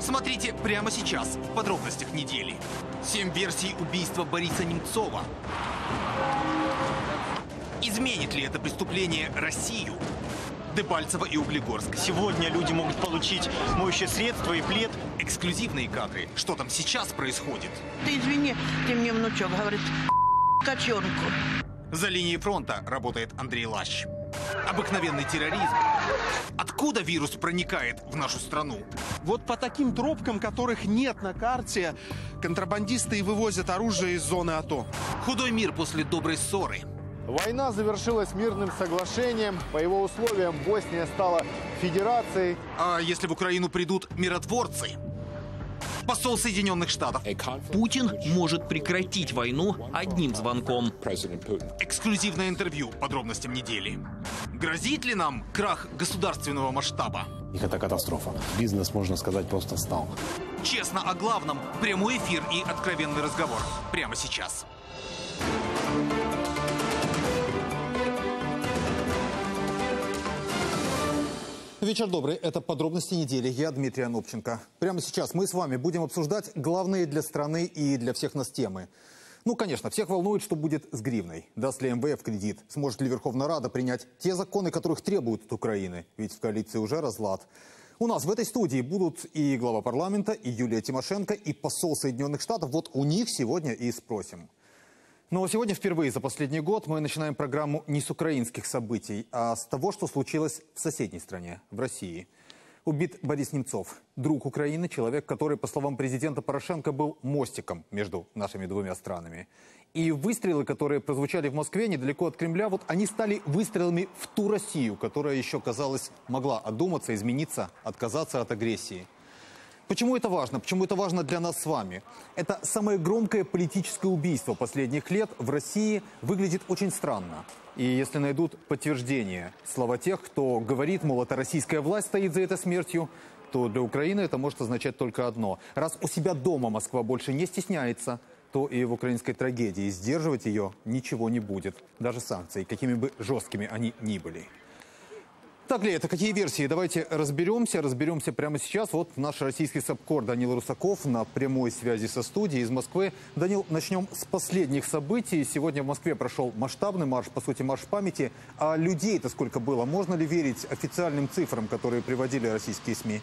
Смотрите прямо сейчас в подробностях недели. Семь версий убийства Бориса Немцова. Изменит ли это преступление Россию? Дебальцево и Углегорск. Сегодня люди могут получить моющее средство и плед. Эксклюзивные кадры. Что там сейчас происходит? Ты извини, ты мне внучок говорит, котенку. За линией фронта работает Андрей Лащ. Обыкновенный терроризм. Откуда вирус проникает в нашу страну? Вот по таким тропкам, которых нет на карте, контрабандисты и вывозят оружие из зоны АТО. Худой мир после доброй ссоры. Война завершилась мирным соглашением. По его условиям Босния стала федерацией. А если в Украину придут миротворцы? Посол Соединенных Штатов. Путин может прекратить войну одним звонком. Эксклюзивное интервью подробностям недели. Грозит ли нам крах государственного масштаба? Их это катастрофа. Бизнес, можно сказать, просто стал. Честно о главном. Прямой эфир и откровенный разговор. Прямо сейчас. Вечер добрый. Это подробности недели. Я Дмитрий Анопченко. Прямо сейчас мы с вами будем обсуждать главные для страны и для всех нас темы. Ну, конечно, всех волнует, что будет с гривной. Даст ли МВФ кредит? Сможет ли Верховная Рада принять те законы, которых требуют от Украины? Ведь в коалиции уже разлад. У нас в этой студии будут и глава парламента, и Юлия Тимошенко, и посол Соединенных Штатов. Вот у них сегодня и спросим. Но сегодня впервые за последний год мы начинаем программу не с украинских событий, а с того, что случилось в соседней стране, в России. Убит Борис Немцов, друг Украины, человек, который, по словам президента Порошенко, был мостиком между нашими двумя странами. И выстрелы, которые прозвучали в Москве недалеко от Кремля, вот они стали выстрелами в ту Россию, которая еще, казалось, могла одуматься, измениться, отказаться от агрессии. Почему это важно? Почему это важно для нас с вами? Это самое громкое политическое убийство последних лет в России выглядит очень странно. И если найдут подтверждение слова тех, кто говорит, мол, это российская власть стоит за этой смертью, то для Украины это может означать только одно. Раз у себя дома Москва больше не стесняется, то и в украинской трагедии сдерживать ее ничего не будет. Даже санкции, какими бы жесткими они ни были. Так ли это? Какие версии? Давайте разберемся. Разберемся прямо сейчас. Вот наш российский САПКОР Данил Русаков на прямой связи со студией из Москвы. Данил, начнем с последних событий. Сегодня в Москве прошел масштабный марш, по сути, марш памяти. А людей-то сколько было? Можно ли верить официальным цифрам, которые приводили российские СМИ?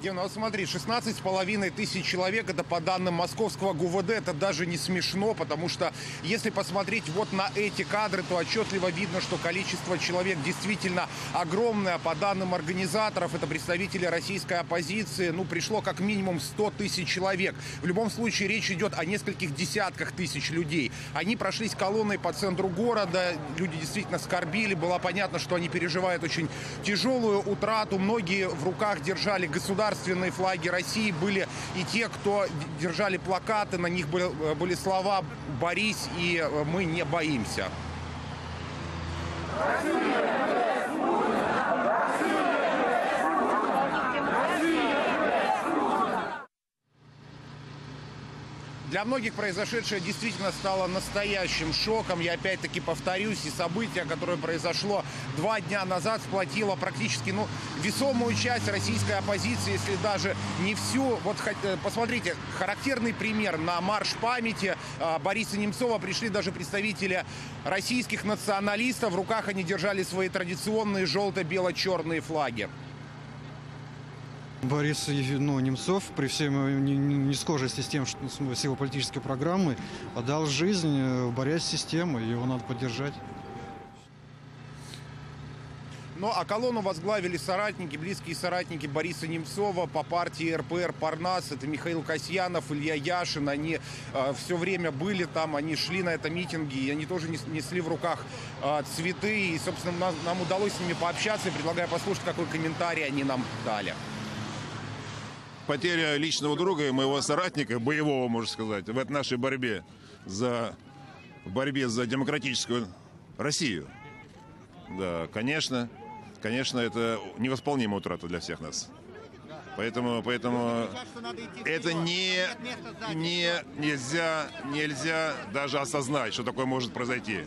Ну вот смотри, 16 с половиной тысяч человек, это по данным московского ГУВД, это даже не смешно, потому что если посмотреть вот на эти кадры, то отчетливо видно, что количество человек действительно огромное. По данным организаторов, это представители российской оппозиции, ну, пришло как минимум 100 тысяч человек. В любом случае речь идет о нескольких десятках тысяч людей. Они прошлись колонной по центру города, люди действительно скорбили, было понятно, что они переживают очень тяжелую утрату. Многие в руках держали государственные государственные флаги России были и те, кто держали плакаты, на них были, были слова «Борись» и «Мы не боимся». Для многих произошедшее действительно стало настоящим шоком. Я опять-таки повторюсь, и событие, которое произошло два дня назад, сплотило практически ну, весомую часть российской оппозиции, если даже не всю. Вот посмотрите, характерный пример на марш памяти Бориса Немцова пришли даже представители российских националистов. В руках они держали свои традиционные желто-бело-черные флаги. Борис ну, Немцов, при всей несхожести с тем, что с его политической программой, отдал жизнь, борясь с системой, его надо поддержать. Ну, а колонну возглавили соратники, близкие соратники Бориса Немцова по партии РПР «Парнас». Это Михаил Касьянов, Илья Яшин. Они э, все время были там, они шли на это митинги, и они тоже несли в руках э, цветы. И, собственно, нам, нам удалось с ними пообщаться. И предлагаю послушать, какой комментарий они нам дали потеря личного друга и моего соратника, боевого, можно сказать, в нашей борьбе за, в борьбе за демократическую Россию. Да, конечно, конечно, это невосполнимая утрата для всех нас. Поэтому, поэтому это не, не, нельзя, нельзя даже осознать, что такое может произойти.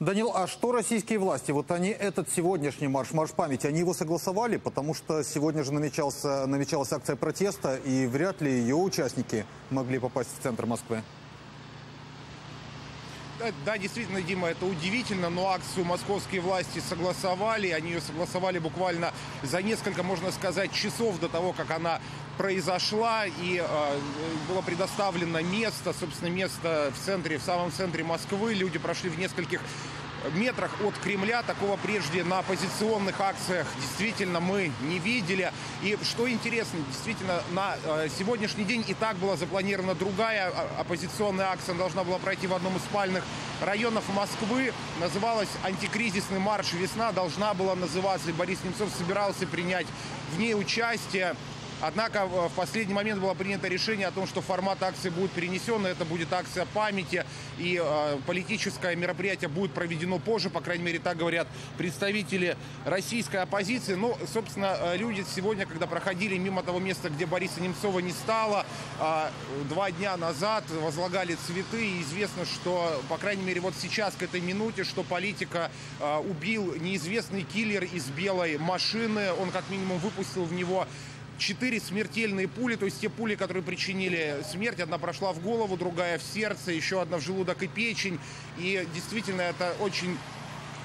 Данил, а что российские власти? Вот они этот сегодняшний марш, марш памяти, они его согласовали, потому что сегодня же намечался, намечалась акция протеста, и вряд ли ее участники могли попасть в центр Москвы. Да, действительно, Дима, это удивительно, но акцию московские власти согласовали. Они ее согласовали буквально за несколько, можно сказать, часов до того, как она произошла. И э, было предоставлено место, собственно, место в центре, в самом центре Москвы. Люди прошли в нескольких метрах от Кремля. Такого прежде на оппозиционных акциях действительно мы не видели. И что интересно, действительно, на э, сегодняшний день и так была запланирована другая а, оппозиционная акция. Она должна была пройти в одном из спальных районов Москвы. Называлась «Антикризисный марш «Весна». Должна была называться. И Борис Немцов собирался принять в ней участие. Однако э, в последний момент было принято решение о том, что формат акции будет перенесен. Это будет акция памяти. И э, политическое мероприятие будет проведено позже. По крайней мере, так говорят представители российской оппозиции. Но, собственно, э, люди сегодня, когда проходили мимо того места, где Бориса Немцова не стало, два дня назад возлагали цветы. И известно, что, по крайней мере, вот сейчас, к этой минуте, что политика убил неизвестный киллер из белой машины. Он, как минимум, выпустил в него четыре смертельные пули, то есть те пули, которые причинили смерть. Одна прошла в голову, другая в сердце, еще одна в желудок и печень. И действительно это очень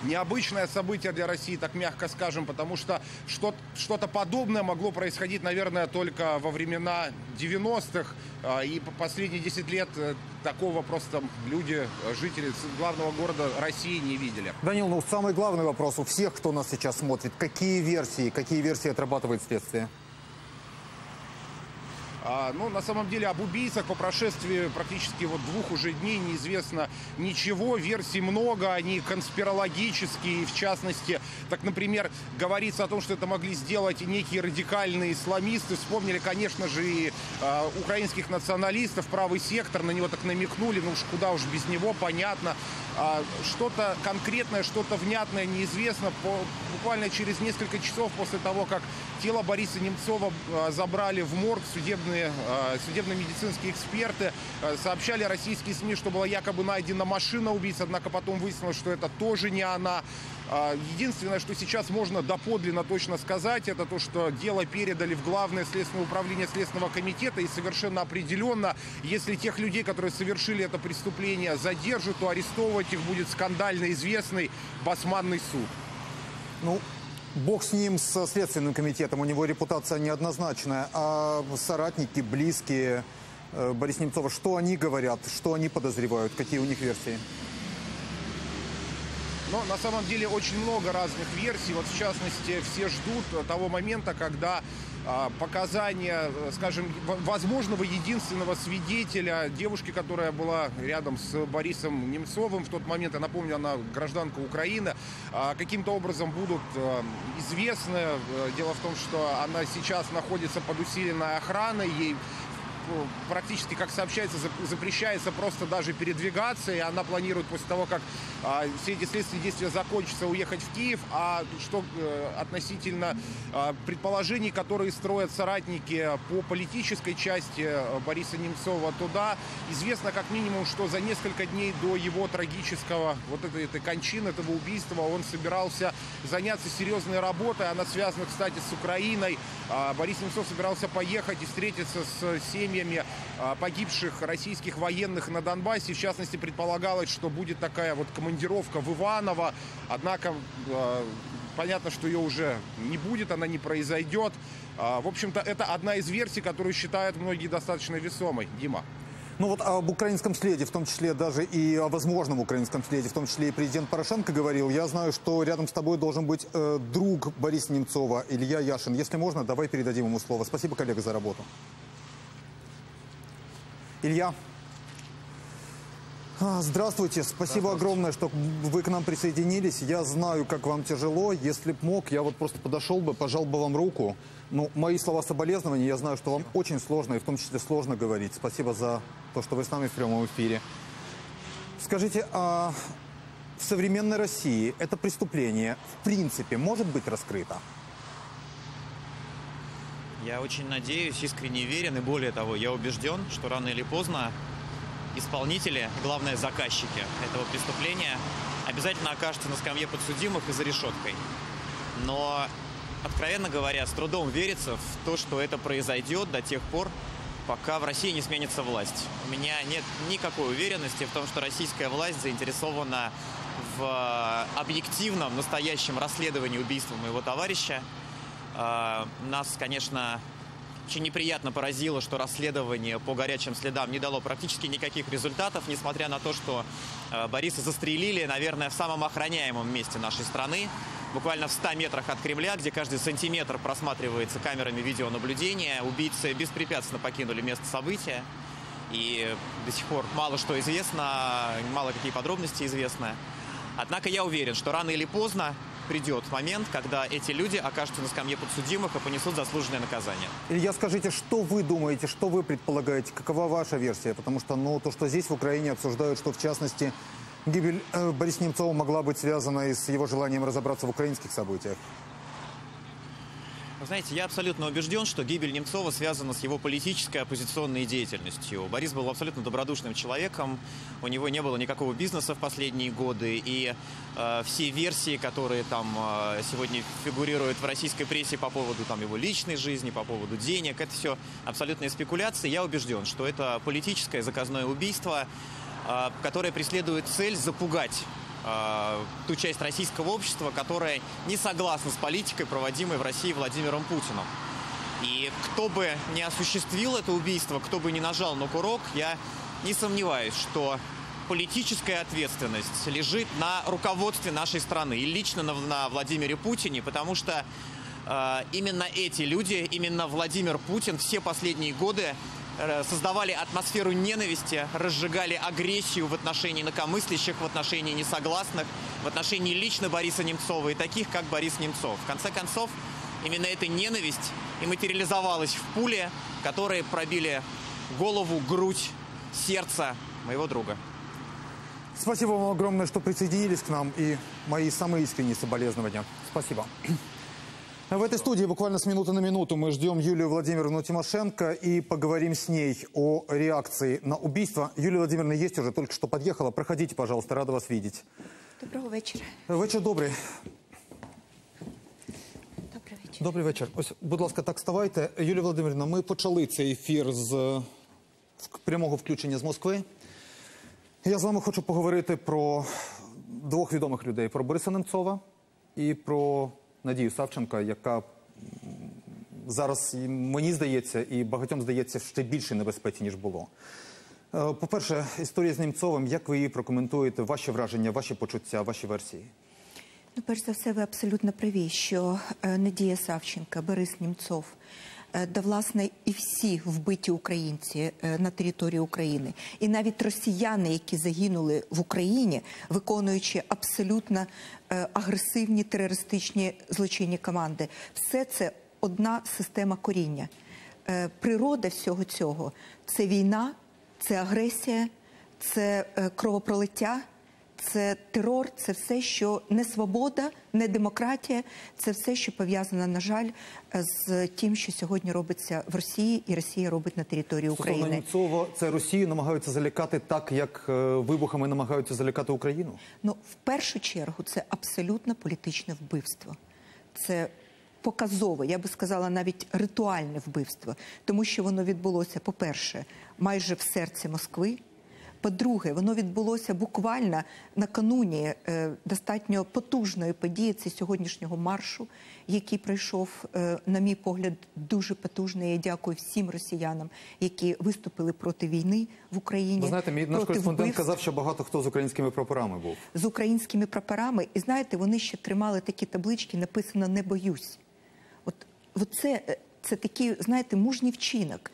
необычное событие для России, так мягко скажем, потому что что-то подобное могло происходить, наверное, только во времена 90-х. А, и последние 10 лет э, такого просто люди, жители главного города России не видели. Данил, ну самый главный вопрос у всех, кто нас сейчас смотрит. Какие версии, какие версии отрабатывает следствие? А, ну, на самом деле, об убийцах по прошествии практически вот двух уже дней неизвестно ничего. Версий много, они конспирологические. В частности, так, например, говорится о том, что это могли сделать некие радикальные исламисты. Вспомнили, конечно же, и а, украинских националистов, правый сектор, на него так намекнули. Ну уж куда уж без него, понятно. А, что-то конкретное, что-то внятное неизвестно. По, буквально через несколько часов после того, как тело Бориса Немцова а, забрали в морг судебные, а, судебно-медицинские эксперты, сообщали российские СМИ, что была якобы найдена машина убийц, однако потом выяснилось, что это тоже не она. Единственное, что сейчас можно доподлинно точно сказать, это то, что дело передали в Главное следственное управление Следственного комитета. И совершенно определенно, если тех людей, которые совершили это преступление, задержат, то арестовывать их будет скандально известный басманный суд. Ну, Бог с ним, со Следственным комитетом. У него репутация неоднозначная. А соратники, близкие э, Бориса Немцова, что они говорят, что они подозревают, какие у них версии? Но на самом деле очень много разных версий. Вот в частности, все ждут того момента, когда показания, скажем, возможного единственного свидетеля, девушки, которая была рядом с Борисом Немцовым в тот момент, я напомню, она гражданка Украины, а, каким-то образом будут а, известны. Дело в том, что она сейчас находится под усиленной охраной, ей практически, как сообщается, запрещается просто даже передвигаться, и она планирует после того, как а, все эти следственные действия закончатся, уехать в Киев. А что а, относительно а, предположений, которые строят соратники по политической части э, Бориса Немцова туда, известно как минимум, что за несколько дней до его трагического вот этой, этой кончины, этого убийства, он собирался заняться серьезной работой. Она связана, кстати, с Украиной. А, Борис Немцов собирался поехать и встретиться с семьей семьями а, погибших российских военных на Донбассе. В частности, предполагалось, что будет такая вот командировка в Иваново. Однако а, понятно, что ее уже не будет, она не произойдет. А, в общем-то, это одна из версий, которую считают многие достаточно весомой. Дима. Ну вот об украинском следе, в том числе даже и о возможном украинском следе, в том числе и президент Порошенко говорил. Я знаю, что рядом с тобой должен быть э, друг Бориса Немцова, Илья Яшин. Если можно, давай передадим ему слово. Спасибо, коллега, за работу. Илья. А, здравствуйте, спасибо Здравствуйте. огромное, что вы к нам присоединились. Я знаю, как вам тяжело. Если б мог, я вот просто подошел бы, пожал бы вам руку. Ну, мои слова соболезнования, я знаю, что вам очень сложно, и в том числе сложно говорить. Спасибо за то, что вы с нами в прямом эфире. Скажите, а в современной России это преступление в принципе может быть раскрыто? Я очень надеюсь, искренне верен и более того, я убежден, что рано или поздно исполнители, главное заказчики этого преступления, обязательно окажется на скамье подсудимых и за решеткой. Но, откровенно говоря, с трудом верится в то, что это произойдет до тех пор, пока в России не сменится власть. У меня нет никакой уверенности в том, что российская власть заинтересована в объективном, настоящем расследовании убийства моего товарища. А, Нас, конечно, очень неприятно поразило, что расследование по горячим следам не дало практически никаких результатов, несмотря на то, что э, Бориса застрелили, наверное, в самом охраняемом месте нашей страны, буквально в 100 метрах от Кремля, где каждый сантиметр просматривается камерами видеонаблюдения. Убийцы беспрепятственно покинули место события. И до сих пор мало что известно, мало какие подробности известны. Однако я уверен, что рано или поздно придет момент, когда эти люди окажутся на скамье подсудимых и понесут заслуженное наказание. Илья, скажите, что вы думаете, что вы предполагаете, какова ваша версия? Потому что, ну, то, что здесь в Украине обсуждают, что в частности гибель э, Бориса Немцова могла быть связана и с его желанием разобраться в украинских событиях. Знаете, я абсолютно убежден, что гибель Немцова связана с его политической оппозиционной деятельностью. Борис был абсолютно добродушным человеком, у него не было никакого бизнеса в последние годы, и э, все версии, которые там э, сегодня фигурируют в российской прессе по поводу там, его личной жизни, по поводу денег, это все абсолютные спекуляции. Я убежден, что это политическое заказное убийство, э, которое преследует цель запугать э, ту часть российского общества, которая не согласна с политикой, проводимой в России Владимиром Путиным. И кто бы не осуществил это убийство, кто бы не нажал на курок, я не сомневаюсь, что политическая ответственность лежит на руководстве нашей страны и лично на, на Владимире Путине, потому что э, именно эти люди, именно Владимир Путин все последние годы создавали атмосферу ненависти, разжигали агрессию в отношении инакомыслящих, в отношении несогласных, в отношении лично Бориса Немцова и таких, как Борис Немцов. В конце концов, именно эта ненависть и материализовалась в пуле, которые пробили голову, грудь, сердце моего друга. Спасибо вам огромное, что присоединились к нам, и мои самые искренние соболезнования. Спасибо. В этой студии буквально с минуты на минуту мы ждем Юлию Владимировну Тимошенко и поговорим с ней о реакции на убийство. Юлия Владимировна есть уже, только что подъехала. Проходите, пожалуйста, рада вас видеть. Доброго вечора. Вечір добрий. Добрий вечір. Добрий вечір. Ось, будь ласка, так ставайте. Юлія Володимирівна, ми почали цей ефір з е, в- прямого включення з Москви. Я з вами хочу поговорити про двох відомих людей: про Бориса Немцова і про Надію Савченка, яка зараз мені здається, і багатьом здається ще більше небезпеці, ніж було. Е, По-перше, історія з Німцовим. Як ви її прокоментуєте? Ваші враження, ваші почуття, ваші версії? Ну, перш за все, ви абсолютно праві, що е, Надія Савченка, Борис Німцов, да власне і всі вбиті українці е, на території України, і навіть росіяни, які загинули в Україні, виконуючи абсолютно е, агресивні терористичні злочинні команди, все це одна система коріння. Е, Природа всього цього це війна, це агресія, це е, кровопролиття. Це терор, це все, що не свобода, не демократія, це все, що пов'язано, на жаль, з тим, що сьогодні робиться в Росії, і Росія робить на території Стосовно України. Німцова, це Росію намагаються залякати так, як е, вибухами намагаються залякати Україну. Ну, в першу чергу, це абсолютно політичне вбивство. Це показове, я би сказала, навіть ритуальне вбивство, тому що воно відбулося, по-перше, майже в серці Москви. По-друге, воно відбулося буквально накануні е, достатньо потужної події це сьогоднішнього маршу, який пройшов, е, на мій погляд, дуже потужний. Я дякую всім росіянам, які виступили проти війни в Україні. Ви знаєте, мій наш кореспондент вбивств казав, що багато хто з українськими прапорами був. з українськими прапорами, і знаєте, вони ще тримали такі таблички, написано Не боюсь. От, от це, е, це такий, знаєте, мужній вчинок.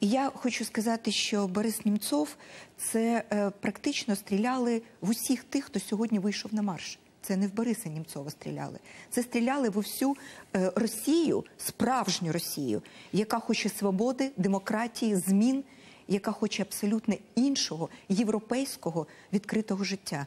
І я хочу сказати, що Борис Німцов це е, практично стріляли в усіх тих, хто сьогодні вийшов на марш. Це не в Бориса Німцова стріляли. Це стріляли в усю е, Росію, справжню Росію, яка хоче свободи, демократії, змін, яка хоче абсолютно іншого європейського відкритого життя.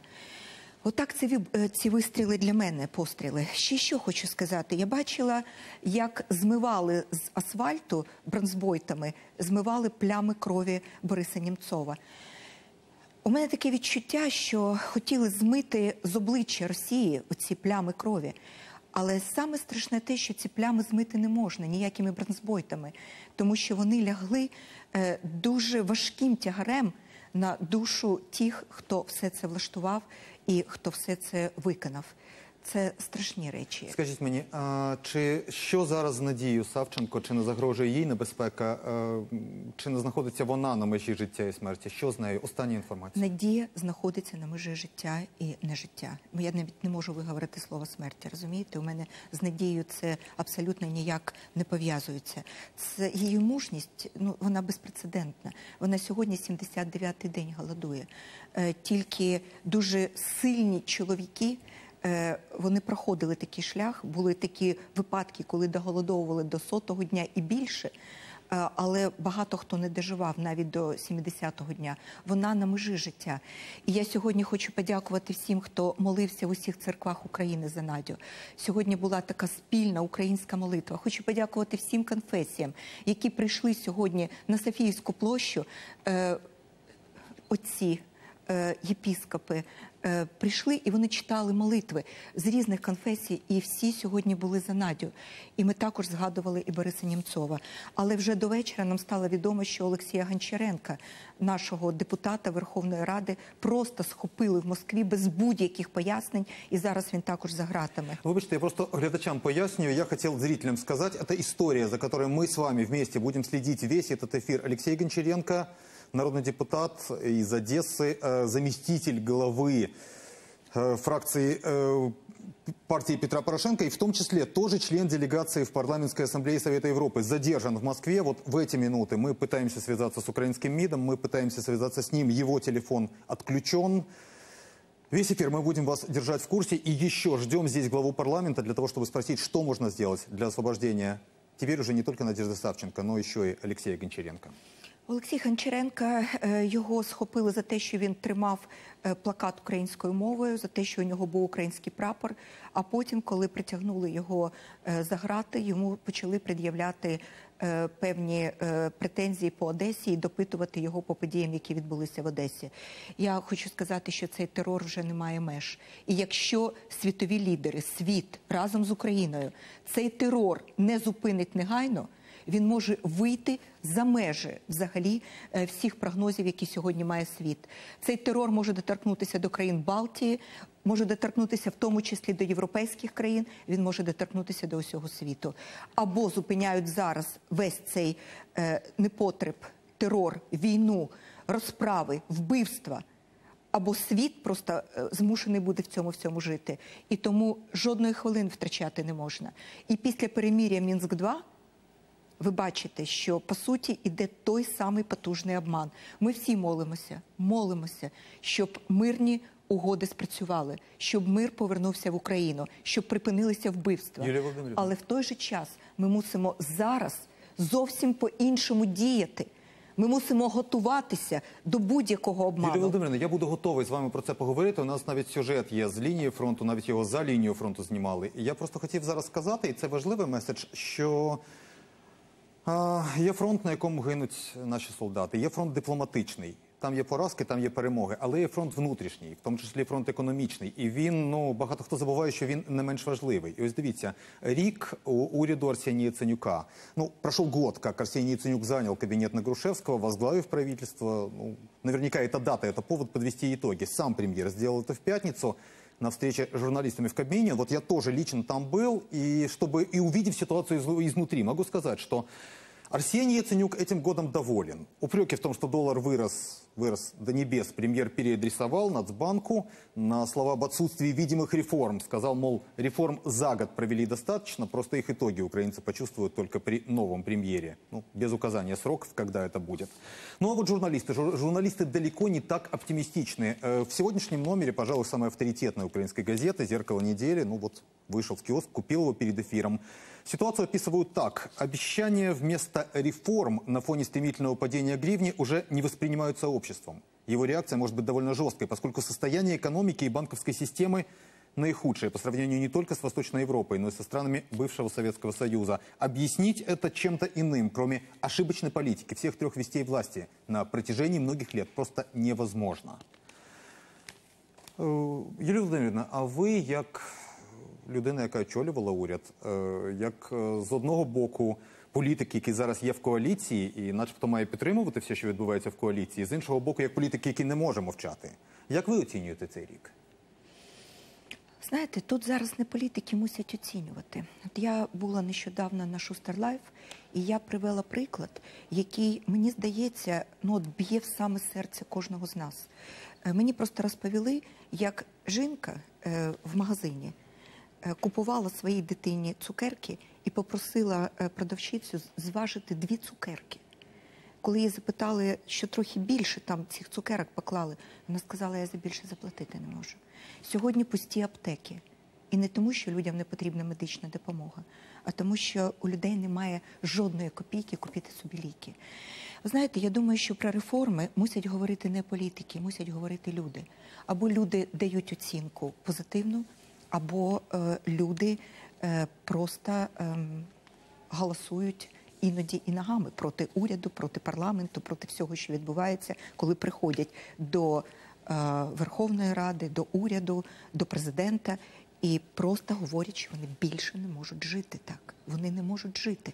Отак ці, е, ці вистріли для мене постріли. Ще що хочу сказати. Я бачила, як змивали з асфальту бронзбойтами, змивали плями крові Бориса Німцова. У мене таке відчуття, що хотіли змити з обличчя Росії оці плями крові. Але саме страшне те, що ці плями змити не можна ніякими бронзбойтами, тому що вони лягли е, дуже важким тягарем на душу тих, хто все це влаштував і хто все це виконав. Це страшні речі. Скажіть мені, а чи що зараз з Надією Савченко? Чи не загрожує їй небезпека? Е, Чи не знаходиться вона на межі життя і смерті? Що з нею? Остання інформація. Надія знаходиться на межі життя і нежиття. Я навіть не можу виговорити слово смерті. Розумієте, у мене з надією це абсолютно ніяк не пов'язується. Це її мужність, ну вона безпрецедентна. Вона сьогодні 79-й день голодує. Е, Тільки дуже сильні чоловіки. Е, Вони проходили такий шлях. Були такі випадки, коли доголодовували до сотого дня і більше. Е, Але багато хто не доживав навіть до 70-го дня. Вона на межі життя. І я сьогодні хочу подякувати всім, хто молився в усіх церквах України за Надю. Сьогодні була така спільна українська молитва. Хочу подякувати всім конфесіям, які прийшли сьогодні на Софіївську площу. Е, Отці, єпіскопи прийшли і вони читали молитви з різних конфесій, і всі сьогодні були за Надю. І ми також згадували і Бориса Німцова. Але вже до вечора нам стало відомо, що Олексія Гончаренка, нашого депутата Верховної Ради, просто схопили в Москві без будь-яких пояснень, і зараз він також за гратами. Выбачьте, я просто глядачам поясню. Я хотел зрителям сказать, это история, за которой мы с вами вместе будем следить весь этот эфир. Алексей Гончаренко, Народный депутат из Одессы, э, заместитель главы э, фракции э, партии Петра Порошенко, и в том числе тоже член делегации в Парламентской ассамблее Совета Европы, задержан в Москве. Вот в эти минуты мы пытаемся связаться с украинским МИДом, мы пытаемся связаться с ним, его телефон отключен. Весь эфир мы будем вас держать в курсе и еще ждем здесь главу парламента для того, чтобы спросить, что можно сделать для освобождения теперь уже не только Надежды Савченко, но еще и Алексея Гончаренко. Олексій Гончаренка е, його схопили за те, що він тримав е, плакат українською мовою, за те, що у нього був український прапор. А потім, коли притягнули його е, за грати, йому почали пред'являти певні претензії по Одесі і допитувати його по подіям, які відбулися в Одесі. Я хочу сказати, що цей терор вже не має меж. І якщо світові лідери, світ разом з Україною цей терор не зупинить негайно він може вийти за межі взагалі е, всіх прогнозів, які сьогодні має світ. Цей терор може доторкнутися до країн Балтії, може доторкнутися в тому числі до європейських країн. Він може доторкнутися до усього світу. Або зупиняють зараз весь цей е, непотреб, терор, війну, розправи, вбивства. Або світ просто е, змушений буде в цьому всьому жити, і тому жодної хвилини втрачати не можна. І після переміря Мінськ 2 ви бачите, що по суті іде той самий потужний обман. Ми всі молимося, молимося, щоб мирні угоди спрацювали, щоб мир повернувся в Україну, щоб припинилися вбивства. Але в той же час ми мусимо зараз зовсім по-іншому діяти. Ми мусимо готуватися до будь-якого Юлія обману. Володимирівна, я буду готовий з вами про це поговорити. У нас навіть сюжет є з лінії фронту, навіть його за лінією фронту знімали. І я просто хотів зараз сказати, і це важливий меседж, що є фронт, на якому гинуть наші солдати. Є фронт дипломатичний. Там є поразки, там є перемоги, але є фронт внутрішній, в тому числі фронт економічний. І він, ну багато хто забуває, що він не менш важливий. І ось дивіться, рік у уряду Арсенія Яценюка. Ну, прошел год, как Арсений Яценюк занял кабинет на Грушевского, возглавив правительство. Ну, наверняка эта дата, это повод подвести итоги. Сам премьер сделал это в пятницу На встрече с журналистами в Кабмине. Вот я тоже лично там был, и чтобы и увидев ситуацию из- изнутри, могу сказать, что Арсений Яценюк этим годом доволен. Упреки в том, что доллар вырос, вырос до небес, премьер переадресовал Нацбанку на слова об отсутствии видимых реформ. Сказал, мол, реформ за год провели достаточно, просто их итоги украинцы почувствуют только при новом премьере. Ну, без указания сроков, когда это будет. Ну а вот журналисты. Жур- журналисты далеко не так оптимистичны. Э, В сегодняшнем номере, пожалуй, самой авторитетной украинской газеты «Зеркало недели», ну вот вышел в киоск, купил его перед эфиром. Ситуацию описывают так. Обещания вместо реформ на фоне стремительного падения гривни уже не воспринимаются обществом. Его реакция может быть довольно жесткой, поскольку состояние экономики и банковской системы наихудшее по сравнению не только с Восточной Европой, но и со странами бывшего Советского Союза. Объяснить это чем-то иным, кроме ошибочной политики всех трех вестей власти на протяжении многих лет, просто невозможно. Е, Юлія Володимирівна, а ви як людина, яка очолювала уряд, е, як е, з одного боку політик, який зараз є в коаліції і начебто має підтримувати все, що відбувається в коаліції, з іншого боку, як політик, який не може мовчати. Як ви оцінюєте цей рік? Знаєте, тут зараз не політики мусять оцінювати. От я була нещодавно на Шустер Live, і я привела приклад, який мені здається, ну от б'є в саме серце кожного з нас. Е, Мені просто розповіли, як жінка е, в магазині купувала своїй дитині цукерки і попросила е, продавщицю зважити дві цукерки. Коли її запитали, що трохи більше там цих цукерок поклали, вона сказала, я за більше заплатити не можу. Сьогодні пусті аптеки. І не тому, що людям не потрібна медична допомога, а тому, що у людей немає жодної копійки купити собі ліки. Ви знаєте, я думаю, що про реформи мусять говорити не політики, мусять говорити люди. Або люди дають оцінку позитивну, або е, люди е, просто ем, голосують іноді і ногами проти уряду, проти парламенту, проти всього, що відбувається, коли приходять до е, Верховної Ради, до уряду, до президента і просто говорять, що вони більше не можуть жити так. Вони не можуть жити.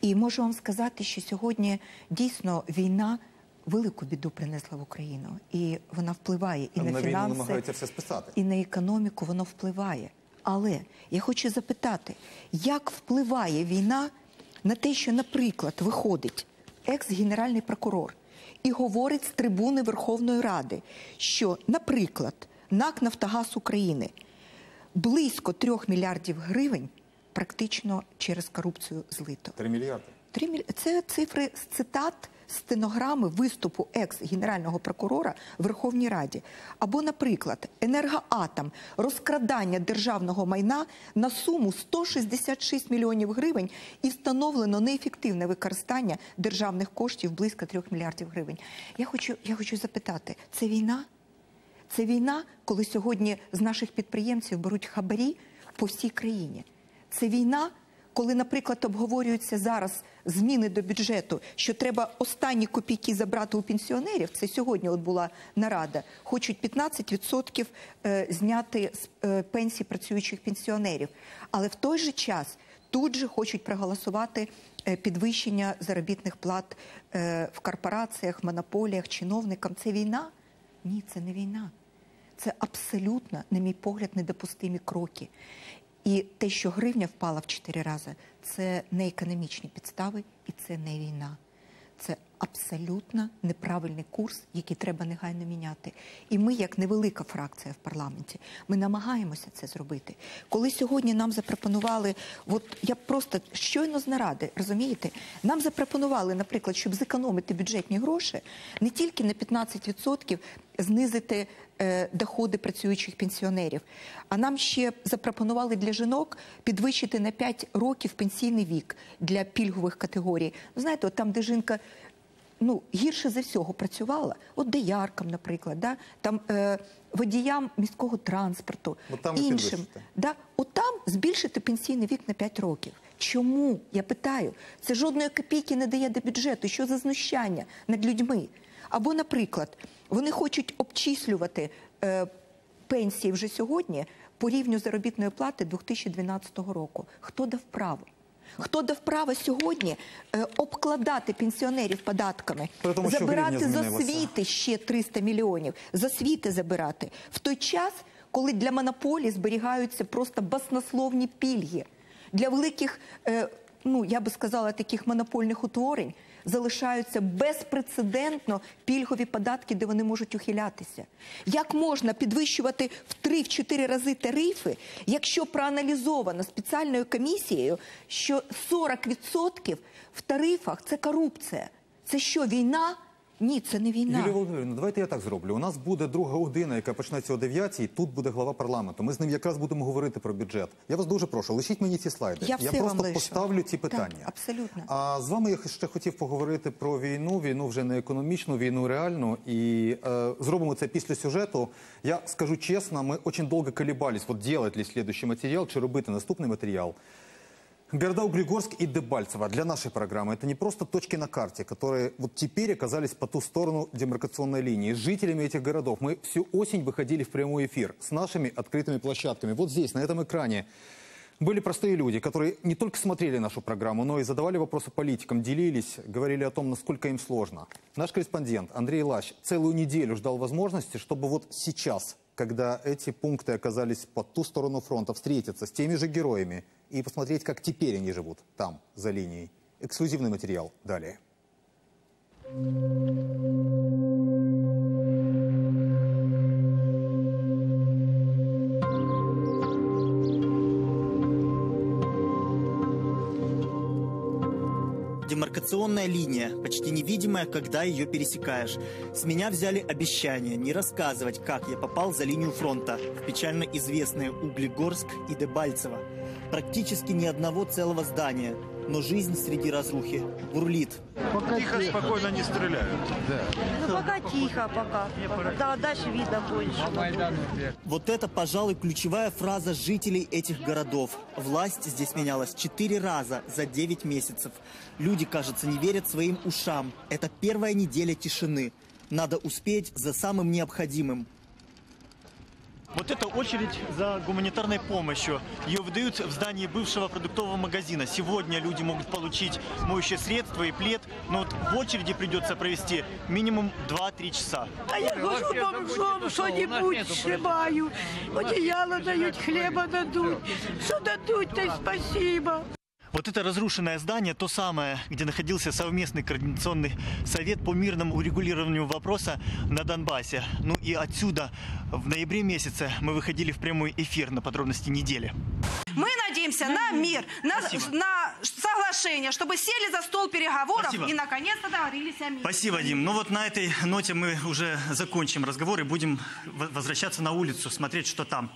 І можу вам сказати, що сьогодні дійсно війна. Велику біду принесла в Україну, і вона впливає і на на фінанси, намагаються все списати. і на економіку воно впливає. Але я хочу запитати, як впливає війна на те, що, наприклад, виходить екс-генеральний прокурор і говорить з трибуни Верховної Ради, що, наприклад, НАК Нафтогаз України близько трьох мільярдів гривень практично через корупцію злито. Три мільярди. Три міль... Це цифри з цитат стенограми виступу екс-генерального прокурора в Верховній Раді. Або, наприклад, енергоатом розкрадання державного майна на суму 166 мільйонів гривень і встановлено неефективне використання державних коштів близько 3 мільярдів гривень. Я хочу, я хочу запитати, це війна? Це війна, коли сьогодні з наших підприємців беруть хабарі по всій країні. Це війна, коли, наприклад, обговорюються зараз зміни до бюджету, що треба останні копійки забрати у пенсіонерів. Це сьогодні от була нарада. Хочуть 15% е, зняти з е, пенсій працюючих пенсіонерів. Але в той же час тут же хочуть проголосувати е, підвищення заробітних плат в корпораціях, монополіях, чиновникам. Це війна? Ні, це не війна. Це абсолютно, на мій погляд, недопустимі кроки. І те, що гривня впала в чотири рази, це не економічні підстави і це не війна. Це абсолютно неправильний курс, який треба негайно міняти. І ми, як невелика фракція в парламенті, ми намагаємося це зробити. Коли сьогодні нам запропонували, от я просто щойно з наради, розумієте, нам запропонували, наприклад, щоб зекономити бюджетні гроші, не тільки на 15% знизити е, доходи працюючих пенсіонерів, а нам ще запропонували для жінок підвищити на 5 років пенсійний вік для пільгових категорій. Знаєте, от там, де жінка ну, гірше за всього працювала, от дояркам, наприклад, да? там е, водіям міського транспорту, От там іншим. Да? От там збільшити пенсійний вік на 5 років. Чому? Я питаю. Це жодної копійки не дає до бюджету. Що за знущання над людьми? Або, наприклад, вони хочуть обчислювати е, пенсії вже сьогодні по рівню заробітної плати 2012 року. Хто дав право? Хто дав право сьогодні е, обкладати пенсіонерів податками, При тому, забирати з освіти ще 300 мільйонів, з освіти забирати. В той час, коли для монополії зберігаються просто баснословні пільги. Для великих, е, ну я би сказала, таких монопольних утворень залишаються безпрецедентно пільгові податки, де вони можуть ухилятися. Як можна підвищувати в 3-4 рази тарифи, якщо проаналізовано спеціальною комісією, що 40% в тарифах це корупція? Це що, війна? Ні, це не війна. Юлія Володимирівна, давайте я так зроблю. У нас буде друга година, яка почнеться о 9 Тут буде глава парламенту. Ми з ним якраз будемо говорити про бюджет. Я вас дуже прошу, лишіть мені ці слайди. Я все просто вам лишу. поставлю ці Так, питання. абсолютно. А з вами я ще хотів поговорити про війну. Війну вже не економічну, війну реальну. І е, зробимо це після сюжету. Я скажу чесно, ми дуже довго колебались, вот делать ли следующий материал, чи робити наступний матеріал. Города Углегорск и Дебальцево для нашей программы это не просто точки на карте, которые вот теперь оказались по ту сторону демаркационной линии. С жителями этих городов мы всю осень выходили в прямой эфир с нашими открытыми площадками. Вот здесь, на этом экране, были простые люди, которые не только смотрели нашу программу, но и задавали вопросы политикам, делились, говорили о том, насколько им сложно. Наш корреспондент Андрей Лащ целую неделю ждал возможности, чтобы вот сейчас, когда эти пункты оказались по ту сторону фронта, встретиться с теми же героями и посмотреть, как теперь они живут там, за линией. Эксклюзивный материал далее. Демаркационная линия, почти невидимая, когда ее пересекаешь. С меня взяли обещание не рассказывать, как я попал за линию фронта в печально известные Углегорск и Дебальцево. Практически ни одного целого здания, но жизнь среди разрухи бурлит. Тихо, спокойно не стреляют. Ну, пока тихо, пока. Да, дальше видно больше. Вот это, пожалуй, ключевая фраза жителей этих городов. Власть здесь менялась четыре раза за 9 месяцев. Люди, кажется, не верят своим ушам. Это первая неделя тишины. Надо успеть за самым необходимым. Вот это очередь за гуманитарной помощью. Ее выдают в здании бывшего продуктового магазина. Сегодня люди могут получить моющее средство и плед, но вот в очереди придется провести минимум 2-3 часа. А я хожу бомжом, что-нибудь сшибаю. Одеяло дают, хлеба дадут. Что дадут, то и спасибо. Вот это разрушенное здание, то самое, где находился совместный координационный совет по мирному урегулированию вопроса на Донбассе. Ну и отсюда в ноябре месяце мы выходили в прямой эфир на подробности недели. Мы надеемся на мир, на, на соглашение, чтобы сели за стол переговоров Спасибо. и наконец-то договорились о мире. Спасибо, Дим. Ну вот на этой ноте мы уже закончим разговор и будем возвращаться на улицу, смотреть, что там.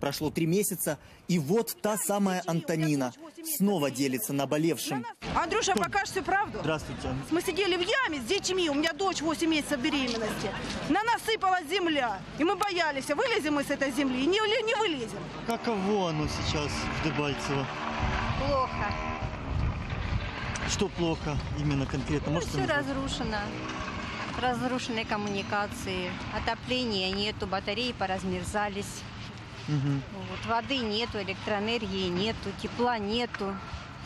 Прошло три месяца, и вот та самая Антонина снова делится наболевшим. Андрюша, покажешь всю правду? Здравствуйте. Мы сидели в яме с детьми, у меня дочь 8 месяцев беременности. На нас сыпалась земля, и мы боялись, вылезем мы с этой земли, не, или не вылезем. Каково оно сейчас в Дебальцево? Плохо. Что плохо именно конкретно? Ну, все назвать? разрушено. Разрушены коммуникации, отопления нету, батареи поразмерзались. Мгм. Вот, воды нету, электроэнергии нету, тепла нету.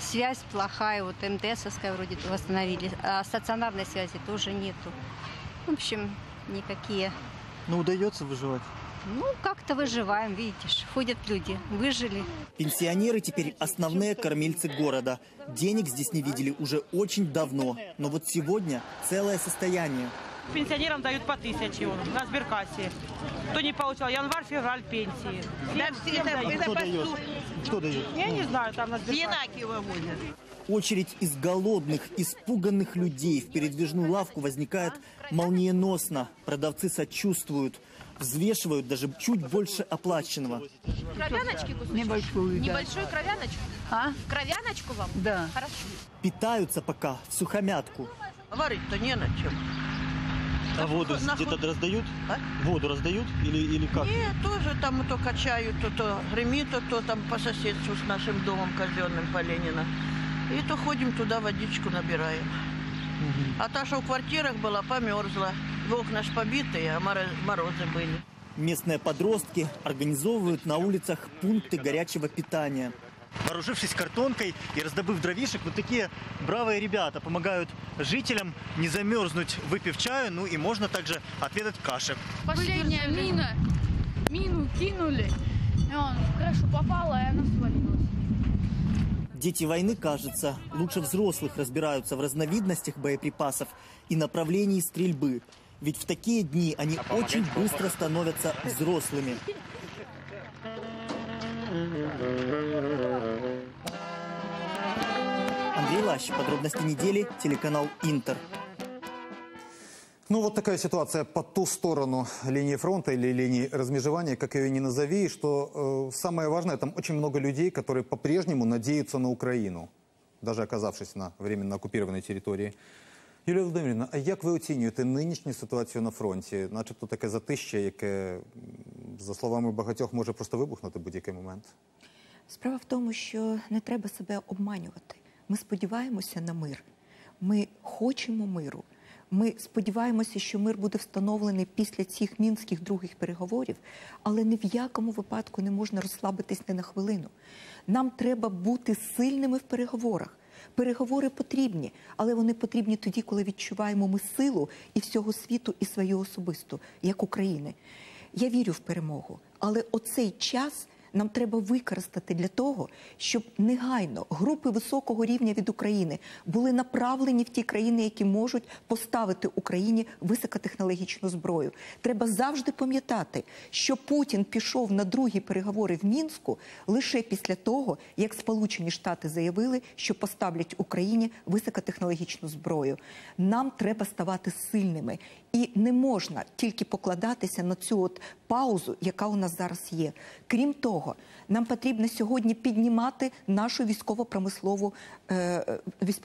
Связь плохая, вот МТСовская вроде восстановили, а стационарной связи тоже нету. В общем, никакие. Ну, удается выживать? Ну, как-то выживаем, видите, ж, ходят люди, выжили. Пенсионеры теперь основные кормильцы города. Денег здесь не видели уже очень давно. Но вот сегодня целое состояние. Пенсионерам дают по тысяче на сберкассе. Кто не получал январь-февраль пенсии. Всем, всем дают. Кто дает? Кто дает? Я не знаю, там на сберкассе. Очередь из голодных, испуганных людей в передвижную лавку возникает молниеносно. Продавцы сочувствуют, взвешивают даже чуть больше оплаченного. Кровяночки кусочек? Небольшую, да. Небольшую кровяночку? А? Кровяночку вам? Да. Хорошо. Питаются пока в сухомятку. Варить-то не на чем. А воду на где-то худ- раздают? А? Воду раздают или, или как? Нет, тоже там то качают, то, то гремит, то, то там по соседству с нашим домом казенным по Ленина. И то ходим туда, водичку набираем. А та, что в квартирах была, померзла. В окна ж побитые, а моро- морозы были. Местные подростки организовывают на улицах пункты горячего питания. Вооружившись картонкой и раздобыв дровишек, вот такие бравые ребята помогают жителям не замерзнуть, выпив чаю, ну и можно также отведать каши. Последняя мина. Мину кинули. И он в крышу попала, и она свалилась. Дети войны, кажется, лучше взрослых разбираются в разновидностях боеприпасов и направлении стрельбы. Ведь в такие дни они очень быстро становятся взрослыми. Андрей Лащ. Подробности недели. Телеканал Интер. Ну вот такая ситуация по ту сторону линии фронта или линии размежевания, как ее ни назови. И что э, самое важное, там очень много людей, которые по-прежнему надеются на Украину, даже оказавшись на временно оккупированной территории. Юлія Володимирівна, а як ви оцінюєте нинішню ситуацію на фронті? Начебто таке затища, яке, за словами багатьох, може просто вибухнути будь-який момент? Справа в тому, що не треба себе обманювати. Ми сподіваємося на мир. Ми хочемо миру. Ми сподіваємося, що мир буде встановлений після цих мінських других переговорів, але ні в якому випадку не можна розслабитись не на хвилину. Нам треба бути сильними в переговорах. Переговори потрібні, але вони потрібні тоді, коли відчуваємо ми силу і всього світу, і свою особисту, як України. Я вірю в перемогу, але оцей час нам треба використати для того, щоб негайно групи високого рівня від України були направлені в ті країни, які можуть поставити Україні високотехнологічну зброю. Треба завжди пам'ятати, що Путін пішов на другі переговори в мінську лише після того, як Сполучені Штати заявили, що поставлять Україні високотехнологічну зброю. Нам треба ставати сильними, і не можна тільки покладатися на цю от паузу, яка у нас зараз є. Крім того, нам потрібно сьогодні піднімати нашу військово-промислову е,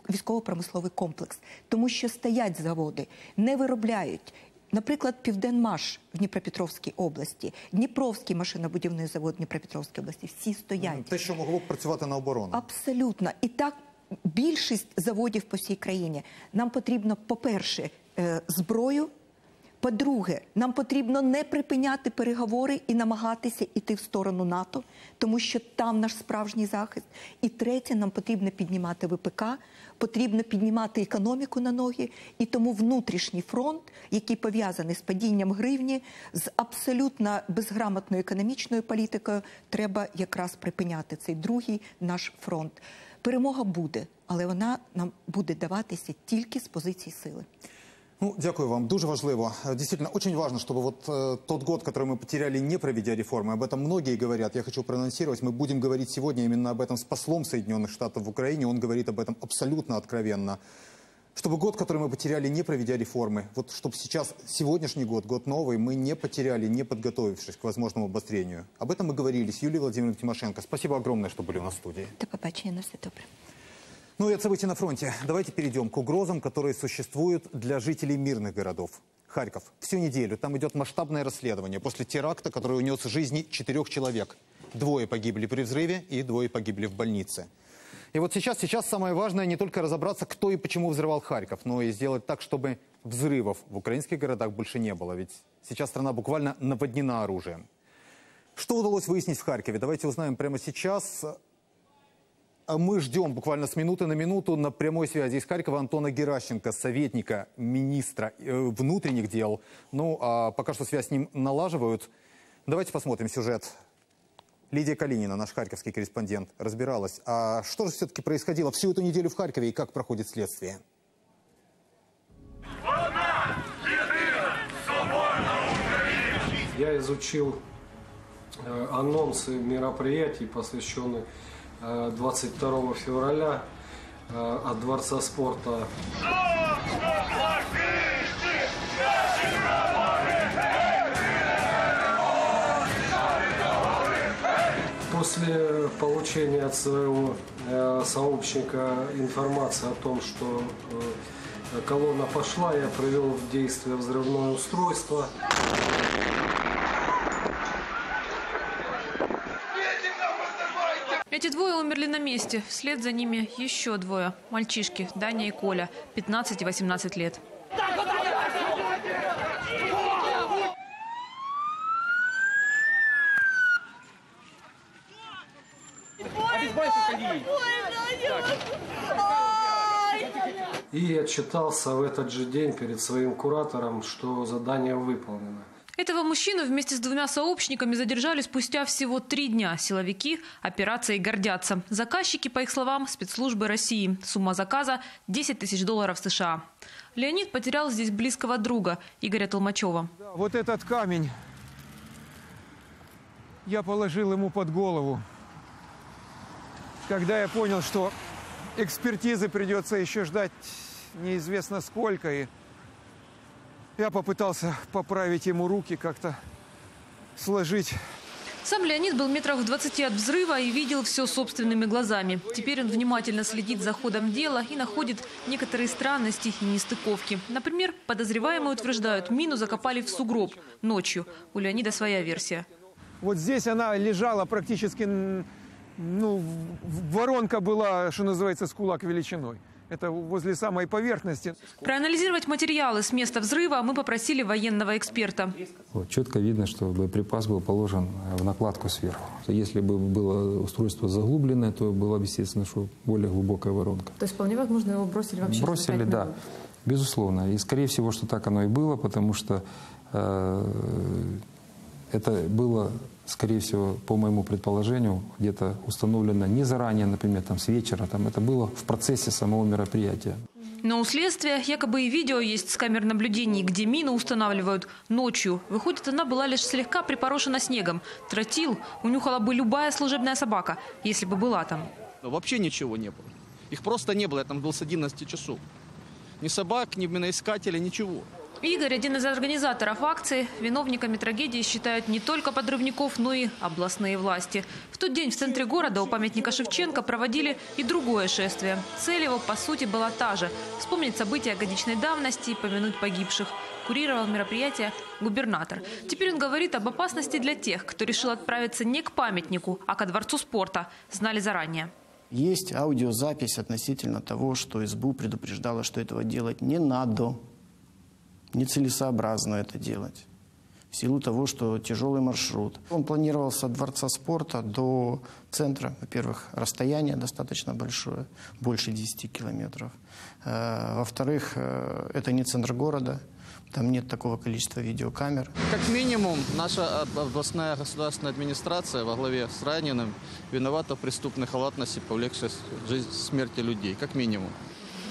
військово-промисловий комплекс, тому що стоять заводи, не виробляють. Наприклад, Південмаш в Дніпропетровській області, Дніпровський машинобудівний завод в Дніпропетровській області, всі стоять. Те, що могло б працювати на оборону. Абсолютно. І так більшість заводів по всій країні. Нам потрібно, по-перше, е, зброю. По-друге, нам потрібно не припиняти переговори і намагатися йти в сторону НАТО, тому що там наш справжній захист. І третє, нам потрібно піднімати ВПК, потрібно піднімати економіку на ноги. І тому внутрішній фронт, який пов'язаний з падінням гривні, з абсолютно безграмотною економічною політикою, треба якраз припиняти цей другий наш фронт. Перемога буде, але вона нам буде даватися тільки з позиції сили. Ну, дякую вам. Дуже важливо. Э, Действительно, очень важно, чтобы вот э, тот год, который мы потеряли, не проведя реформы, об этом многие говорят. Я хочу проанонсировать, мы будем говорить сегодня именно об этом с послом Соединенных Штатов в Украине. Он говорит об этом абсолютно откровенно. Чтобы год, который мы потеряли, не проведя реформы, вот чтобы сейчас, сегодняшний год, год новый, мы не потеряли, не подготовившись к возможному обострению. Об этом мы говорили с Юлией Владимировной Тимошенко. Спасибо огромное, что были у нас в студии. До побачення на все добре. Ну и от событий на фронте. Давайте перейдем к угрозам, которые существуют для жителей мирных городов. Харьков. Всю неделю там идет масштабное расследование после теракта, который унес жизни четырех человек. Двое погибли при взрыве и двое погибли в больнице. И вот сейчас, сейчас самое важное не только разобраться, кто и почему взрывал Харьков, но и сделать так, чтобы взрывов в украинских городах больше не было. Ведь сейчас страна буквально наводнена оружием. Что удалось выяснить в Харькове? Давайте узнаем прямо сейчас. А Мы ждем буквально с минуты на минуту на прямой связи из Харькова Антона Геращенко, советника министра э, внутренних дел. Ну, а пока что связь с ним налаживают. Давайте посмотрим сюжет. Лидия Калинина, наш харьковский корреспондент, разбиралась. А что же все-таки происходило всю эту неделю в Харькове и как проходит следствие? Я изучил э, анонсы мероприятий, посвященных 22 февраля э, от Дворца спорта. После получения от своего э, сообщника информации о том, что э, колонна пошла, я привел в действие взрывное устройство. Эти двое умерли на месте. Вслед за ними еще двое. Мальчишки Даня и Коля, 15 и 18 лет. И отчитался в этот же день перед своим куратором, что задание выполнено. Этого мужчину вместе с двумя сообщниками задержали спустя всего три дня. Силовики операцией гордятся. Заказчики, по их словам, спецслужбы России. Сумма заказа – 10 тысяч долларов США. Леонид потерял здесь близкого друга Игоря Толмачева. Вот этот камень я положил ему под голову. Когда я понял, что экспертизы придется еще ждать неизвестно сколько, и Я попытался поправить ему руки, как-то сложить. Сам Леонид был метрах в 20 от взрыва и видел все собственными глазами. Теперь он внимательно следит за ходом дела и находит некоторые странности и нестыковки. Например, подозреваемые утверждают, мину закопали в сугроб ночью. У Леонида своя версия. Вот здесь она лежала практически, ну, в- воронка была, что называется, с кулак величиной. Это возле самой поверхности. Проанализировать материалы с места взрыва мы попросили военного эксперта. Вот, четко видно, что боеприпас был положен э, в накладку сверху. Если бы было устройство заглубленное, то была бы, естественно, что более глубокая воронка. То есть вполне возможно его бросили вообще. Бросили, да, безусловно. И, скорее всего, что так оно и было, потому что э, это было, скорее всего, по моему предположению, где-то установлено не заранее, например, там, с вечера. Там, это было в процессе самого мероприятия. Но у следствия якобы и видео есть с камер наблюдений, где мину устанавливают ночью. Выходит, она была лишь слегка припорошена снегом. Тротил унюхала бы любая служебная собака, если бы была там. Вообще ничего не было. Их просто не было, я там был с 11 часов. Ни собак, ни миноискателя, ничего. Игорь, один из организаторов акции, виновниками трагедии считают не только подрывников, но и областные власти. В тот день в центре города у памятника Шевченко проводили и другое шествие. Цель его, по сути, была та же – вспомнить события годичной давности и помянуть погибших. Курировал мероприятие губернатор. Теперь он говорит об опасности для тех, кто решил отправиться не к памятнику, а ко дворцу спорта. Знали заранее. Есть аудиозапись относительно того, что СБУ предупреждала, что этого делать не надо, нецелесообразно это делать. В силу того, что тяжелый маршрут. Он планировался от Дворца спорта до центра. Во-первых, расстояние достаточно большое, больше 10 километров. Э, Во-вторых, э, это не центр города, там нет такого количества видеокамер. Как минимум, наша об- областная государственная администрация во главе с раненым виновата в преступной халатности, повлекшей жизнь смерти людей. Как минимум.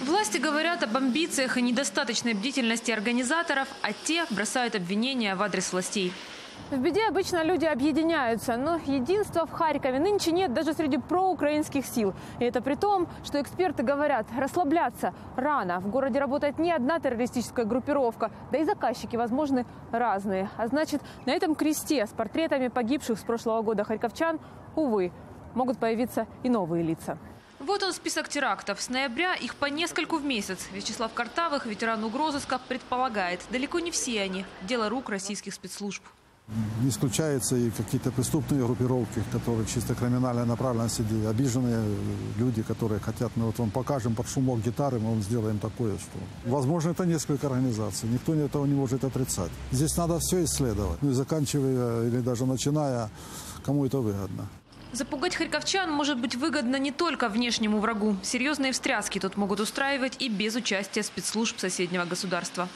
Власти говорят об амбициях и недостаточной бдительности организаторов, а те бросают обвинения в адрес властей. В беде обычно люди объединяются, но единства в Харькове нынче нет даже среди проукраинских сил. И это при том, что эксперты говорят, расслабляться рано. В городе работает не одна террористическая группировка, да и заказчики, возможны, разные. А значит, на этом кресте с портретами погибших с прошлого года харьковчан, увы, могут появиться и новые лица. Вот он список терактов. С ноября их по нескольку в месяц. Вячеслав Картавых, ветеран угрозыска, предполагает, далеко не все они – дело рук российских спецслужб. Не исключаются и какие-то преступные группировки, которые чисто криминальной направленности, обиженные люди, которые хотят, мы вот вам покажем под шумок гитары, мы вам сделаем такое, что... Возможно, это несколько организаций, никто этого не может отрицать. Здесь надо все исследовать, ну и заканчивая или даже начиная, кому это выгодно. Запугать харьковчан может быть выгодно не только внешнему врагу. Серьезные встряски тут могут устраивать и без участия спецслужб соседнего государства.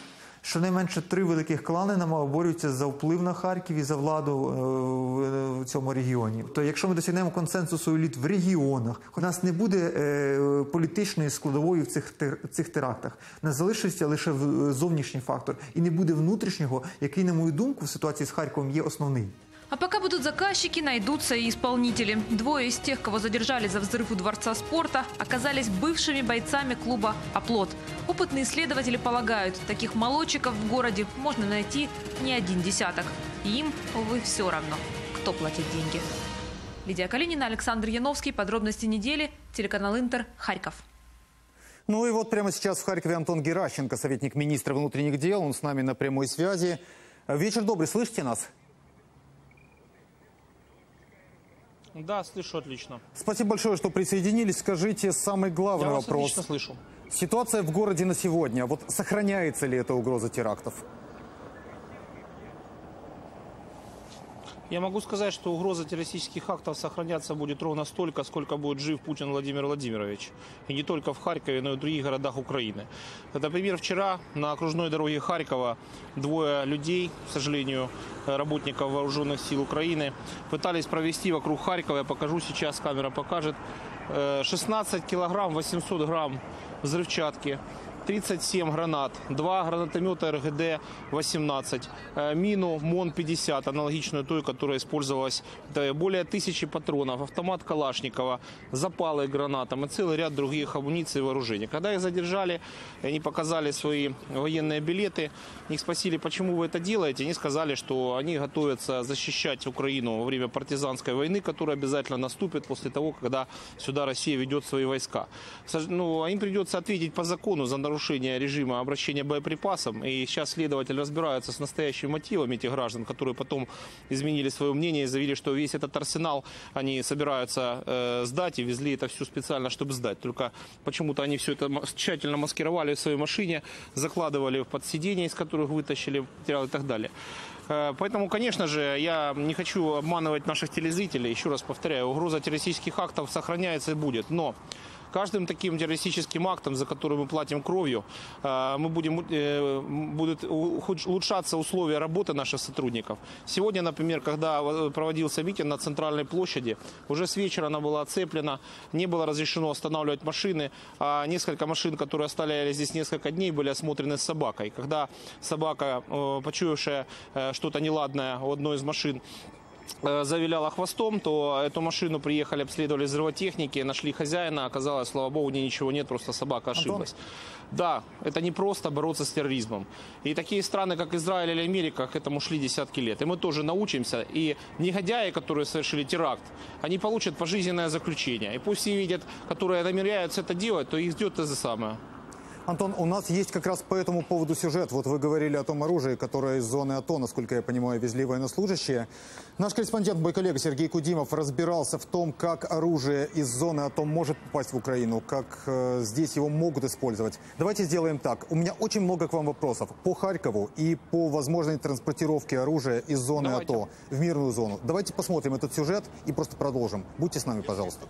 Щонайменше три великих клани нам борються за вплив на Харків і за владу е, в- в цьому регіоні. То якщо ми досягнемо консенсусу еліт в регіонах, у нас не буде е, політичної складової в цих тер- цих терактах. Не залишиться лише в- зовнішній фактор, і не буде внутрішнього, який, на мою думку, в ситуації з Харковом є основний. А пока будут заказчики, найдутся и исполнители. Двое из тех, кого задержали за взрыв у Дворца спорта, оказались бывшими бойцами клуба «Оплот». Опытные исследователи полагают, таких молодчиков в городе можно найти не один десяток. Им, увы, все равно, кто платит деньги. Лидия Калинина, Александр Яновский. Подробности недели. Телеканал «Интер», Харьков. Ну и вот прямо сейчас в Харькове Антон Геращенко, советник министра внутренних дел. Он с нами на прямой связи. Вечер добрый, слышите нас? Да, слышу отлично. Спасибо большое, что присоединились. Скажите самый главный Я вас вопрос. отлично слышу. Ситуация в городе на сегодня. Вот сохраняется ли эта угроза терактов? Я могу сказать, что угроза террористических актов сохраняться будет ровно столько, сколько будет жив Путин Владимир Владимирович. И не только в Харькове, но и в других городах Украины. Например, вчера на окружной дороге Харькова двое людей, к сожалению, работников вооруженных сил Украины, пытались провести вокруг Харькова, я покажу сейчас, камера покажет, э, 16 килограмм 800 грамм взрывчатки. 37 гранат, 2 гранатомета РГД-18, э, мину МОН-50, аналогичную той, которая использовалась, более тысячи патронов, автомат Калашникова, запалы гранатам и целый ряд других амуниций и вооружений. Когда их задержали, они показали свои военные билеты, их спросили, почему вы это делаете, они сказали, что они готовятся защищать Украину во время партизанской войны, которая обязательно наступит после того, когда сюда Россия ведет свои войска. Ну, им придется ответить по закону за нарушение режима обращения боеприпасом. И сейчас следователь разбирается с настоящими мотивами этих граждан, которые потом изменили свое мнение и заявили, что весь этот арсенал они собираются э, сдать и везли это все специально, чтобы сдать. Только почему-то они все это тщательно маскировали в своей машине, закладывали под сиденье, из которых вытащили материалы и так далее. Э, Поэтому, конечно же, я не хочу обманывать наших телезрителей. Еще раз повторяю, угроза террористических актов сохраняется и будет. Но каждым таким террористическим актом, за который мы платим кровью, э, мы будем, э, будут улучшаться условия работы наших сотрудников. Сегодня, например, когда э, проводился митинг на центральной площади, уже с вечера она была оцеплена, не было разрешено останавливать машины, а несколько машин, которые оставляли здесь несколько дней, были осмотрены с собакой. Когда собака, почуявшая что-то неладное у одной из машин, завиляла хвостом, то эту машину приехали, обследовали взрывотехники, нашли хозяина, оказалось, слава богу, у нее ничего нет, просто собака ошиблась. Да, это не просто бороться с терроризмом. И такие страны, как Израиль или Америка, к этому шли десятки лет. И мы тоже научимся. И негодяи, которые совершили теракт, они получат пожизненное заключение. И пусть все видят, которые намеряются это делать, то их ждет то же самое. Антон, у нас есть как раз по этому поводу сюжет. Вот вы говорили о том оружии, которое из зоны АТО, насколько я понимаю, везли военнослужащие. Наш корреспондент, мой коллега Сергей Кудимов, разбирался в том, как оружие из зоны АТО может попасть в Украину, как э, здесь его могут использовать. Давайте сделаем так. У меня очень много к вам вопросов по Харькову и по возможной транспортировке оружия из зоны Давайте. АТО в мирную зону. Давайте посмотрим этот сюжет и просто продолжим. Будьте с нами, пожалуйста.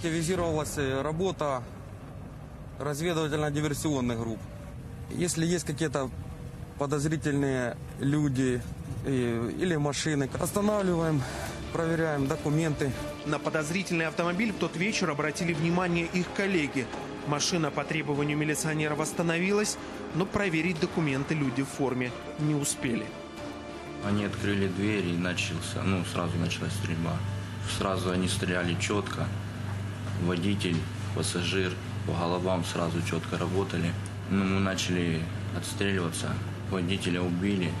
Активизировалась работа разведывательно-диверсионных групп. Если есть какие-то подозрительные люди или машины, останавливаем, проверяем документы. На подозрительный автомобиль в тот вечер обратили внимание их коллеги. Машина по требованию милиционеров остановилась, но проверить документы люди в форме не успели. Они открыли дверь и начался, ну, сразу началась стрельба. Сразу они стреляли четко. Водитель, пассажир, по головам сразу четко работали. Ну, мы начали отстреливаться. Водителя убили.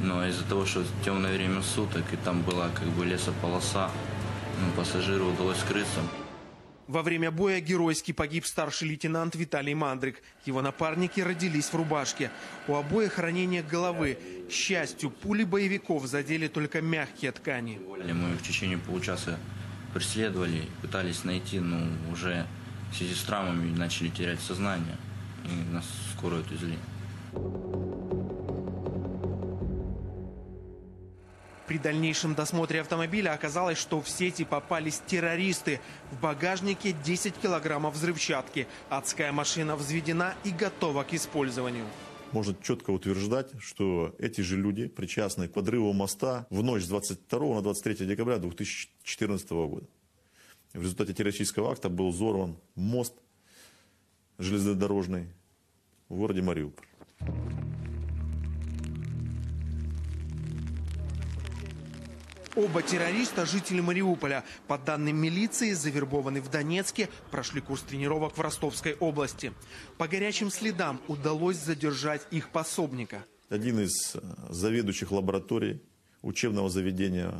Но из-за того, что темное время суток, и там была как бы лесополоса, ну, пассажиру удалось скрыться. Во время боя геройски погиб старший лейтенант Виталий Мандрик. Его напарники родились в рубашке. У обоих ранения головы. К счастью, пули боевиков задели только мягкие ткани. Мы в течение получаса преследовали, пытались найти, но уже в связи с травмами начали терять сознание. И нас скоро отвезли. При дальнейшем досмотре автомобиля оказалось, что в сети попались террористы. В багажнике 10 килограммов взрывчатки. Адская машина взведена и готова к использованию. Можно четко утверждать, что эти же люди причастны к подрыву моста в ночь с 22 на 23 декабря 2014 года. В результате террористического акта был взорван мост железнодорожный в городе Мариуполь. Оба террориста – жители Мариуполя. По данным милиции, завербованы в Донецке, прошли курс тренировок в Ростовской области. По горячим следам удалось задержать их пособника. Один из э, заведующих лабораторий учебного заведения,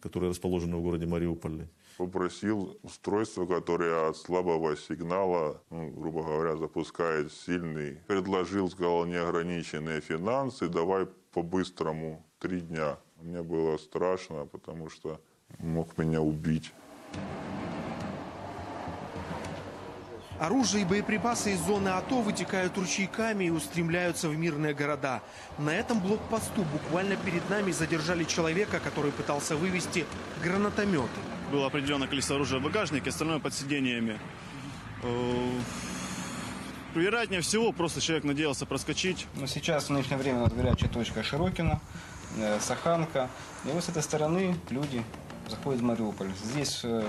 которое расположено в городе Мариуполе, попросил устройство, которое от слабого сигнала, ну, грубо говоря, запускает сильный. Предложил, сказал, неограниченные финансы, давай по-быстрому, три дня. Мне было страшно, потому что мог меня убить. Оружие и боеприпасы из зоны АТО вытекают ручейками и устремляются в мирные города. На этом блокпосту буквально перед нами задержали человека, который пытался вывести гранатометы. Было определенное количество оружия в багажнике, остальное под сидениями. Э, Вероятнее всего, просто человек надеялся проскочить. Но сейчас в нынешнее время у нас горячая точка Широкина. Э, Саханка. И вот с этой стороны люди заходят в Мариуполь. Здесь э,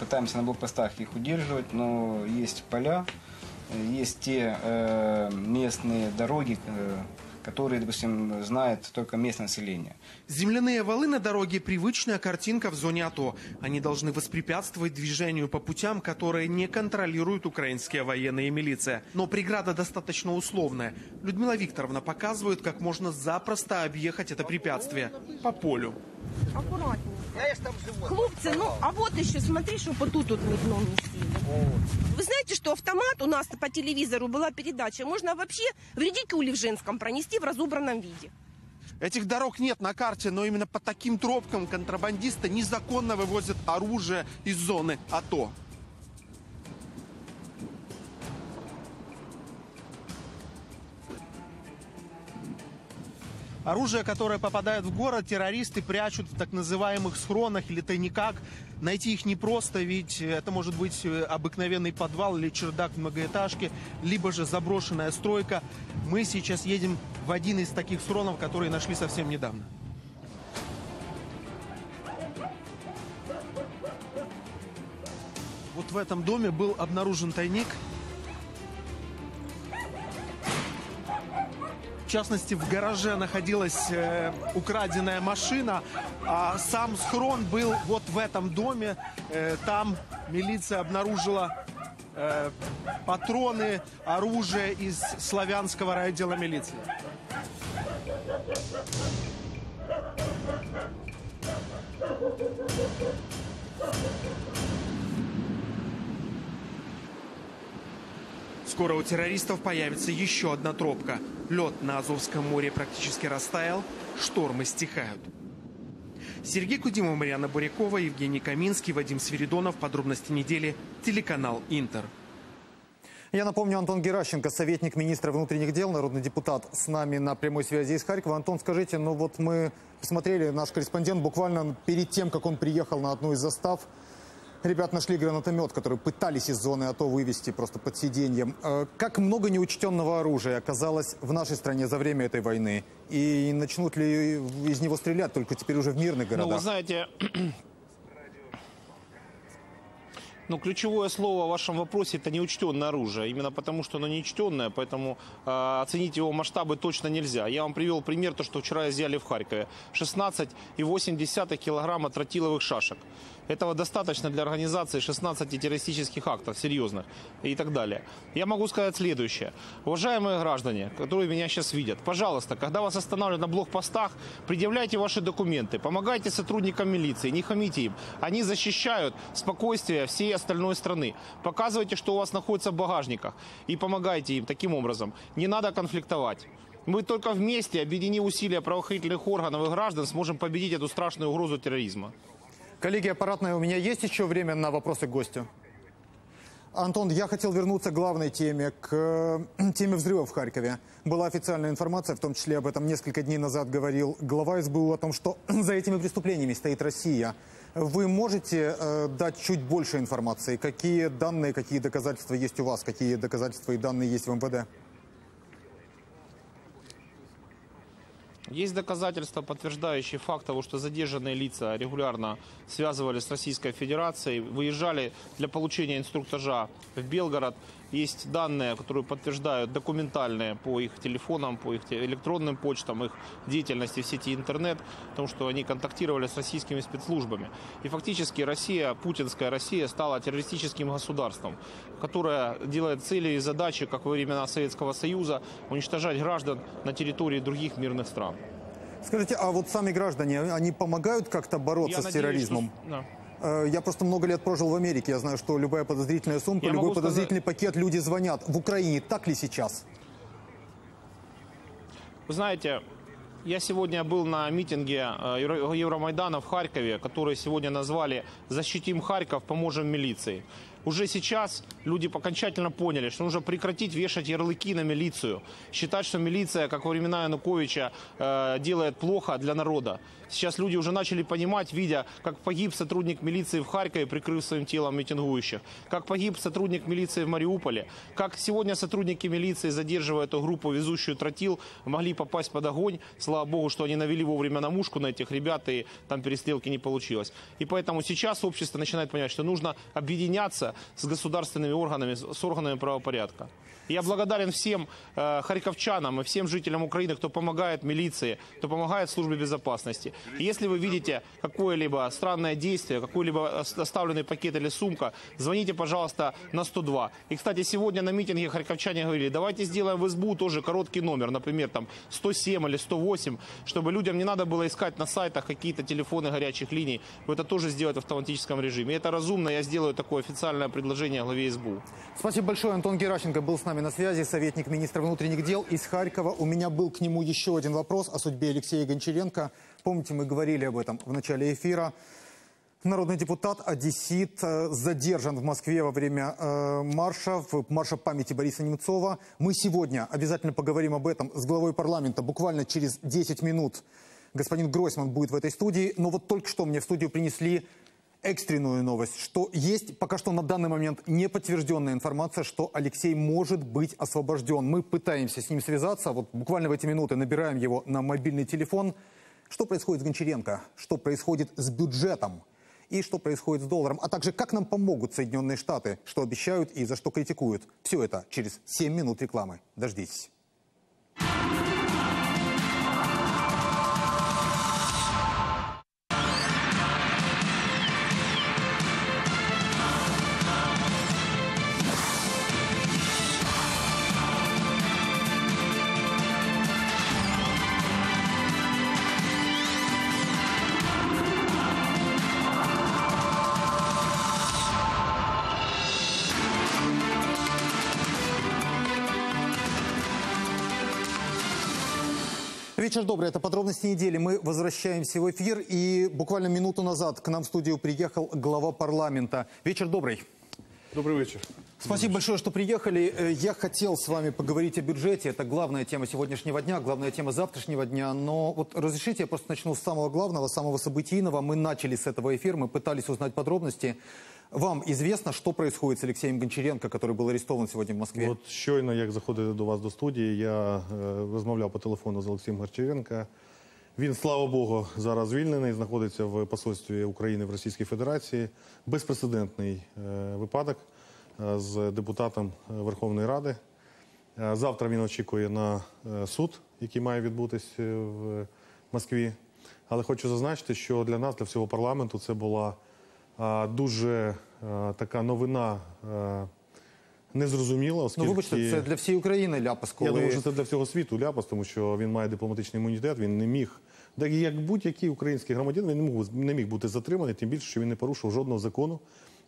пытаемся на блокпостах их удерживать, но есть поля, э, есть те местные дороги, которые, допустим, знает только местное население. Земляные валы на дороге – привычная картинка в зоне АТО. Они должны воспрепятствовать движению по путям, которые не контролируют украинские военные и милиция. Но преграда достаточно условная. Людмила Викторовна показывает, как можно запросто объехать это препятствие по полю. Аккуратнее. Хлопцы, ну, а вот еще, смотри, чтобы тут вот мы дном не сели. Вы знаете, что автомат у нас по телевизору была передача, можно вообще в редикуле в женском пронести в разобранном виде. Этих дорог нет на карте, но именно по таким тропкам контрабандисты незаконно вывозят оружие из зоны АТО. Оружие, которое попадает в город, террористы прячут в так называемых схронах или тайниках. Найти их непросто, ведь это может быть э, обыкновенный подвал или чердак в многоэтажке, либо же заброшенная стройка. Мы сейчас едем в один из таких схронов, которые нашли совсем недавно. Вот в этом доме был обнаружен тайник. В частности, в гараже находилась э, украденная машина, а сам схрон был вот в этом доме. Э, там милиция обнаружила э, патроны, оружие из славянского райотдела милиции. Скоро у террористов появится еще одна тропка. Лед на Азовском море практически растаял, штормы стихают. Сергей Кудимов, Марьяна Бурякова, Евгений Каминский, Вадим Свиридонов. Подробности недели. Телеканал «Интер». Я напомню, Антон Геращенко, советник министра внутренних дел, народный депутат, с нами на прямой связи из Харькова. Антон, скажите, ну вот мы посмотрели, наш корреспондент буквально перед тем, как он приехал на одну из застав, Ребят нашли гранатомет, который пытались из зоны АТО вывести просто под сиденьем. Э, как много неучтенного оружия оказалось в нашей стране за время этой войны? И начнут ли из него стрелять только теперь уже в мирных городах? Ну, вы знаете, Ну, ключевое слово в вашем вопросе – это неучтенное оружие. Именно потому, что оно неучтенное, поэтому э, оценить его масштабы точно нельзя. Я вам привел пример, то, что вчера изъяли в Харькове. 16,8 килограмма тротиловых шашек. Этого достаточно для организации 16 террористических актов, серьезных и так далее. Я могу сказать следующее. Уважаемые граждане, которые меня сейчас видят, пожалуйста, когда вас останавливают на блокпостах, предъявляйте ваши документы, помогайте сотрудникам милиции, не хамите им. Они защищают спокойствие всей остальной страны. Показывайте, что у вас находится в багажниках и помогайте им таким образом. Не надо конфликтовать. Мы только вместе, объединив усилия правоохранительных органов и граждан, сможем победить эту страшную угрозу терроризма. Коллеги аппаратные, у меня есть еще время на вопросы к гостю? Антон, я хотел вернуться к главной теме, к э, теме взрыва в Харькове. Была официальная информация, в том числе об этом несколько дней назад говорил глава СБУ о том, что за этими преступлениями стоит Россия. Вы можете э, дать чуть больше информации? Какие данные, какие доказательства есть у вас? Какие доказательства и данные есть в МВД? Есть доказательства, подтверждающие факт того, что задержанные лица регулярно связывались с Российской Федерацией, выезжали для получения инструктажа в Белгород. Есть данные, которые подтверждают документальные по их телефонам, по их электронным почтам, их деятельности в сети интернет, потому что они контактировали с российскими спецслужбами. И фактически Россия, путинская Россия, стала террористическим государством, которое делает цели и задачи, как во времена Советского Союза, уничтожать граждан на территории других мирных стран. Скажите, а вот сами граждане, они помогают как-то бороться Я с надеюсь, терроризмом? что- да. Э, Я просто много лет прожил в Америке. Я знаю, что любая подозрительная сумка, Я любой подозрительный пакет, люди звонят. В Украине так ли сейчас? Вы знаете, я сегодня был на митинге э, Евро- Евромайдана в Харькове, который сегодня назвали «Защитим Харьков, поможем милиции». Уже сейчас люди окончательно поняли, что нужно прекратить вешать ярлыки на милицию, считать, что милиция, как во времена Януковича, э, делает плохо для народа. Сейчас люди уже начали понимать, видя, как погиб сотрудник милиции в Харькове, прикрыв своим телом митингующих, как погиб сотрудник милиции в Мариуполе, как сегодня сотрудники милиции, задерживая эту группу, везущую тротил, могли попасть под огонь. Слава богу, что они навели вовремя на мушку на этих ребят, и там перестрелки не получилось. И поэтому сейчас общество начинает понимать, что нужно объединяться с государственными органами, с органами правопорядка. Я благодарен всем э, харьковчанам и всем жителям Украины, кто помогает милиции, кто помогает службе безопасности. И если вы видите какое-либо странное действие, какой-либо оставленный пакет или сумка, звоните, пожалуйста, на 102. И, кстати, сегодня на митинге харьковчане говорили, давайте сделаем в СБУ тоже короткий номер, например, там 107 или 108, чтобы людям не надо было искать на сайтах какие-то телефоны горячих линий. Вы это тоже сделать в автоматическом режиме. И это разумно, я сделаю такое официальное предложение главе СБУ. Спасибо большое. Антон Геращенко был с нами на связи, советник министра внутренних дел из Харькова. У меня был к нему еще один вопрос о судьбе Алексея Гончаренко. Помните, мы говорили об этом в начале эфира. Народный депутат, одессит, э, задержан в Москве во время э, марша, в марша памяти Бориса Немцова. Мы сегодня обязательно поговорим об этом с главой парламента буквально через 10 минут. Господин Гройсман будет в этой студии. Но вот только что мне в студию принесли экстренную новость, что есть пока что на данный момент неподтвержденная информация, что Алексей может быть освобожден. Мы пытаемся с ним связаться, вот буквально в эти минуты набираем его на мобильный телефон. Что происходит с Гончаренко? Что происходит с бюджетом? И что происходит с долларом? А также как нам помогут Соединенные Штаты? Что обещают и за что критикуют? Все это через 7 минут рекламы. Дождитесь. Вечер добрый. Это подробности недели. Мы возвращаемся в эфир. И буквально минуту назад к нам в студию приехал глава парламента. Вечер добрый. Добрый вечер. Спасибо большое, что приехали. Э, Я хотел с вами поговорить о бюджете. Это главная тема сегодняшнего дня, главная тема завтрашнего дня. Но вот разрешите, я просто начну с самого главного, самого событийного. Мы начали с этого эфира, мы пытались узнать подробности. Вам известно, що происходит з Олексієм Гончаренко, який був арестований сьогодні в Москві? От щойно, як заходили до вас до студії, я е, розмовляв по телефону з Олексієм Гарчевенко. Він, слава Богу, зараз звільнений, знаходиться в посольстві України в Російській Федерації. Безпрецедентний е, випадок е, з депутатом Верховної Ради. Е, Завтра він очікує на е, суд, який має відбутись в Москві. Але хочу зазначити, що для нас, для всього парламенту, це була дуже така новина а, незрозуміла, Ну, вибачте, це для всієї України ляпас, коли... Я думаю, що це для всього світу ляпас, тому що він має дипломатичний імунітет, він не міг. Так як будь-який український громадянин, він не міг бути затриманий, тим більше, що він не порушив жодного закону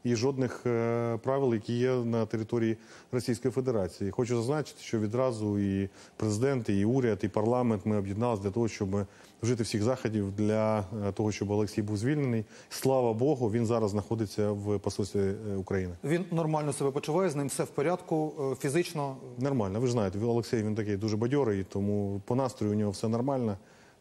і жодних е, правил, які є на території Російської Федерації. Хочу зазначити, що відразу і президент, і уряд, і парламент ми об'єдналися для того, щоб вжити всіх заходів для е, того, щоб Олексій був звільнений. Слава Богу, він зараз знаходиться в посольстві е, України. Він нормально себе почуває, з ним все в порядку, фізично. Нормально, ви ж знаєте, Олексій він такий дуже бадьорий, тому по настрою у нього все нормально.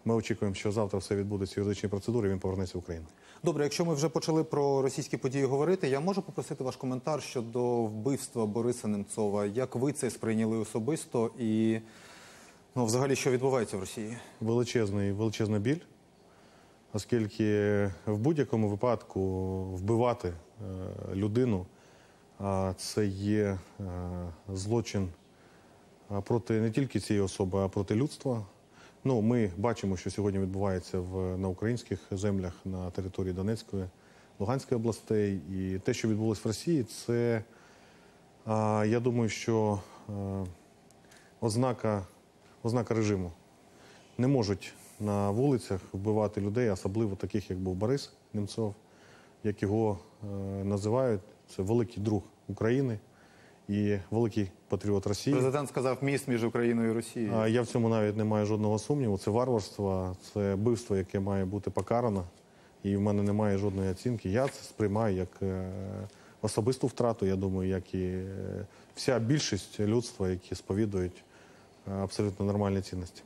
Ми очікуємо, що завтра все відбудеться в юридичній процедурі, він повернеться в Україну. Добре, якщо ми вже почали про російські події говорити, я можу попросити ваш коментар щодо вбивства Бориса Немцова. Як ви це сприйняли особисто і ну, взагалі, що відбувається в Росії? Величезний, величезна біль, оскільки в будь-якому випадку вбивати е, людину а це є е, злочин проти не тільки цієї особи, а проти людства. Ну, ми бачимо, що сьогодні відбувається в, на українських землях на території Донецької, Луганської областей. І те, що відбулося в Росії, це, а, я думаю, що е, ознака, ознака режиму. Не можуть на вулицях вбивати людей, особливо таких, як був Борис Немцов, як його е, називають. Це великий друг України і великий патріот Росії. Президент сказав міст між Україною і Росією. Я в цьому навіть не маю жодного сумніву. Це варварство, це вбивство, яке має бути покарано. І в мене немає жодної оцінки. Я це сприймаю як е, особисту втрату, я думаю, як і е, вся більшість людства, які сповідують е, абсолютно нормальні цінності.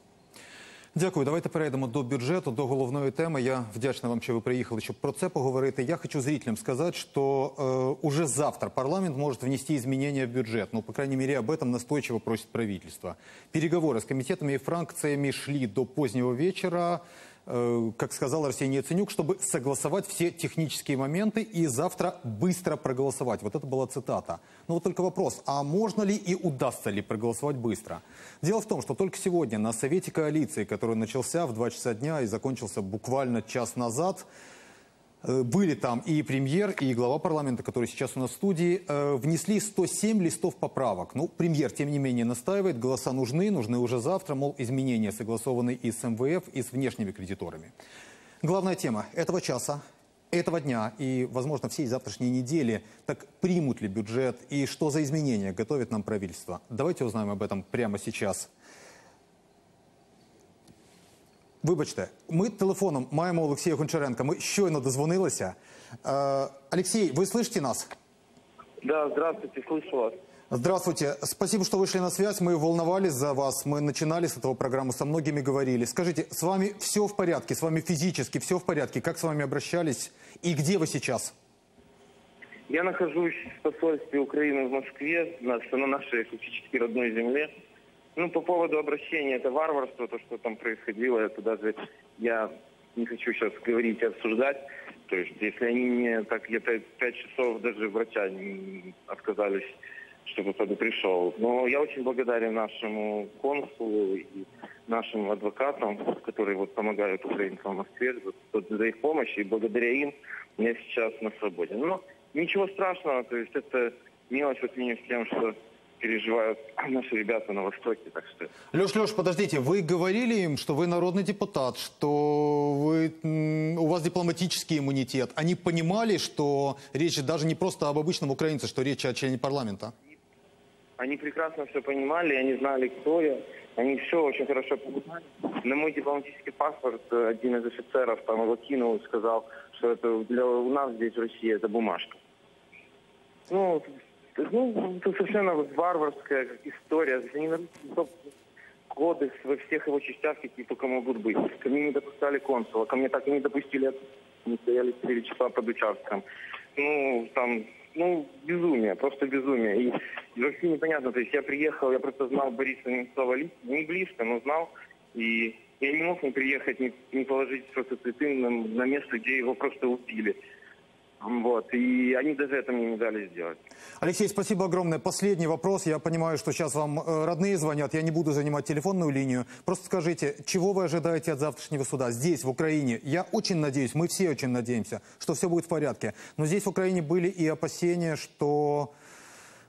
Дякую. Давайте перейдемо до бюджету, до головної теми. Я вдячна вам, що ви приїхали, щоб про це поговорити. Я хочу зрителям сказать, что э, уже завтра парламент может внести изменения в бюджет. Ну, по крайней мере, об этом настойчиво просит правительство. Переговоры с комитетами и фракциями шли до позднего вечера. Э, как сказал Арсений Яценюк, чтобы согласовать все технические моменты и завтра быстро проголосовать. Вот это была цитата. Но вот только вопрос, а можно ли и удастся ли проголосовать быстро? Дело в том, что только сегодня на Совете коалиции, который начался в 2 часа дня и закончился буквально час назад, Были там и премьер, и глава парламента, который сейчас у нас в студии, э, внесли 107 листов поправок. Ну, премьер, тем не менее, настаивает, голоса нужны, нужны уже завтра, мол, изменения согласованы и с МВФ, и с внешними кредиторами. Главная тема этого часа, этого дня и, возможно, всей завтрашней недели, так примут ли бюджет и что за изменения готовит нам правительство? Давайте узнаем об этом прямо сейчас. Вибачте, ми телефоном маємо Олексія Гончаренка. Ми щойно дозвонилися. Е, Алексей, вы слышите нас? Да, здравствуйте, слышу вас. Здравствуйте. Спасибо, что вышли на связь. Мы волновались за вас. Мы начинали с этого программы, со многими говорили. Скажите, с вами все в порядке? С вами физически все в порядке? Как с вами обращались? И где вы сейчас? Я нахожусь в посольстве Украины в Москве, на, на нашей фактически родной земле. Ну, по поводу обращения, это варварство, то, что там происходило, это даже я не хочу сейчас говорить и обсуждать. То есть, если они мне так где-то пять часов даже врача не отказались, чтобы кто-то пришел. Но я очень благодарен нашему консулу и нашим адвокатам, которые вот помогают украинцам в Москве вот, за их помощь. И благодаря им я сейчас на свободе. Но ничего страшного, то есть это мелочь по сравнению с тем, что переживают наши ребята на Востоке. Так что Леш, Леш, подождите, вы говорили им, что вы народный депутат, что вы, у вас дипломатический иммунитет. Они понимали, что речь даже не просто об обычном украинце, что речь о члене парламента? Они прекрасно все понимали, они знали, кто я. Они все очень хорошо понимали. На мой дипломатический паспорт э, один из офицеров там его кинул и сказал, что это для у нас здесь в России это бумажка. Ну, ну, это совершенно варварская история. Они нарушили кодекс во всех его частях, какие только могут быть. Ко мне не допускали консула, ко мне так и не допустили, мы стояли 4 часа под участком. Ну, там, ну, безумие, просто безумие. И, и вообще непонятно, то есть я приехал, я просто знал Бориса Немцова не близко, но знал. И я не мог не приехать, не, не положить просто цветы на, на место, где его просто убили. Вот, и они даже это мне не дали сделать. Алексей, спасибо огромное. Последний вопрос. Я понимаю, что сейчас вам э, родные звонят. Я не буду занимать телефонную линию. Просто скажите, чего вы ожидаете от завтрашнего суда здесь, в Украине? Я очень надеюсь, мы все очень надеемся, что все будет в порядке. Но здесь в Украине были и опасения, что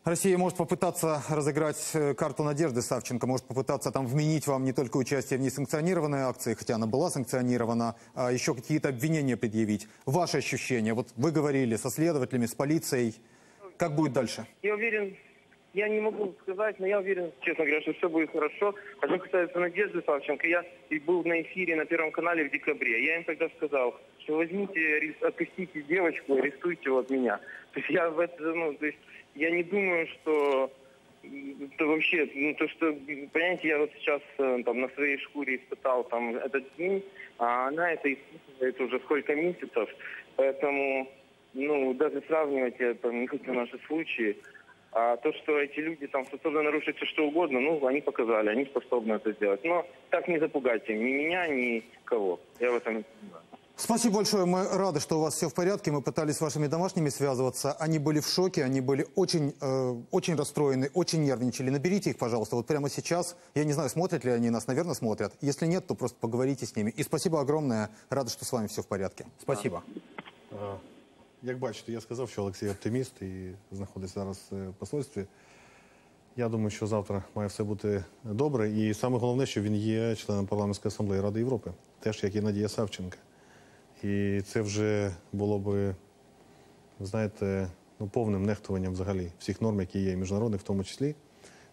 Россия может попытаться разыграть э, карту надежды Савченко, может попытаться там вменить вам не только участие в несанкционированной акции, хотя она была санкционирована, а еще какие-то обвинения предъявить. Ваши ощущения? Вот вы говорили со следователями, с полицией. Как будет дальше? Я уверен, я не могу сказать, но я уверен, честно говоря, что все будет хорошо. А что касается Надежды Савченко, я и был на эфире на Первом канале в декабре. Я им тогда сказал, что возьмите, отпустите девочку, арестуйте вот меня. То есть я в это, ну, то есть я не думаю, что это вообще, ну, то, что, понимаете, я вот сейчас э, там на своей шкуре испытал там этот день, а она это испытывает уже сколько месяцев, поэтому, ну, даже сравнивать там не хочу наши случаи, а то, что эти люди там способны нарушить все что угодно, ну, они показали, они способны это сделать. Но так не запугайте ни меня, ни кого. Я в этом не понимаю. Спасибо большое. Мы рады, что у вас все в порядке. Мы пытались с вашими домашними связываться. Они были в шоке, они были очень, э, очень расстроены, очень нервничали. Наберите их, пожалуйста, вот прямо сейчас. Я не знаю, смотрят ли они нас, наверное, смотрят. Если нет, то просто поговорите с ними. И спасибо огромное. Рада, что с вами все в порядке. Спасибо. Е, Як бачите, я сказав, що Олексій оптиміст і знаходиться зараз е, в посольстві. Я думаю, що завтра має все бути добре. І саме головне, що він є членом парламентської асамблеї Ради Європи, теж як і Надія Савченка. І це вже було би, знаєте, ну, повним нехтуванням взагалі всіх норм, які є міжнародних, в тому числі.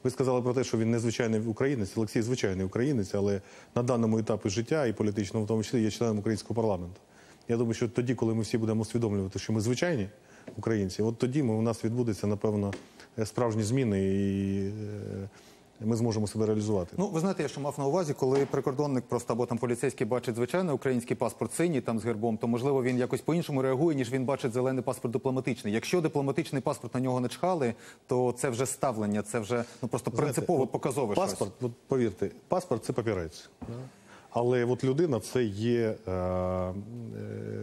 Ви сказали про те, що він незвичайний українець. Олексій звичайний українець, але на даному етапі життя і політичному, в тому числі, є членом українського парламенту. Я думаю, що тоді, коли ми всі будемо усвідомлювати, що ми звичайні, українців. От тоді ми, у нас відбудеться, напевно, справжні зміни і е, ми зможемо себе реалізувати. Ну, ви знаєте, я що мав на увазі, коли прикордонник просто або там поліцейський бачить звичайний український паспорт синій там з гербом, то можливо він якось по-іншому реагує, ніж він бачить зелений паспорт дипломатичний. Якщо дипломатичний паспорт на нього не чхали, то це вже ставлення, це вже ну просто принципово знаєте, показове паспорт, от повірте, паспорт це папірець. Але от людина це є е, е,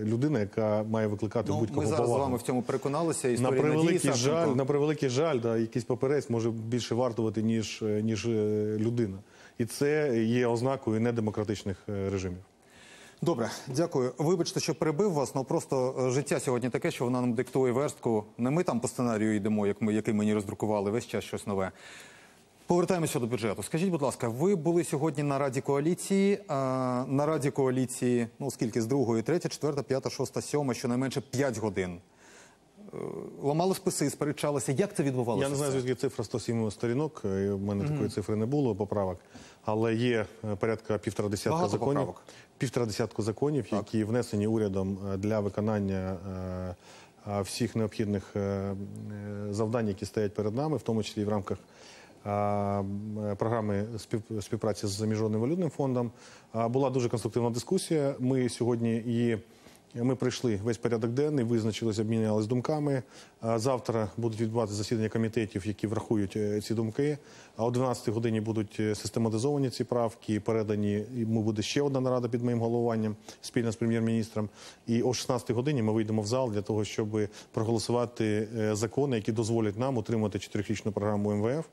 людина, яка має викликати Ну, будь-кого ми зараз з вами в цьому переконалися. На Історія Надії превеликий Савченко. жаль, на превеликий жаль, да, якийсь папірець може більше вартувати, ніж, е, ніж е, людина. І це є ознакою недемократичних режимів. Добре, дякую. Вибачте, що перебив вас, але просто е, життя сьогодні таке, що вона нам диктує верстку. Не ми там по сценарію йдемо, як ми, який мені роздрукували, весь час щось нове. Повертаємося до бюджету. Скажіть, будь ласка, ви були сьогодні на Раді коаліції. А, на Раді коаліції, ну скільки з другої, третя, четверта, п'ята, шоста, сьома, щонайменше п'ять годин. Е, Ламали списи, сперечалися. Як це відбувалося? Я не знаю, звідки цифра 107 сторінок. е, У мене Мгм. такої цифри не було поправок. Але є е, порядка півтора десятка Багато законів. поправок. Півтора десятку законів, які внесені урядом е, для виконання е, е, всіх необхідних е, е, завдань, які стоять перед нами, в тому числі і в рамках е, е, програми спів- співпраці з Міжнародним валютним фондом. Була дуже конструктивна дискусія. Ми сьогодні її ми пройшли весь порядок денний, визначилися, обмінялися думками. Завтра будуть відбуватися засідання комітетів, які врахують е, ці думки. А о 12 годині будуть е, систематизовані ці правки, передані. Ми буде ще одна нарада під моїм головуванням спільно з прем'єр-міністром. І о 16 годині ми вийдемо в зал для того, щоб проголосувати е, закони, які дозволять нам утримати чотирирічну програму МВФ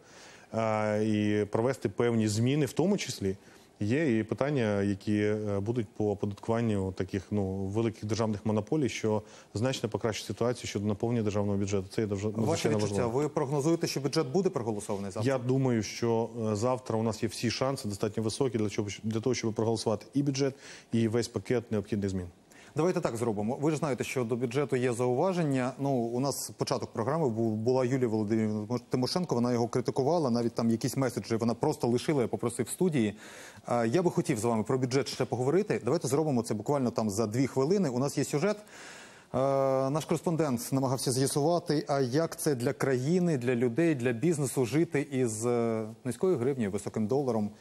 і провести певні зміни, в тому числі. Є і питання, які е, будуть по оподаткуванню таких ну великих державних монополій, що значно покращить ситуацію щодо наповнення державного бюджету. Це є дуже Ваше відчуття, ви прогнозуєте, що бюджет буде проголосований завтра? Я думаю, що е, завтра у нас є всі шанси достатньо високі для чого для того, щоб проголосувати і бюджет, і весь пакет необхідних змін. Давайте так зробимо. Ви ж знаєте, що до бюджету є зауваження. Ну, у нас початок програми була Юлія Володимирівна Тимошенко. Вона його критикувала. Навіть там якісь меседжі вона просто лишила. Я попросив в студії. Я би хотів з вами про бюджет ще поговорити. Давайте зробимо це буквально там за дві хвилини. У нас є сюжет. Наш кореспондент намагався з'ясувати, а як це для країни, для людей, для бізнесу жити із е, низькою гривнею, високим доларом.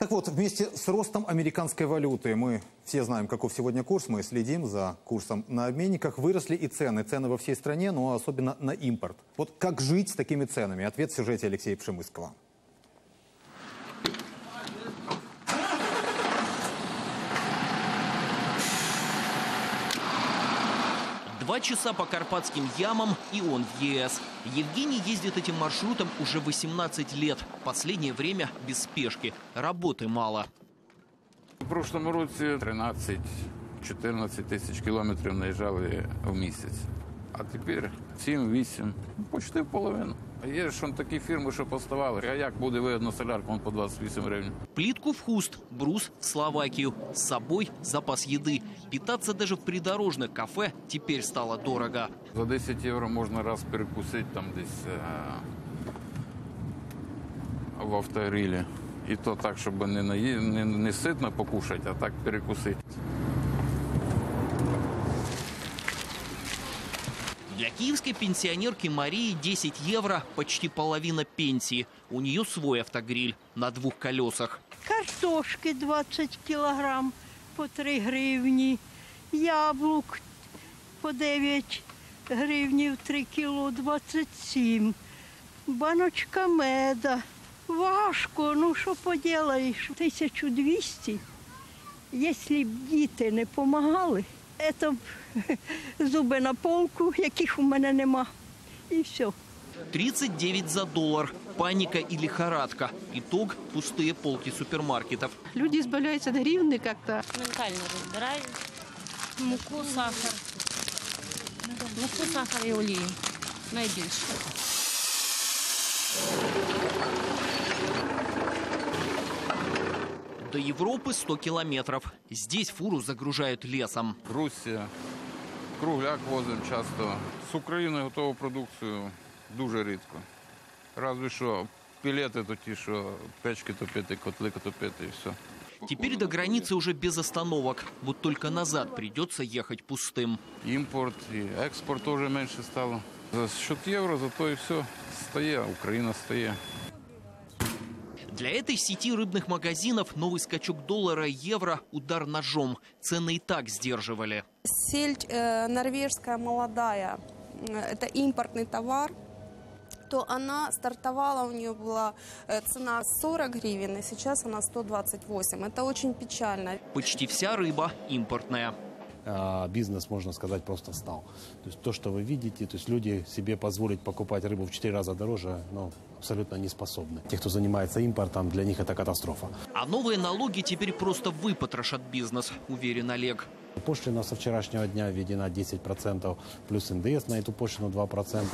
Так вот, вместе с ростом американской валюты, мы все знаем, каков сегодня курс, мы следим за курсом на обменниках, выросли и цены. Цены во всей стране, но особенно на импорт. Вот как жить с такими ценами? Ответ в сюжете Алексея Пшемыскова. Два часа по карпатским ямам, и он в ЕС. Евгений ездит этим маршрутом уже 18 лет. Последнее время без спешки. Работы мало. У прошлому році 13-14 тисяч кілометрів наїжджали в місяць. А тепер 7-8, ну, почти в половину. Є ж он такі фірми, що поставали. А як буде видно солярку он по 28 гривень? Плитку в Хуст, брус в Словакию. С собой запас еды. Питаться даже в придорожных кафе теперь стало дорого. За 10 євро можна раз перекусити там десь е, в автогрилі. І то так, щоб не, наї... не, не ситно покушати, а так перекусити. Для киевской пенсионерки Марии 10 евро – почти половина пенсии. У нее свой автогриль на двух колесах. Картошки 20 кілограм по 3 гривні, яблук по 9 гривнів 3 кіло 27, баночка меда. Важко, ну що поділаєш, 1200. Якщо б діти не допомагали, це б зуби на полку, яких у мене нема. І все. 39 за доллар. Паника и лихорадка. Итог – пустые полки супермаркетов. Люди избавляются от гривны как-то. Ментально разбираю. Муку, сахар. Муку, сахар і олію. Найбільше. До Европы 100 километров. Здесь фуру загружают лесом. Руссія, кругляк возимо часто. З України готову продукцію дуже рідко. Разве що пілети то ті, що печки топити, котли топити і все. Теперь до границы уже без остановок. Вот только назад придется ехать пустым. Імпорт і експорт теж менше стало. За счет євро, зато і все стає, Україна стає. Для этой сети рыбных магазинов новый скачок доллара и евро – удар ножом. Цены и так сдерживали. Сельдь э, норвежская молодая, э, это импортный товар, то она стартовала, у нее была э, цена 40 гривен, и сейчас она 128. Это очень печально. Почти вся рыба импортная. А, бизнес, можно сказать, просто встал. То есть то, что вы видите, то есть люди себе позволить покупать рыбу в 4 раза дороже, ну, абсолютно не способны. Те, кто занимается импортом, для них это катастрофа. А новые налоги теперь просто выпотрошат бизнес, уверен Олег. Пошлина со вчерашнего дня введена 10%, плюс НДС на эту пошлину 2%.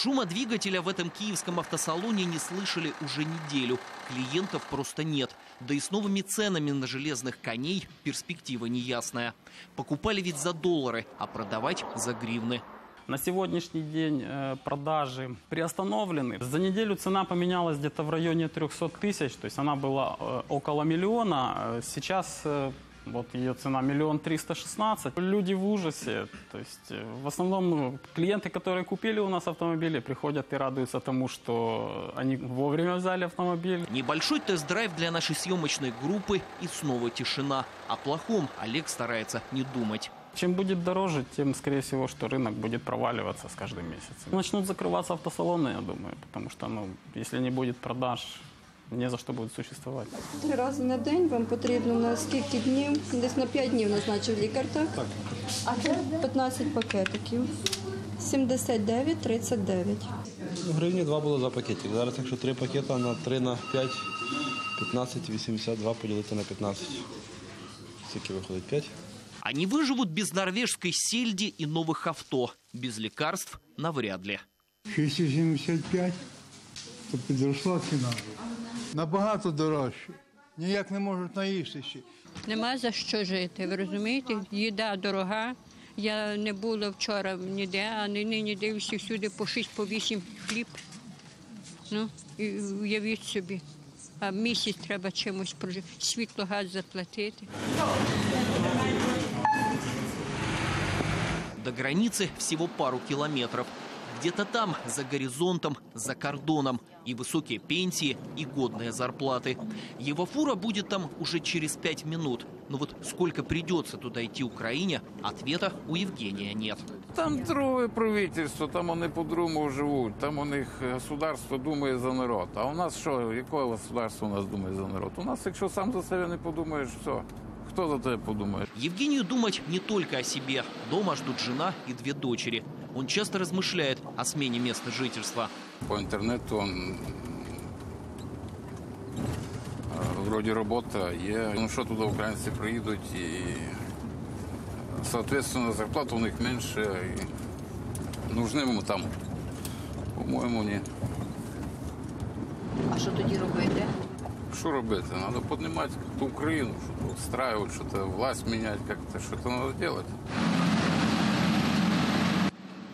Шума двигателя в этом киевском автосалоне не слышали уже неделю. Клиентов просто нет. Да и с новыми ценами на железных коней перспектива неясная. Покупали ведь за доллары, а продавать за гривны. На сегодняшний день э, продажи приостановлены. За неделю цена поменялась где-то в районе 300 тысяч, то есть она была э, около миллиона. Э, Сейчас вот ее цена миллион триста шестнадцать. Люди в ужасе. То есть э, в основном ну, клиенты, которые купили у нас автомобили, приходят и радуются тому, что они вовремя взяли автомобиль. Небольшой тест-драйв для нашей съемочной группы и снова тишина. О плохом Олег старается не думать. Чем будет дороже, тем, скорее всего, что рынок будет проваливаться с каждым месяцем. Начнут закрываться автосалоны, я думаю, потому что, ну, если не будет продаж, не за что будет существовать. Три рази на день вам потрібно на скільки днів? Десь на 5 днів назначив лікар, так? Так. А це 15 пакетиків. 79,39. Гривні два було за пакетик. Зараз, якщо три пакети на 3 на 5, 15, 82 поділити на 15. Скільки виходить? 5? Они выживут без норвежской сельди и новых авто. Без лекарств навряд ли. 275, то підросла ціна. Набагато дорожче. Ніяк не можуть наїстися. Нема за що жити, ви розумієте? Їда дорога. Я не була вчора ніде, а нині дивлюся всюди по 6 по 8 хліб. Ну, і уявіть собі. А місяць треба чимось прожити, світло, газ заплатити. До границы всего пару километров. Где-то там, за горизонтом, за кордоном. И высокие пенсии, и годные зарплаты. Его фура будет там уже через пять минут. Но вот сколько придется туда идти Украине, ответа у Евгения нет. Там друге правительство, там вони по-другому живуть, там у них государство думає за народ. А у нас що, яке государство у нас думає за народ? У нас, якщо сам за себе не подумаєш, все. Хто за тебе подумає? Евгению думать не только о себе. Дома ждут жена и две дочери. Он часто размышляет о смене места жительства. По інтернету он, е, вроді робота є. Ну що туди українці приїдуть і соответственно зарплата у них менше. І нужны йому там. По-моєму, ні. А що тоді робити? Що робити? Треба піднімати ту Україну, щоб встраювати, що-то власть міняти, як-то що-то треба робити.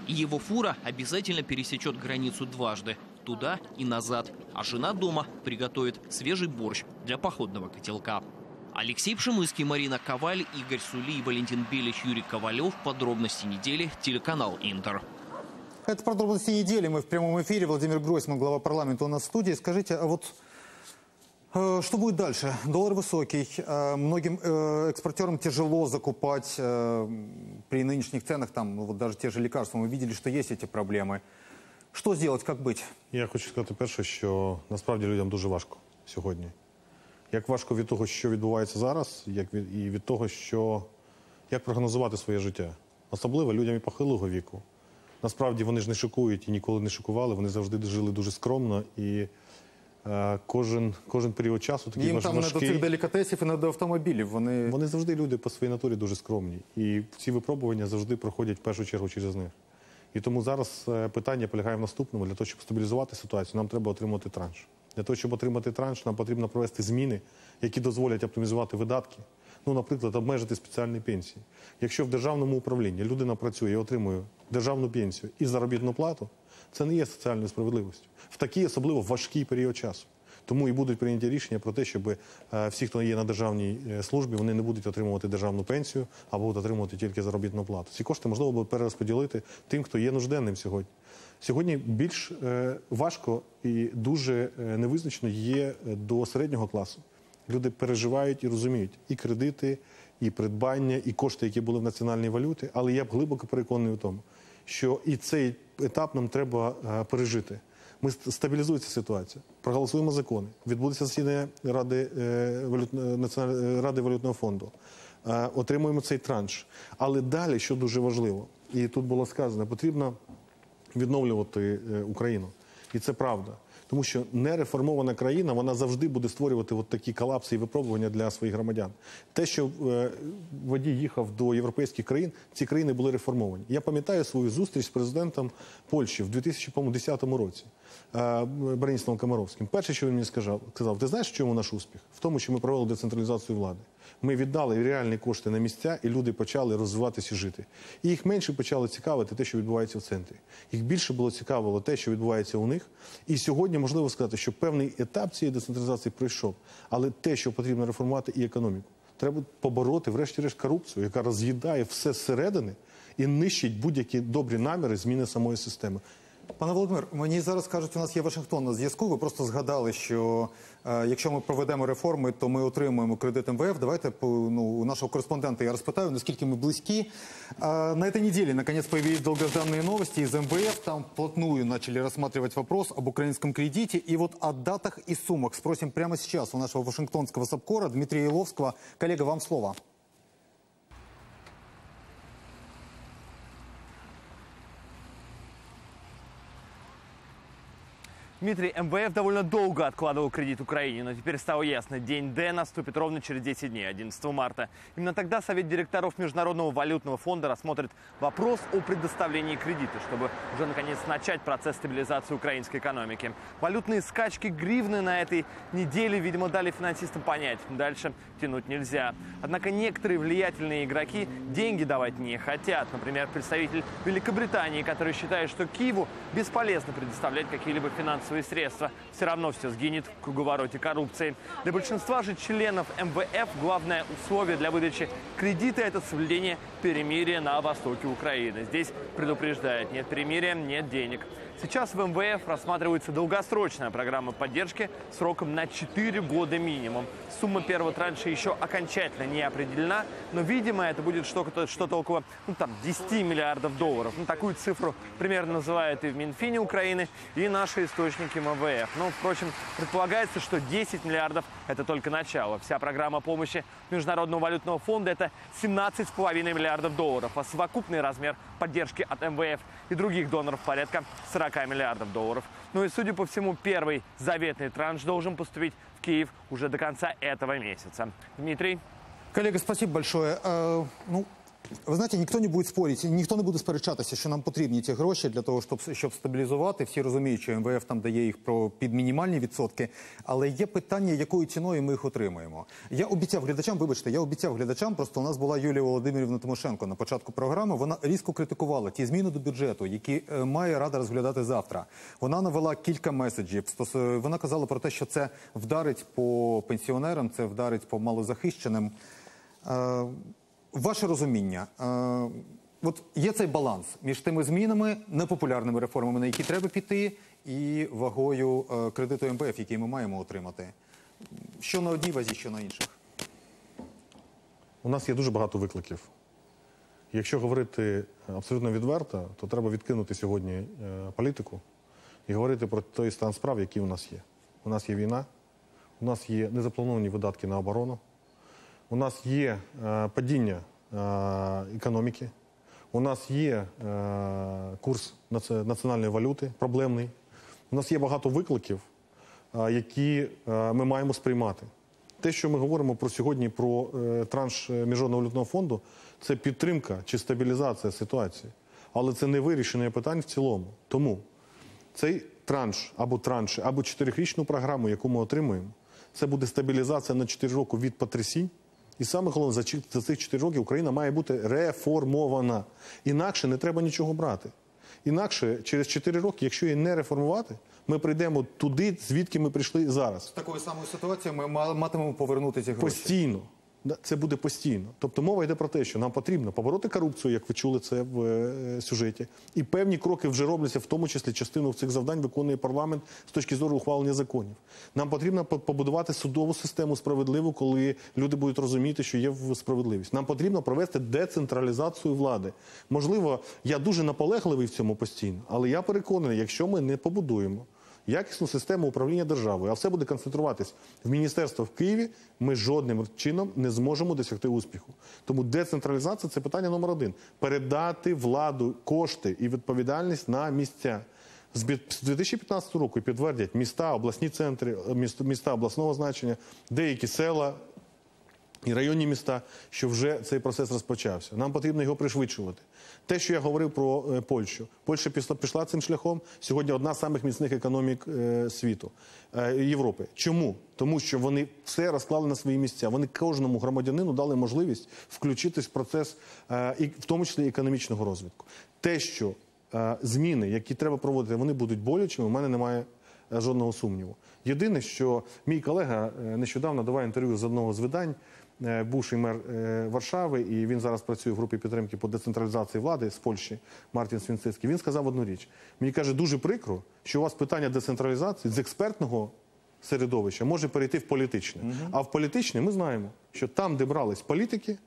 Его фура обязательно пересечет границу дважды. Туда и назад. А жена дома приготовит свежий борщ для походного котелка. Алексей Пшемыский, Марина Коваль, Игорь Сули Валентин Белич, Юрий Ковалев. Подробности недели. Телеканал «Интер». Это подробности недели. Мы в прямом эфире. Владимир Гройсман, глава парламента у нас в студии. Скажите, а вот что будет дальше? Доллар высокий. э, Многим э, экспортерам тяжело закупать э, при нынешних ценах. Там, ну, вот даже те же лекарства. Мы видели, что есть эти проблемы. Что сделать, как быть? Я хочу сказати перше, що насправді людям дуже важко сьогодні. Як важко від того, що відбувається зараз, як від, і від того, що як прогнозувати своє життя. Особливо людям і похилого віку. Насправді вони ж не шокують і ніколи не шокували, вони завжди жили дуже скромно і е, кожен, кожен період часу такий Їм там не до цих делікатесів і не до автомобілів. Вони... Вони завжди люди по своїй натурі дуже скромні. І ці випробування завжди проходять в першу чергу через них. І тому зараз е, питання полягає в наступному. Для того, щоб стабілізувати ситуацію, нам треба отримати транш. Для того, щоб отримати транш, нам потрібно провести зміни, які дозволять оптимізувати видатки. Ну, наприклад, обмежити спеціальні пенсії. Якщо в державному управлінні людина працює і отримує державну пенсію і заробітну плату, Це не є соціальною справедливістю в такий особливо важкий період часу. Тому і будуть прийняті рішення про те, щоб е, всі, хто є на державній е, службі, вони не будуть отримувати державну пенсію, а будуть отримувати тільки заробітну плату. Ці кошти можливо буде перерозподілити тим, хто є нужденним сьогодні. Сьогодні більш е, важко і дуже невизначено є до середнього класу. Люди переживають і розуміють і кредити, і придбання, і кошти, які були в національній валюті. Але я б глибоко переконаний у тому, що і цей етап нам треба е, пережити. Ми стабілізується ситуація, проголосуємо закони, відбудеться засідання Ради, е, валют... Національної Ради валютного фонду. Е, отримуємо цей транш. Але далі, що дуже важливо, і тут було сказано, потрібно відновлювати е, Україну. І це правда. Тому що нереформована країна вона завжди буде створювати от такі колапси і випробування для своїх громадян. Те, що е, водій їхав до європейських країн, ці країни були реформовані. Я пам'ятаю свою зустріч з президентом Польщі в 2010 році е, Браніславом Комаровським. Перше, що він мені сказав, сказав, ти знаєш, в чому наш успіх? В тому, що ми провели децентралізацію влади. Ми віддали реальні кошти на місця, і люди почали розвиватися і жити. І їх менше почало цікавити те, що відбувається в центрі. Їх більше було цікавило те, що відбувається у них. І сьогодні можливо сказати, що певний етап цієї децентралізації пройшов. Але те, що потрібно реформувати, і економіку. Треба побороти, врешті-решт, корупцію, яка роз'їдає все зсередини і нищить будь-які добрі наміри зміни самої системи. Пане Володимир, мені зараз кажуть, у нас є Вашингтон на зв'язку. Ви просто згадали, що е, якщо ми проведемо реформи, то ми отримуємо кредит МВФ. Давайте по, ну, у нашего корреспондента я распытаю, насколько мы близки. А, на этой неделе, наконец, появились долгожданные новости из МВФ. Там вплотную начали рассматривать вопрос об украинском кредите. И вот о датах и суммах спросим прямо сейчас у нашего вашингтонского САПКОРа Дмитрия Иловского. Коллега, вам слово. Дмитрий, МВФ довольно долго откладывал кредит Украине, но теперь стало ясно, день Д наступит ровно через 10 дней, 11 марта. Именно тогда Совет директоров Международного валютного фонда рассмотрит вопрос о предоставлении кредита, чтобы уже наконец начать процесс стабилизации украинской экономики. Валютные скачки гривны на этой неделе, видимо, дали финансистам понять, дальше тянуть нельзя. Однако некоторые влиятельные игроки деньги давать не хотят. Например, представитель Великобритании, который считает, что Киеву бесполезно предоставлять какие-либо финансовые средства. Все равно все сгинет в круговороте коррупции. Для большинства же членов МВФ главное условие для выдачи кредита – это соблюдение перемирия на востоке Украины. Здесь предупреждают, нет перемирия, нет денег. Сейчас в МВФ рассматривается долгосрочная программа поддержки сроком на 4 года минимум. Сумма первого транша еще окончательно не определена, но, видимо, это будет что-то что около ну, там, 10 миллиардов долларов. Ну, такую цифру примерно называют и в Минфине Украины, и наши источники МВФ. Но, впрочем, предполагается, что 10 миллиардов – это только начало. Вся программа помощи Международного валютного фонда – это 17,5 миллиардов долларов, а совокупный размер поддержки от МВФ и других доноров порядка 40 миллиардов долларов. Ну и, судя по всему, первый заветный транш должен поступить в Киев уже до конца этого месяца. Дмитрий? Коллега, спасибо большое. Е, ну, ви знаєте, ніхто не буде спорити, ніхто не буде сперечатися, що нам потрібні ті гроші для того, щоб, щоб стабілізувати. Всі розуміють, що МВФ там дає їх про під мінімальні відсотки. Але є питання, якою ціною ми їх отримуємо. Я обіцяв глядачам, вибачте, я обіцяв глядачам. Просто у нас була Юлія Володимирівна Тимошенко на початку програми. Вона різко критикувала ті зміни до бюджету, які е, має рада розглядати завтра. Вона навела кілька меседжів. Вона казала про те, що це вдарить по пенсіонерам, це вдарить по малозахищеним. Е, Ваше розуміння, е, от є цей баланс між тими змінами, непопулярними реформами, на які треба піти, і вагою е, кредиту МВФ, який ми маємо отримати. Що на одній вазі, що на інших. У нас є дуже багато викликів. Якщо говорити абсолютно відверто, то треба відкинути сьогодні е, політику і говорити про той стан справ, який у нас є. У нас є війна, у нас є незаплановані видатки на оборону, у нас є е, падіння е, економіки, у нас є е, курс національної валюти проблемний. У нас є багато викликів, які ми маємо сприймати. Те, що ми говоримо про сьогодні про транш Міжнародного валютного фонду, це підтримка чи стабілізація ситуації. Але це не вирішення питань в цілому. Тому цей транш або транші, або чотирирічну програму, яку ми отримуємо, це буде стабілізація на 4 роки від потрясінь. І саме головне, за цих 4 роки Україна має бути реформована. Інакше не треба нічого брати. Інакше через 4 роки, якщо її не реформувати, ми прийдемо туди, звідки ми прийшли зараз. З такою самою ситуацією ми ма- матимемо повернути ці гроші. Постійно. Це буде постійно. Тобто мова йде про те, що нам потрібно побороти корупцію, як ви чули це в е, сюжеті. І певні кроки вже робляться, в тому числі частину цих завдань виконує парламент з точки зору ухвалення законів. Нам потрібно побудувати судову систему справедливу, коли люди будуть розуміти, що є справедливість. Нам потрібно провести децентралізацію влади. Можливо, я дуже наполегливий в цьому постійно, але я переконаний, якщо ми не побудуємо якісну систему управління державою, а все буде концентруватись в міністерство в Києві, ми жодним чином не зможемо досягти успіху. Тому децентралізація це питання номер один: передати владу, кошти і відповідальність на місця. З бі- 2015 року підтвердять міста, обласні центри, е, міста обласного значення, деякі села, і районні міста, що вже цей процес розпочався. Нам потрібно його пришвидшувати. Те, що я говорив про е, Польщу, Польща пішла, цим шляхом. Сьогодні одна з самих міцних економік е, світу е, Європи. Чому? Тому що вони все розклали на свої місця. Вони кожному громадянину дали можливість включитись в процес, в тому числі економічного розвитку. Те, що зміни, які треба проводити, вони будуть болючими. У мене немає жодного сумніву. Єдине, що мій колега нещодавно давав інтерв'ю з одного з видань, бувший мер е, Варшави, і він зараз працює в групі підтримки по децентралізації влади з Польщі, Мартін Свінцицький. Він сказав одну річ. Мені каже, дуже прикро, що у вас питання децентралізації з експертного середовища може перейти в політичне. А в політичне ми знаємо, що там, де брались політики,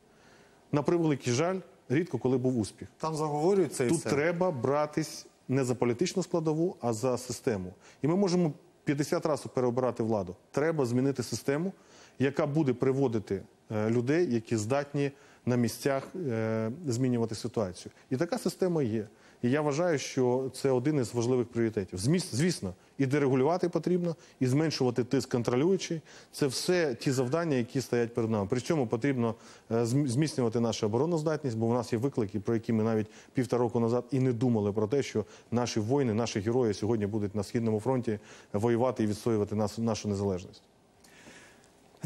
на превеликий жаль, рідко коли був успіх. Там заговорюється і Тут все. треба братись не за політичну складову, а за систему. І ми можемо 50 разів переобирати владу. Треба змінити систему, яка буде приводити е, людей, які здатні на місцях е, змінювати ситуацію. І така система є. І я вважаю, що це один із важливих пріоритетів. Звісно, і дерегулювати потрібно, і зменшувати тиск контролюючий. Це все ті завдання, які стоять перед нами. При цьому потрібно е, зміцнювати нашу обороноздатність, бо у нас є виклики, про які ми навіть півтора року назад і не думали про те, що наші воїни, наші герої сьогодні будуть на східному фронті воювати і відстоювати нашу незалежність.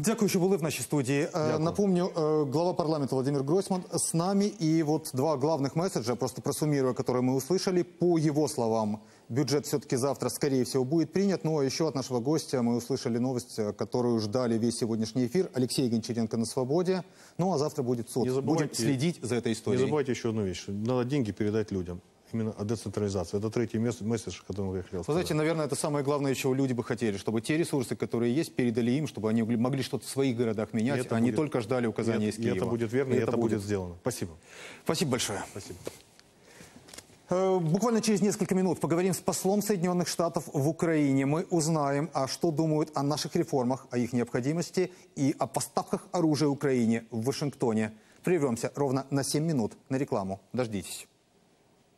Дякую, що були в нашій студії. Е, Напомню, е, глава парламента Владимир Гройсман с нами. И вот два главных месседжа, просто просуммируя, которые мы услышали. По его словам, бюджет все-таки завтра, скорее всего, будет принят. Ну, а еще от нашего гостя мы услышали новость, э, которую ждали весь сегодняшний эфир. Алексей Гончаренко на свободе. Ну, а завтра будет суд. Не Будем забывайте- следить за этой Не историей. забывайте еще одну вещь. Надо деньги передать людям. Именно о децентрализации. Это третий мес- месседж, который я хотел Вы сказать. знаете, наверное, это самое главное, чего люди бы хотели, чтобы те ресурсы, которые есть, передали им, чтобы они могли что-то в своих городах И менять, это а не будет- только ждали указания и из это- и Киева. это будет верно, и это будет сделано. Спасибо. Спасибо большое. Спасибо. Э, Буквально через несколько минут поговорим с послом Соединенных Штатов в Украине. Мы узнаем, а что думают о наших реформах, о их необходимости и о поставках оружия Украине в Вашингтоне. Прервемся ровно на 7 минут на рекламу. Дождитесь.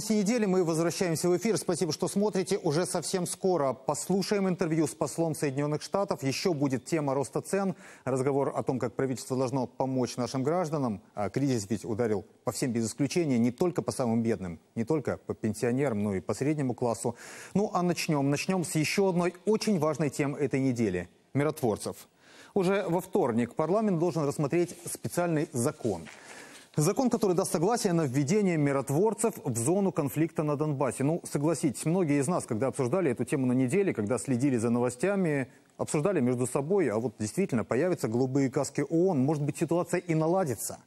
Подробности недели. Мы возвращаемся в эфир. Спасибо, что смотрите. Уже совсем скоро послушаем интервью с послом Соединенных Штатов. Еще будет тема роста цен. Разговор о том, как правительство должно помочь нашим гражданам. А кризис ведь ударил по всем без исключения, не только по самым бедным, не только по пенсионерам, но и по среднему классу. Ну а начнем. Начнем с еще одной очень важной темы этой недели – миротворцев. Уже во вторник парламент должен рассмотреть специальный закон – Закон, который даст согласие на введение миротворцев в зону конфликта на Донбассе. Ну, согласитесь, многие из нас, когда обсуждали эту тему на неделе, когда следили за новостями, обсуждали между собой, а вот действительно появятся голубые каски ООН, может быть, ситуация и наладится.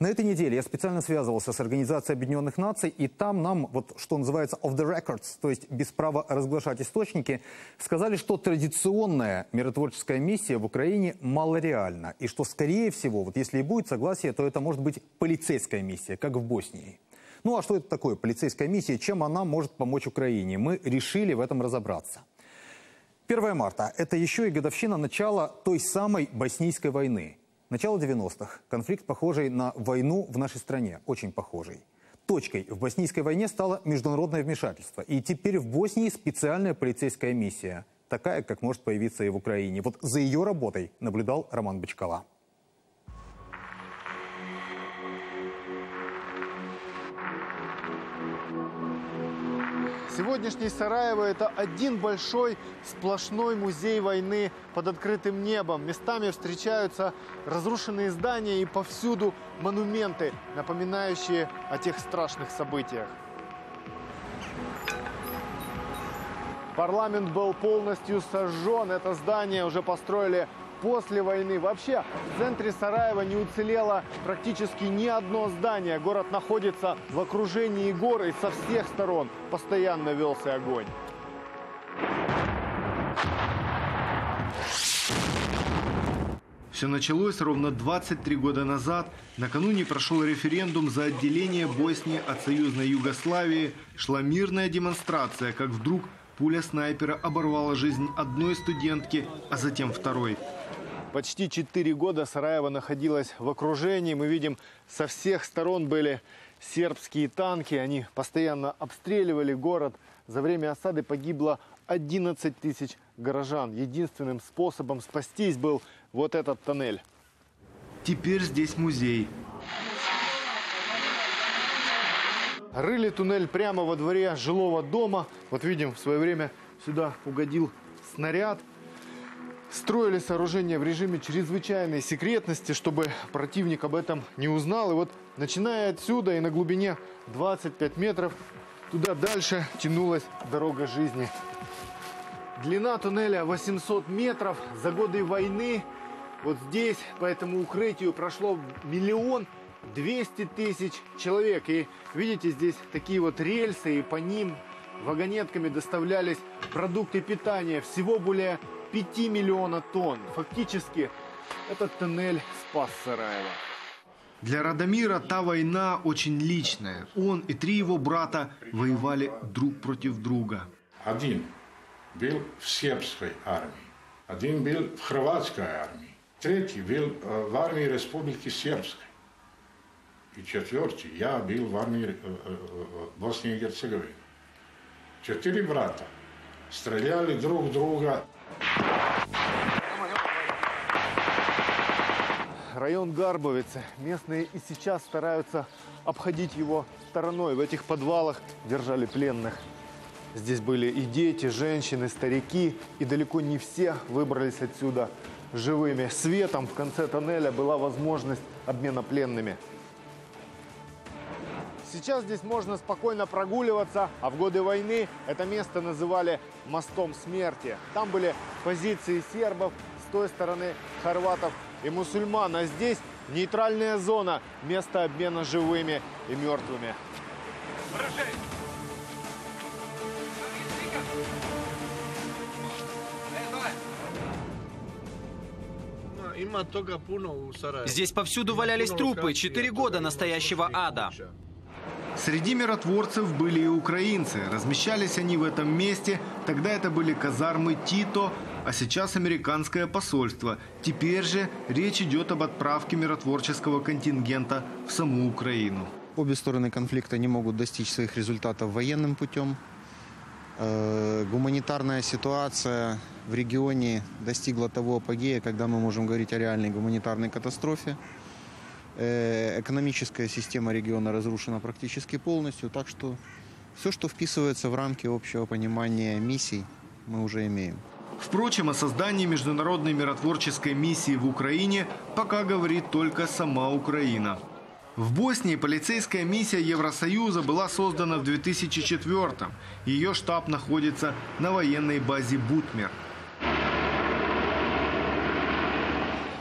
На этой неделе я специально связывался с Организацией Объединенных Наций, и там нам, вот что называется off the records, то есть без права разглашать источники, сказали, что традиционная миротворческая миссия в Украине малореальна, и что, скорее всего, вот если и будет согласие, то это может быть полицейская миссия, как в Боснии. Ну а что это такое полицейская миссия, чем она может помочь Украине? Мы решили в этом разобраться. 1 марта – это еще и годовщина начала той самой боснийской войны. Начало 90-х. Конфликт, похожий на войну в нашей стране. Очень похожий. Точкой в боснийской войне стало международное вмешательство. И теперь в Боснии специальная полицейская миссия. Такая, как может появиться и в Украине. Вот за ее работой наблюдал Роман Бочкова. Сегодняшний Сараево – это один большой сплошной музей войны под открытым небом. Местами встречаются разрушенные здания и повсюду монументы, напоминающие о тех страшных событиях. Парламент был полностью сожжен. Это здание уже построили после войны. Вообще, в центре Сараева не уцелело практически ни одно здание. Город находится в окружении гор и со всех сторон постоянно велся огонь. Все началось ровно 23 года назад. Накануне прошел референдум за отделение Боснии от союзной Югославии. Шла мирная демонстрация, как вдруг пуля снайпера оборвала жизнь одной студентки, а затем второй. Почти четыре года Сараево находилось в окружении. Мы видим, со всех сторон были сербские танки. Они постоянно обстреливали город. За время осады погибло 11 тысяч горожан. Единственным способом спастись был вот этот тоннель. Теперь здесь музей. Рыли туннель прямо во дворе жилого дома. Вот видим, в свое время сюда угодил снаряд. Строили сооружение в режиме чрезвычайной секретности, чтобы противник об этом не узнал. И вот начиная отсюда и на глубине 25 метров, туда дальше тянулась дорога жизни. Длина туннеля 800 метров. За годы войны вот здесь по этому укрытию прошло миллион 200 тысяч человек. И видите, здесь такие вот рельсы, и по ним вагонетками доставлялись продукты питания. Всего более 5 миллиона тонн. Фактически этот тоннель спас Сараево. Для Радомира та война очень личная. Он и три его брата воевали друг против друга. Один был в сербской армии, один был в хорватской армии, третий был э, в армии Республики Сербской. И четвертый, я был в армии э, э, Боснии и Герцеговины. Четыре брата стреляли друг друга Район Гарбовицы. Местные и сейчас стараются обходить его стороной. В этих подвалах держали пленных. Здесь были и дети, женщины, старики. И далеко не все выбрались отсюда живыми. Светом в конце тоннеля была возможность обмена пленными. Сейчас здесь можно спокойно прогуливаться, а в годы войны это место называли мостом смерти. Там были позиции сербов, с той стороны хорватов и мусульман, а здесь нейтральная зона, место обмена живыми и мертвыми. Здесь повсюду валялись трупы. Четыре года настоящего ада. Среди миротворцев были и украинцы. Размещались они в этом месте. Тогда это были казармы Тито, а сейчас американское посольство. Теперь же речь идет об отправке миротворческого контингента в саму Украину. Обе стороны конфликта не могут достичь своих результатов военным путем. Э, Гуманитарная ситуация в регионе достигла того апогея, когда мы можем говорить о реальной гуманитарной катастрофе. Э, Экономическая система региона разрушена практически полностью, так что все, что вписывается в рамки общего понимания миссий, мы уже имеем. Впрочем, о создании международной миротворческой миссии в Украине пока говорит только сама Украина. В Боснии полицейская миссия Евросоюза была создана в 2004 Ее штаб находится на военной базе Бутмер.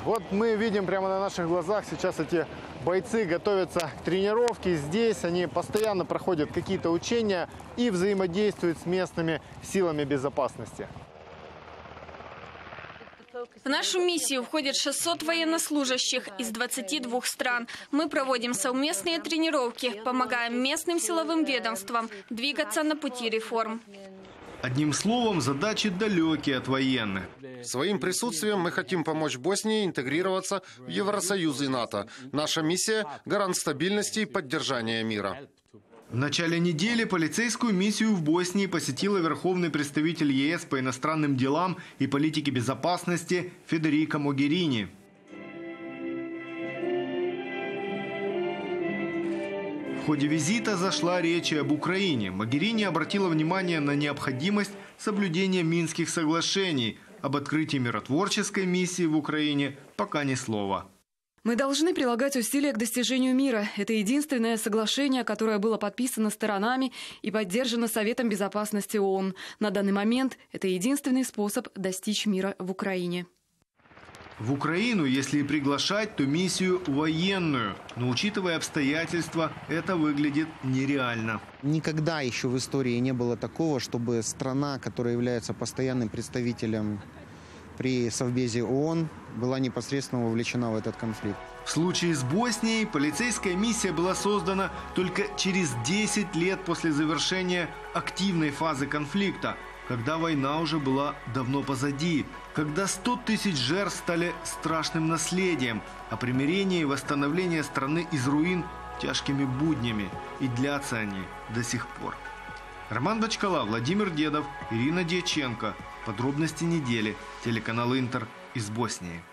Вот мы видим прямо на наших глазах сейчас эти бойцы готовятся к тренировке. Здесь они постоянно проходят какие-то учения и взаимодействуют с местными силами безопасности. В нашу миссию входит 600 военнослужащих из 22 стран. Мы проводим совместные тренировки, помогаем местным силовым ведомствам двигаться на пути реформ. Одним словом, задачи далекие от военных. Своим присутствием мы хотим помочь Боснии интегрироваться в Евросоюз и НАТО. Наша миссия – гарант стабильности и поддержания мира. В начале недели полицейскую миссию в Боснии посетила верховный представитель ЕС по иностранным делам и политике безопасности Федерико Могерини. В ходе визита зашла речь об Украине. Могерини обратила внимание на необходимость соблюдения Минских соглашений. Об открытии миротворческой миссии в Украине пока ни слова. Мы должны прилагать усилия к достижению мира. Это единственное соглашение, которое было подписано сторонами и поддержано Советом Безопасности ООН. На данный момент это единственный способ достичь мира в Украине. В Украину, если и приглашать, то миссию военную. Но учитывая обстоятельства, это выглядит нереально. Никогда еще в истории не было такого, чтобы страна, которая является постоянным представителем при Совбезе ООН, была непосредственно вовлечена в этот конфликт. В случае с Боснией полицейская миссия была создана только через 10 лет после завершения активной фазы конфликта – когда война уже была давно позади, когда 100 тысяч жертв стали страшным наследием, а примирение и восстановление страны из руин тяжкими буднями, и длятся они до сих пор. Роман Бачкала, Владимир Дедов, Ирина Дьяченко. Подробности недели. Телеканал Интер из Боснии.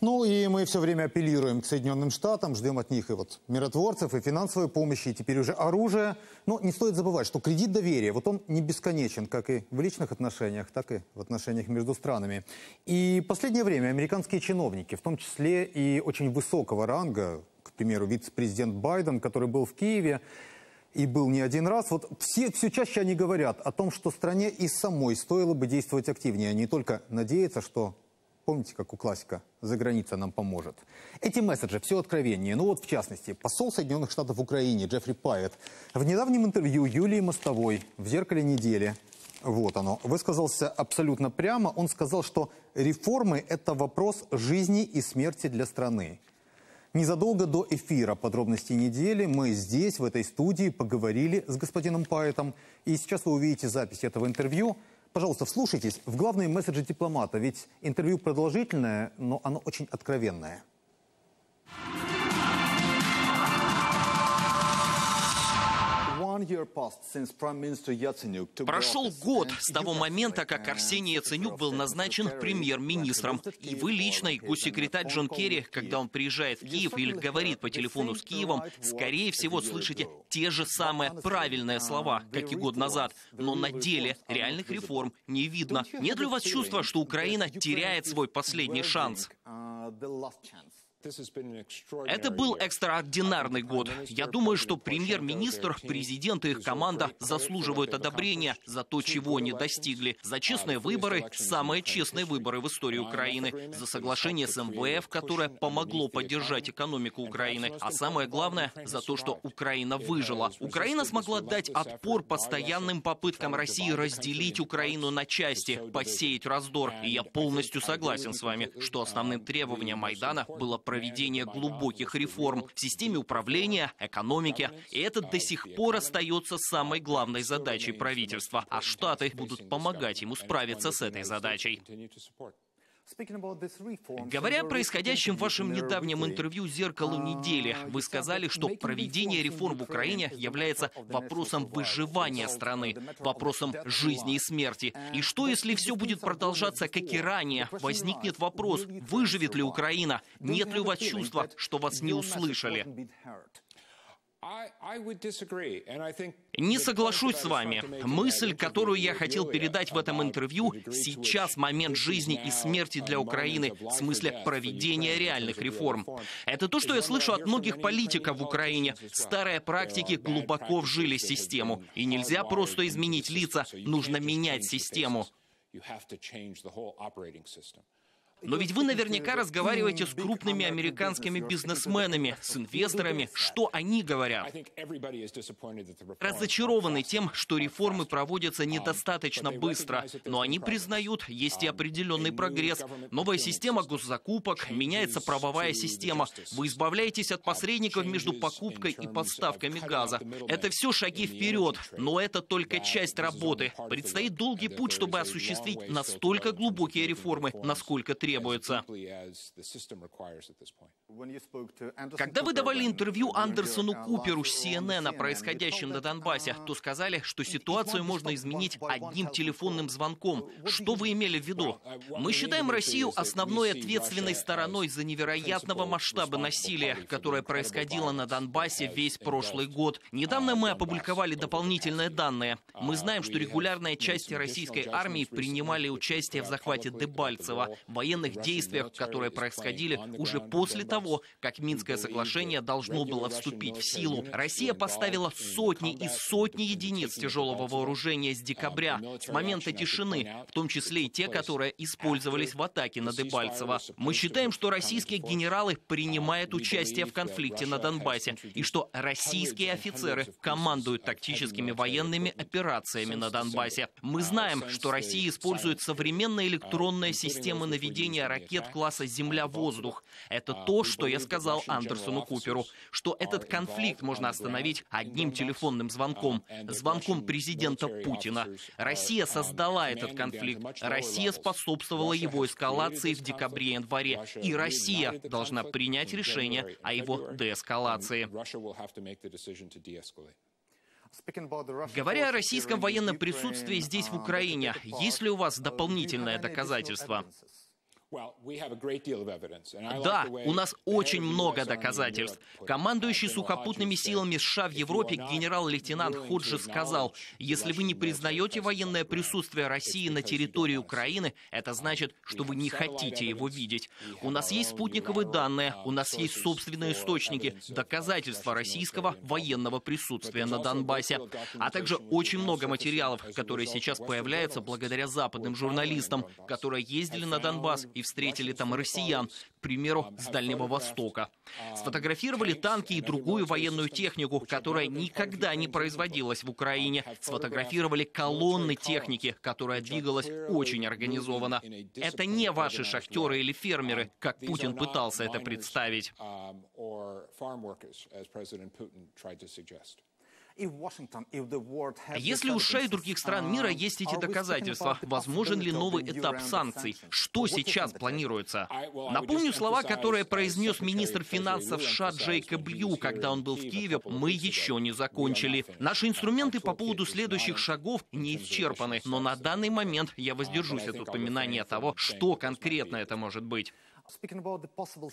Ну и мы все время апеллируем к Соединенным Штатам, ждем от них и вот миротворцев, и финансовой помощи, и теперь уже оружие. Но не стоит забывать, что кредит доверия, вот он не бесконечен, как и в личных отношениях, так и в отношениях между странами. И в последнее время американские чиновники, в том числе и очень высокого ранга, к примеру, вице-президент Байден, который был в Киеве, и был не один раз. Вот все, все чаще они говорят о том, что стране и самой стоило бы действовать активнее, а не только надеяться, что Помните, как у классика «За граница нам поможет». Эти месседжи все откровеннее. Ну вот, в частности, посол Соединенных Штатов в Украине Джеффри Пайет в недавнем интервью Юлии Мостовой в «Зеркале недели» Вот оно. Высказался абсолютно прямо. Он сказал, что реформы – это вопрос жизни и смерти для страны. Незадолго до эфира подробностей недели мы здесь, в этой студии, поговорили с господином Пайетом. И сейчас вы увидите запись этого интервью – Пожалуйста, вслушайтесь в главные месседжи дипломата, ведь интервью продолжительное, но оно очень откровенное. Прошел год с того момента, как Арсений Яценюк был назначен премьер-министром. И вы лично, и госсекретарь Джон Керри, когда он приезжает в Киев или говорит по телефону с Киевом, скорее всего слышите те же самые правильные слова, как и год назад. Но на деле реальных реформ не видно. Нет ли у вас чувства, что Украина теряет свой последний шанс? Это был экстраординарный год. Я думаю, что премьер-министр, президент и их команда заслуживают одобрения за то, чего они достигли. За честные выборы, самые честные выборы в истории Украины. За соглашение с МВФ, которое помогло поддержать экономику Украины. А самое главное, за то, что Украина выжила. Украина смогла дать отпор постоянным попыткам России разделить Украину на части, посеять раздор. И я полностью согласен с вами, что основным требованием Майдана было проведения глубоких реформ в системе управления, экономики. И это до сих пор остается самой главной задачей правительства. А Штаты будут помогать ему справиться с этой задачей. Говоря о происходящем в вашем недавнем интервью «Зеркалу недели», вы сказали, что проведение реформ в Украине является вопросом выживания страны, вопросом жизни и смерти. И что, если все будет продолжаться, как и ранее? Возникнет вопрос, выживет ли Украина? Нет ли у вас чувства, что вас не услышали? Не соглашусь с вами. Мысль, которую я хотел передать в этом интервью, сейчас момент жизни и смерти для Украины в смысле проведения реальных реформ. Это то, что я слышу от многих политиков в Украине. Старые практики глубоко вжили систему. И нельзя просто изменить лица, нужно менять систему. Но ведь вы наверняка разговариваете с крупными американскими бизнесменами, с инвесторами. Что они говорят? Разочарованы тем, что реформы проводятся недостаточно быстро. Но они признают, есть и определенный прогресс. Новая система госзакупок, меняется правовая система. Вы избавляетесь от посредников между покупкой и поставками газа. Это все шаги вперед, но это только часть работы. Предстоит долгий путь, чтобы осуществить настолько глубокие реформы, насколько требуется требуется. Когда вы давали интервью Андерсону Куперу с CNN о происходящем на Донбассе, то сказали, что ситуацию можно изменить одним телефонным звонком. Что вы имели в виду? Мы считаем Россию основной ответственной стороной за невероятного масштаба насилия, которое происходило на Донбассе весь прошлый год. Недавно мы опубликовали дополнительные данные. Мы знаем, что регулярные части российской армии принимали участие в захвате Дебальцева, военных действиях, которые происходили уже после того, того, как Минское соглашение должно было вступить в силу. Россия поставила сотни и сотни единиц тяжелого вооружения с декабря, с момента тишины, в том числе и те, которые использовались в атаке на Дебальцево. Мы считаем, что российские генералы принимают участие в конфликте на Донбассе, и что российские офицеры командуют тактическими военными операциями на Донбассе. Мы знаем, что Россия использует современные электронные системы наведения ракет класса «Земля-воздух». Это то, что я сказал Андерсону Куперу, что этот конфликт можно остановить одним телефонным звонком, звонком президента Путина. Россия создала этот конфликт, Россия способствовала его эскалации в декабре-январе, и Россия должна принять решение о его деэскалации. Говоря о российском военном присутствии здесь, в Украине, есть ли у вас дополнительное доказательство? Да, у нас очень много доказательств. Командующий сухопутными силами США в Европе генерал-лейтенант Ходжи сказал, если вы не признаете военное присутствие России на территории Украины, это значит, что вы не хотите его видеть. У нас есть спутниковые данные, у нас есть собственные источники, доказательства российского военного присутствия на Донбассе, а также очень много материалов, которые сейчас появляются благодаря западным журналистам, которые ездили на Донбасс и встретили там россиян, к примеру, с Дальнего Востока. Сфотографировали танки и другую военную технику, которая никогда не производилась в Украине. Сфотографировали колонны техники, которая двигалась очень организованно. Это не ваши шахтеры или фермеры, как Путин пытался это представить. Если у США и других стран мира есть эти доказательства, возможен ли новый этап санкций? Что сейчас планируется? Напомню слова, которые произнес министр финансов США Джейкоб Лью, когда он был в Киеве. Мы еще не закончили. Наши инструменты по поводу следующих шагов не исчерпаны, но на данный момент я воздержусь от упоминания того, что конкретно это может быть.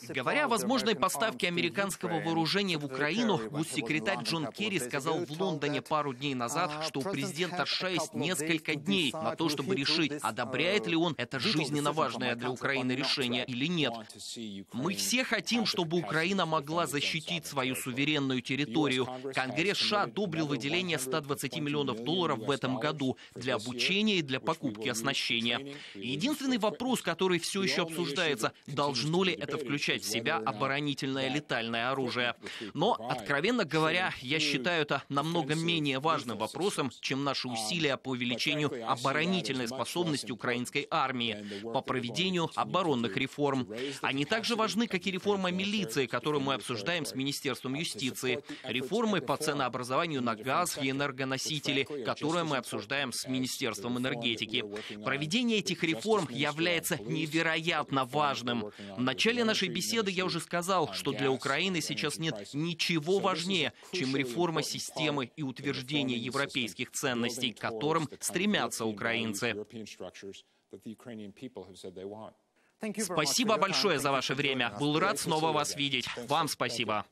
Говоря о возможной поставке американского вооружения в Украину, госсекретарь Джон Керри сказал в Лондоне пару дней назад, что у президента США есть несколько дней на то, чтобы решить, одобряет ли он это жизненно важное для Украины решение или нет. Мы все хотим, чтобы Украина могла защитить свою суверенную территорию. Конгресс США одобрил выделение 120 миллионов долларов в этом году для обучения и для покупки оснащения. Единственный вопрос, который все еще обсуждается, должно ли это включать в себя оборонительное летальное оружие. Но, откровенно говоря, я считаю это намного менее важным вопросом, чем наши усилия по увеличению оборонительной способности украинской армии, по проведению оборонных реформ. Они также важны, как и реформа милиции, которую мы обсуждаем с Министерством юстиции, реформы по ценообразованию на газ и энергоносители, которые мы обсуждаем с Министерством энергетики. Проведение этих реформ является невероятно важным. В начале нашей беседы я уже сказал, что для Украины сейчас нет ничего важнее, чем реформа системы и утверждение европейских ценностей, к которым стремятся украинцы. Спасибо большое за ваше время. Был рад снова вас видеть. Вам спасибо.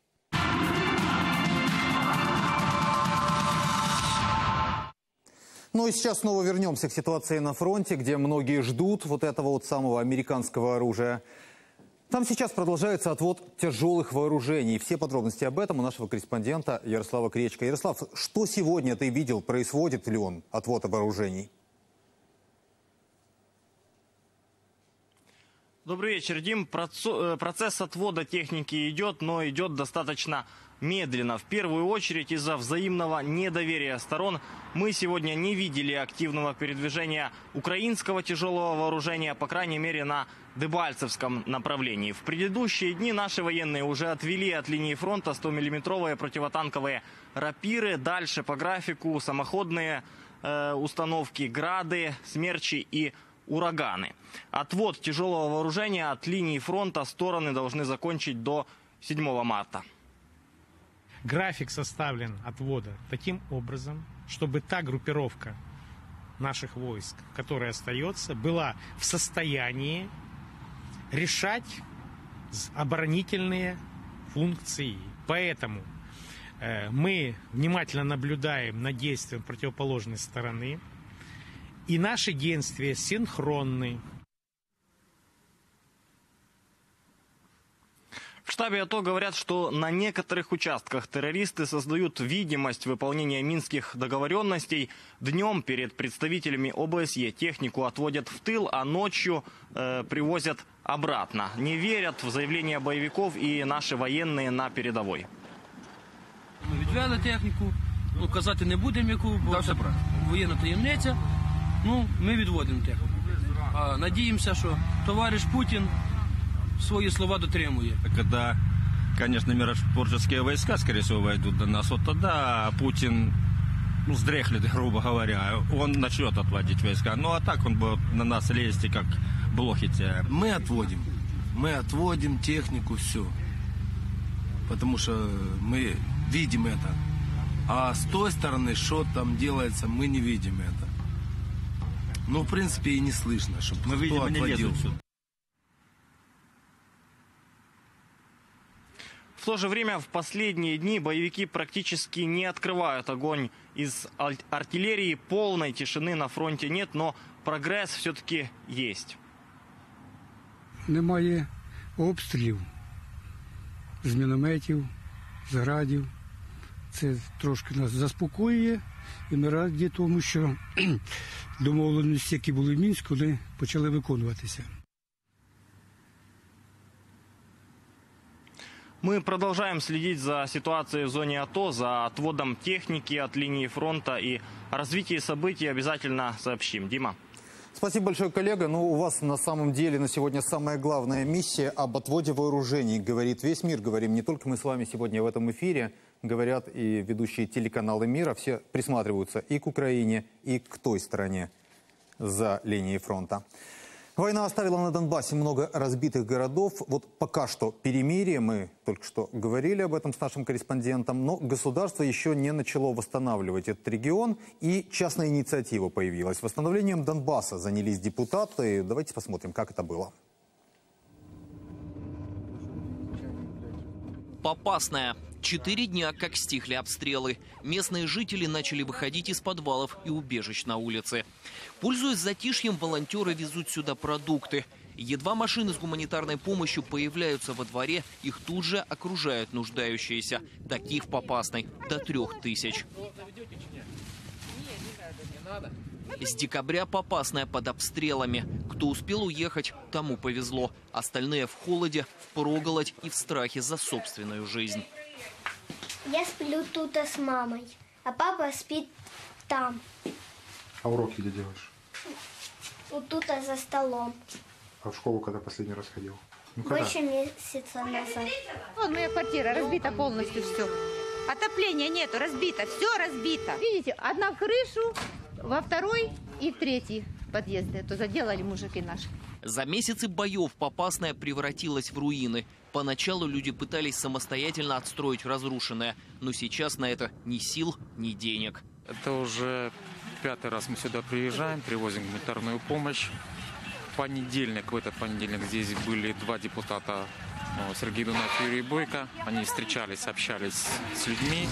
Ну и сейчас снова вернемся к ситуации на фронте, где многие ждут вот этого вот самого американского оружия. Там сейчас продолжается отвод тяжелых вооружений. Все подробности об этом у нашего корреспондента Ярослава Кречка. Ярослав, что сегодня ты видел? Происходит ли он отвод вооружений? Добрый вечер, Дим. Э, процесс отвода техники идет, но идет достаточно медленно. В первую очередь из-за взаимного недоверия сторон мы сегодня не видели активного передвижения украинского тяжелого вооружения, по крайней мере на Дебальцевском направлении. В предыдущие дни наши военные уже отвели от линии фронта 100-миллиметровые противотанковые рапиры. Дальше по графику самоходные э, установки «Грады», «Смерчи» и ураганы. Отвод тяжелого вооружения от линии фронта стороны должны закончить до 7 марта. График составлен отвода таким образом, чтобы та группировка наших войск, которая остается, была в состоянии решать оборонительные функции. Поэтому э, мы внимательно наблюдаем на действия противоположной стороны, и наши действия синхронны. В штабе АТО говорят, что на некоторых участках террористы создают видимость выполнения минских договоренностей. Днем перед представителями ОБСЕ технику отводят в тыл, а ночью э, привозят обратно. Не верят в заявления боевиков и наши военные на передовой. Ми відвели техніку, ну, казати не будемо яку, бо це воєнна таємниця. Ну, ми відводимо техніку. А надіємося, що товариш Путін свои слова дотримує. Когда, конечно, миротворческие войска, скорее всего, войдут до нас, вот тогда Путин ну, сдрехлит, грубо говоря, он начнет отводить войска. Ну, а так он будет на нас лезть, как блохи те. Мы отводим. Мы отводим технику, все. Потому что мы видим это. А с той стороны, что там делается, мы не видим это. Ну, в принципе, и не слышно, чтобы Мы кто видим, отводил. лезут сюда. В то же время в последние дни боевики практически не открывают огонь из аль- артиллерии. Полной тишины на фронте нет, но прогресс все-таки есть. Немає обстрілів з мінометів, з градів. Це трошки нас заспокоює. І ми раді тому, що домовленості, які були в Мінську, вони почали виконуватися. Мы продолжаем следить за ситуацией в зоне АТО, за отводом техники от линии фронта и о развитии событий обязательно сообщим. Дима. Спасибо большое, коллега. Ну, у вас на самом деле на сегодня самая главная миссия об отводе вооружений. Говорит весь мир. Говорим не только мы с вами сегодня в этом эфире. Говорят и ведущие телеканалы мира. Все присматриваются и к Украине, и к той стороне за линией фронта. Война оставила на Донбассе много разбитых городов. Вот пока что перемирие, мы только что говорили об этом с нашим корреспондентом, но государство еще не начало восстанавливать этот регион, и частная инициатива появилась. Восстановлением Донбасса занялись депутаты. Давайте посмотрим, как это было. Попасная. Четыре дня, как стихли обстрелы. Местные жители начали выходить из подвалов и убежищ на улице. Пользуясь затишьем, волонтеры везут сюда продукты. Едва машины с гуманитарной помощью появляются во дворе, их тут же окружают нуждающиеся. Таких в Попасной до трех тысяч. С декабря Попасная под обстрелами. Кто успел уехать, тому повезло. Остальные в холоде, в проголодь и в страхе за собственную жизнь. Я сплю тут с мамой, а папа спит там, А уроки где делаешь? вот тут а за столом. А в школу когда последний раз ходил? Ну когда? Больше месяца назад. Вот моя квартира разбита полностью все. Отопления нету, разбито, все разбито. Видите, одна в крышу, во второй и в третий подъезды. Это заделали мужики наши. За месяцы боев Попасная превратилась в руины. Поначалу люди пытались самостоятельно отстроить разрушенное, но сейчас на это ни сил, ни денег. Это уже пятый раз мы сюда приезжаем, привозим гуманитарную помощь. В понедельник, в этот понедельник здесь были два депутата, ну, Сергей Дунаев и Юрий Бойко. Они встречались, общались с людьми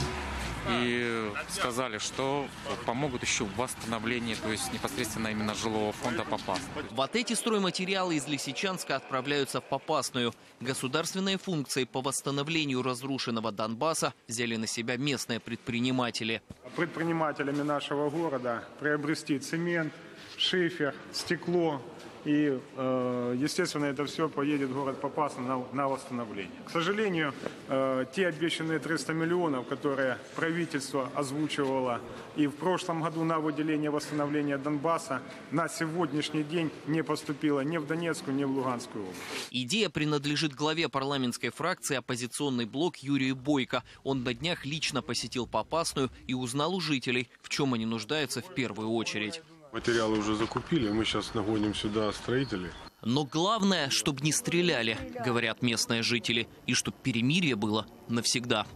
и сказали, что помогут еще в восстановлении, то есть непосредственно именно жилого фонда Попас. Вот эти стройматериалы из Лисичанска отправляются в Попасную. Государственные функции по восстановлению разрушенного Донбасса взяли на себя местные предприниматели. предпринимателями нашего города приобрести цемент, шифер, стекло. И, э, естественно, это все поедет в город Попасна на, на восстановление. К сожалению, э, те обещанные 300 миллионов, которые правительство озвучивало и в прошлом году на выделение восстановления Донбасса, на сегодняшний день не поступило ни в Донецкую, ни в Луганскую область. Идея принадлежит главе парламентской фракции «Оппозиционный блок» Юрию Бойко. Он на днях лично посетил Попасную и узнал у жителей, в чем они нуждаются в первую очередь. Материалы уже закупили, мы сейчас нагоним сюда строителей. Но главное, чтобы не стреляли, говорят местные жители, и чтобы перемирие было навсегда.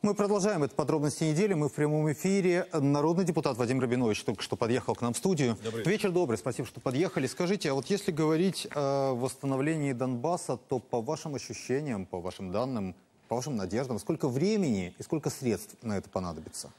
Мы продолжаем это подробности недели. Мы в прямом эфире. Народный депутат Вадим Рабинович только что подъехал к нам в студию. Добрый вечер. добрый. Спасибо, что подъехали. Скажите, а вот если говорить о восстановлении Донбасса, то по вашим ощущениям, по вашим данным, по вашим надеждам, сколько времени и сколько средств на это понадобится?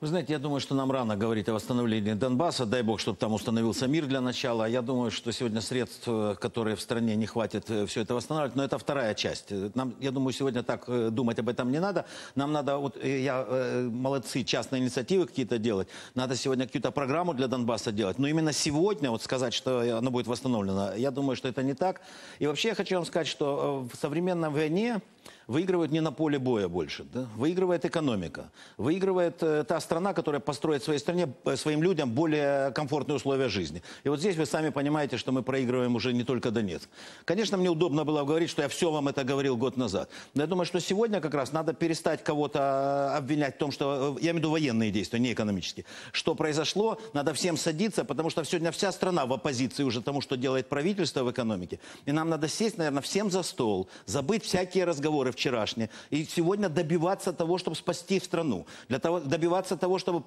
Вы знаете, я думаю, что нам рано говорить о восстановлении Донбасса. Дай бог, чтобы там установился мир для начала. Я думаю, что сегодня средств, э, которые в стране не хватит э, все это восстанавливать. Но это вторая часть. Нам, я думаю, сегодня так э, думать об этом не надо. Нам надо, вот я, молодцы, частные инициативы какие-то делать. Надо сегодня какую-то программу для Донбасса делать. Но именно сегодня вот сказать, что оно будет восстановлено, я думаю, что это не так. И вообще я хочу вам сказать, что в современной войне выигрывают не на поле боя больше. Да? Выигрывает экономика. Выигрывает э, та страна, которая построит своей стране, э, своим людям более комфортные условия жизни. И вот здесь вы сами понимаете, что мы проигрываем уже не только Донецк. Конечно, мне удобно было говорить, что я все вам это говорил год назад. Но я думаю, что сегодня как раз надо перестать кого-то обвинять в том, что... Э, я имею в виду военные действия, не экономические. Что произошло, надо всем садиться, потому что сегодня вся страна в оппозиции уже тому, что делает правительство в экономике. И нам надо сесть, наверное, всем за стол, забыть всякие разговоры вчерашние. И сегодня добиваться того, чтобы спасти страну. Для того, добиваться того, чтобы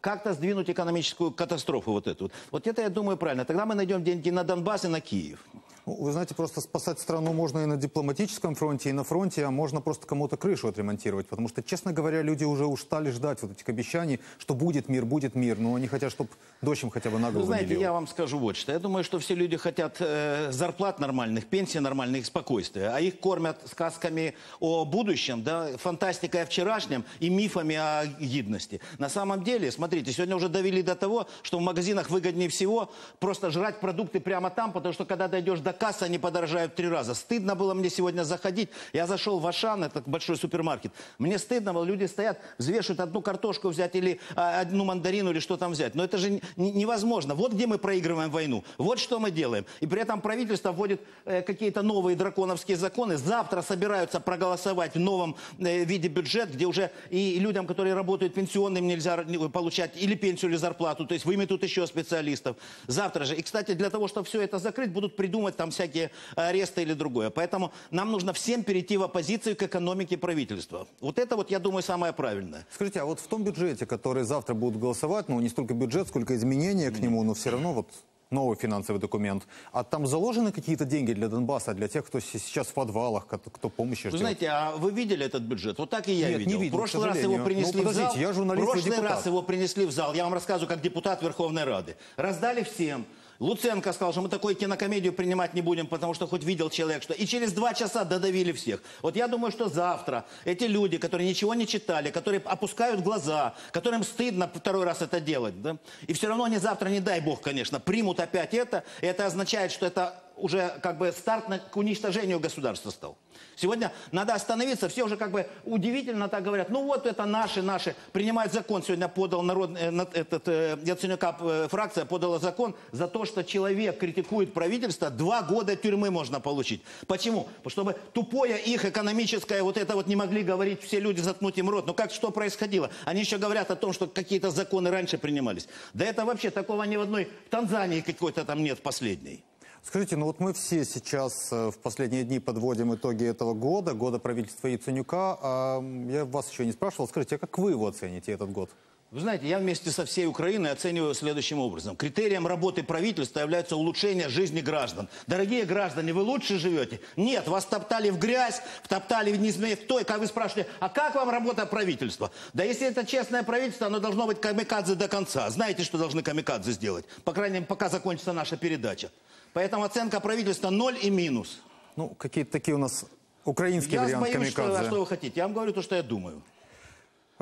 как-то сдвинуть экономическую катастрофу вот эту. Вот это, я думаю, правильно. Тогда мы найдем деньги на Донбасс и на Киев. Ну, вы знаете, просто спасать страну можно и на дипломатическом фронте, и на фронте, а можно просто кому-то крышу отремонтировать. Потому что, честно говоря, люди уже устали ждать вот этих обещаний, что будет мир, будет мир. Но они хотят, чтобы дождь им хотя бы на голову Вы знаете, я вам скажу вот что. Я думаю, что все люди хотят э, зарплат нормальных, пенсий нормальных, спокойствия. А их кормят сказками о будущем, да, фантастикой о вчерашнем и мифами о гидности. На самом деле, смотрите, сегодня уже довели до того, что в магазинах выгоднее всего просто жрать продукты прямо там, потому что когда дойдешь до кассы, они подорожают в три раза. Стыдно было мне сегодня заходить. Я зашел в Ашан, это большой супермаркет. Мне стыдно было, люди стоят, взвешивают одну картошку взять или а, одну мандарину или что там взять. Но это же невозможно. Вот где мы проигрываем войну. Вот что мы делаем. И при этом правительство вводит э, какие-то новые драконовские законы. Завтра собираются проголосовать в новом э, виде бюджет, где уже и людям, которые работают пенсионным, нельзя получать или пенсию, или зарплату. То есть выметут еще специалистов. Завтра же. И, кстати, для того, чтобы все это закрыть, будут придумать там всякие аресты или другое. Поэтому нам нужно всем перейти в оппозицию к экономике правительства. Вот это вот, я думаю, самое правильное. Скажите, а вот в том бюджете, который завтра будут голосовать, ну, не столько бюджет, сколько изменения к нему, но все равно вот новый финансовый документ. А там заложены какие-то деньги для Донбасса, для тех, кто сейчас в подвалах, кто, кто помощь ждет? Вы знаете, а вы видели этот бюджет? Вот так и я Нет, видел. Не видел. В прошлый раз его принесли ну, в зал. Я журналист прошлый раз его принесли в зал. Я вам рассказываю, как депутат Верховной Рады. Раздали всем. Луценко сказал, что мы такую кинокомедию принимать не будем, потому что хоть видел человек, что... И через два часа додавили всех. Вот я думаю, что завтра эти люди, которые ничего не читали, которые опускают глаза, которым стыдно второй раз это делать, да, и все равно они завтра, не дай бог, конечно, примут опять это, и это означает, что это уже как бы старт на, к уничтожению государства стал. Сегодня надо остановиться, все уже как бы удивительно так говорят, ну вот это наши, наши, принимают закон, сегодня подал народ, э, этот, э, Яценюка э, фракция подала закон за то, что человек критикует правительство, два года тюрьмы можно получить. Почему? Чтобы тупое их экономическое, вот это вот не могли говорить все люди, заткнуть им рот. Но как, что происходило? Они еще говорят о том, что какие-то законы раньше принимались. Да это вообще такого ни в одной, в Танзании какой-то там нет последней. Скажите, ну вот мы все сейчас э, в последние дни подводим итоги этого года, года правительства Яценюка. А я вас еще не спрашивал. Скажите, а как вы его оцените, этот год? Вы знаете, я вместе со всей Украиной оцениваю следующим образом. Критерием работы правительства является улучшение жизни граждан. Дорогие граждане, вы лучше живете? Нет, вас топтали в грязь, втоптали в не знаю кто, и как вы спрашиваете, а как вам работа правительства? Да если это честное правительство, оно должно быть камикадзе до конца. Знаете, что должны камикадзе сделать? По крайней мере, пока закончится наша передача. Поэтому оценка правительства ноль и минус. Ну, какие-то такие у нас украинские я варианты боюсь, камикадзе. Что, а что вы хотите? Я вам говорю то, что я думаю.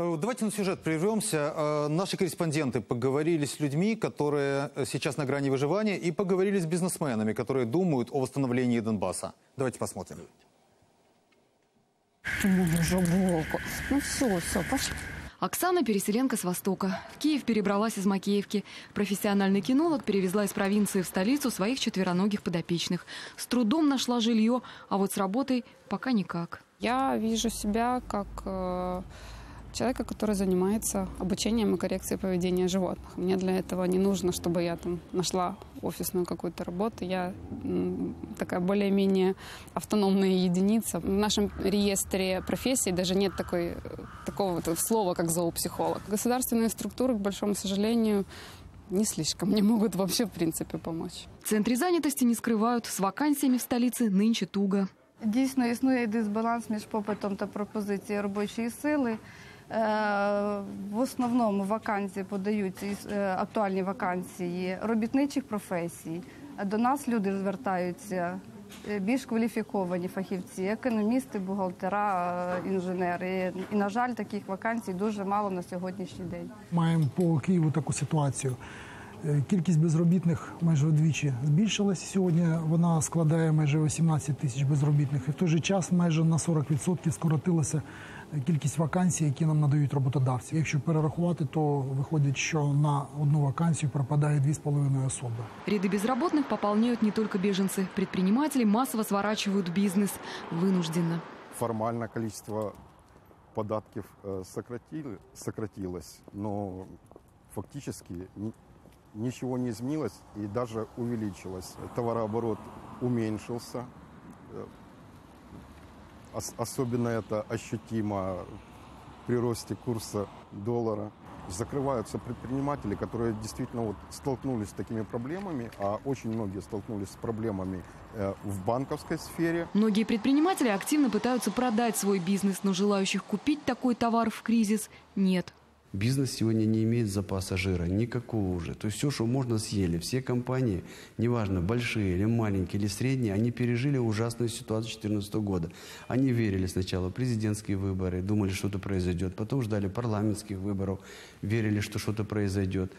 Э, давайте на сюжет прервемся. Э, наши корреспонденты поговорили с людьми, которые сейчас на грани выживания, и поговорили с бизнесменами, которые думают о восстановлении Донбасса. Давайте посмотрим. Ну все, все, пошли. Оксана – переселенка с Востока. В Киев перебралась из Макеевки. Профессиональный кинолог перевезла из провинции в столицу своих четвероногих подопечных. С трудом нашла жилье, а вот с работой пока никак. Я вижу себя как э, человека, который занимается обучением и коррекцией поведения животных. Мне для этого не нужно, чтобы я там нашла офисную какую-то работу. Я м, такая более-менее автономная единица. В нашем реестре профессий даже нет такой, э, такого вот слова, как зоопсихолог. Государственные структуры, к большому сожалению, не слишком мне могут вообще, в принципе, помочь. В центре занятости не скрывают, с вакансиями в столице нынче туго. Дійсно існує дисбаланс між попитом та пропозицією робочої сили. Е, В основному вакансії подають із- е, актуальні вакансії робітничих професій. До нас люди звертаються е, більш кваліфіковані фахівці, економісти, бухгалтера, інженери. І, на жаль, таких вакансій дуже мало на сьогоднішній день. Маємо по Києву таку ситуацію. Кількість безробітних майже вдвічі збільшилась. Сьогодні вона складає майже 18 тисяч безробітних. І в той же час майже на 40% скоротилася кількість вакансій, які нам надають роботодавці. Якщо перерахувати, то виходить, що на одну вакансію пропадає 2,5 особи. Ряды безработных пополняют не только беженцы. Предприниматели массово сворачивают бизнес. Вынужденно. формально количество податков э, сократили, сократилось, но фактически ни- ничего не изменилось и даже увеличилось. Товарооборот уменьшился. Ос- Особенно это ощутимо при росте курса доллара. Закрываются предприниматели, которые действительно вот столкнулись с такими проблемами, а очень многие столкнулись с проблемами э, в банковской сфере. Многие предприниматели активно пытаются продать свой бизнес, но желающих купить такой товар в кризис нет. Бизнес сегодня не имеет запаса жира, никакого уже. То есть все, что можно, съели. Все компании, неважно, большие или маленькие, или средние, они пережили ужасную ситуацию 2014 года. Они верили сначала в президентские выборы, думали, что-то произойдет. Потом ждали парламентских выборов, верили, что что-то произойдет.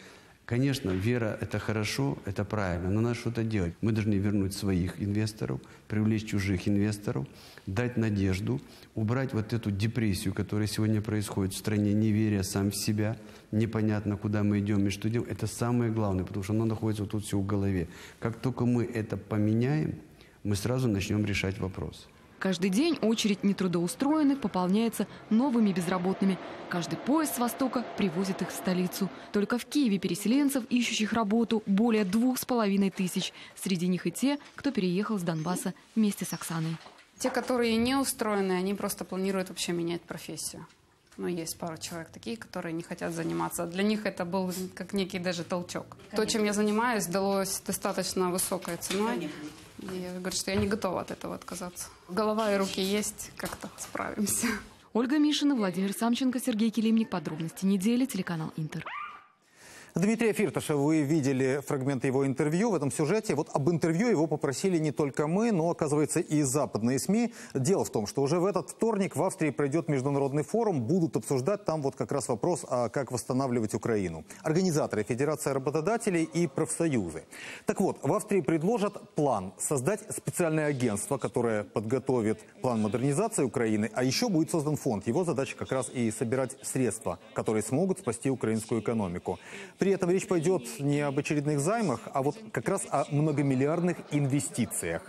Конечно, вера – это хорошо, это правильно, но надо что-то делать. Мы должны вернуть своих инвесторов, привлечь чужих инвесторов, дать надежду, убрать вот эту депрессию, которая сегодня происходит в стране, неверие сам в себя, непонятно, куда мы идем и что делаем. Это самое главное, потому что оно находится вот тут все в голове. Как только мы это поменяем, мы сразу начнем решать вопрос. Каждый день очередь нетрудоустроенных пополняется новыми безработными. Каждый поезд с Востока привозит их в столицу. Только в Киеве переселенцев, ищущих работу, более двух с половиной тысяч. Среди них и те, кто переехал с Донбасса вместе с Оксаной. Те, которые не устроены, они просто планируют вообще менять профессию. Но есть пару человек такие, которые не хотят заниматься. Для них это был как некий даже толчок. То, чем я занимаюсь, далось достаточно высокой ценой. И я говорю, что я не готова от этого отказаться. Голова и руки есть, как-то справимся. Ольга Мишина, Владимир Самченко, Сергей Келимник. Подробности недели. Телеканал Интер. Дмитрия Фирташа вы видели фрагменты его интервью в этом сюжете. Вот об интервью его попросили не только мы, но, оказывается, и западные СМИ. Дело в том, что уже в этот вторник в Австрии пройдет международный форум. Будут обсуждать там вот как раз вопрос, а как восстанавливать Украину. Организаторы Федерация работодателей и профсоюзы. Так вот, в Австрии предложат план создать специальное агентство, которое подготовит план модернизации Украины, а еще будет создан фонд. Его задача как раз и собирать средства, которые смогут спасти украинскую экономику. При этом речь пойдет не об очередных займах, а вот как раз о многомиллиардных инвестициях.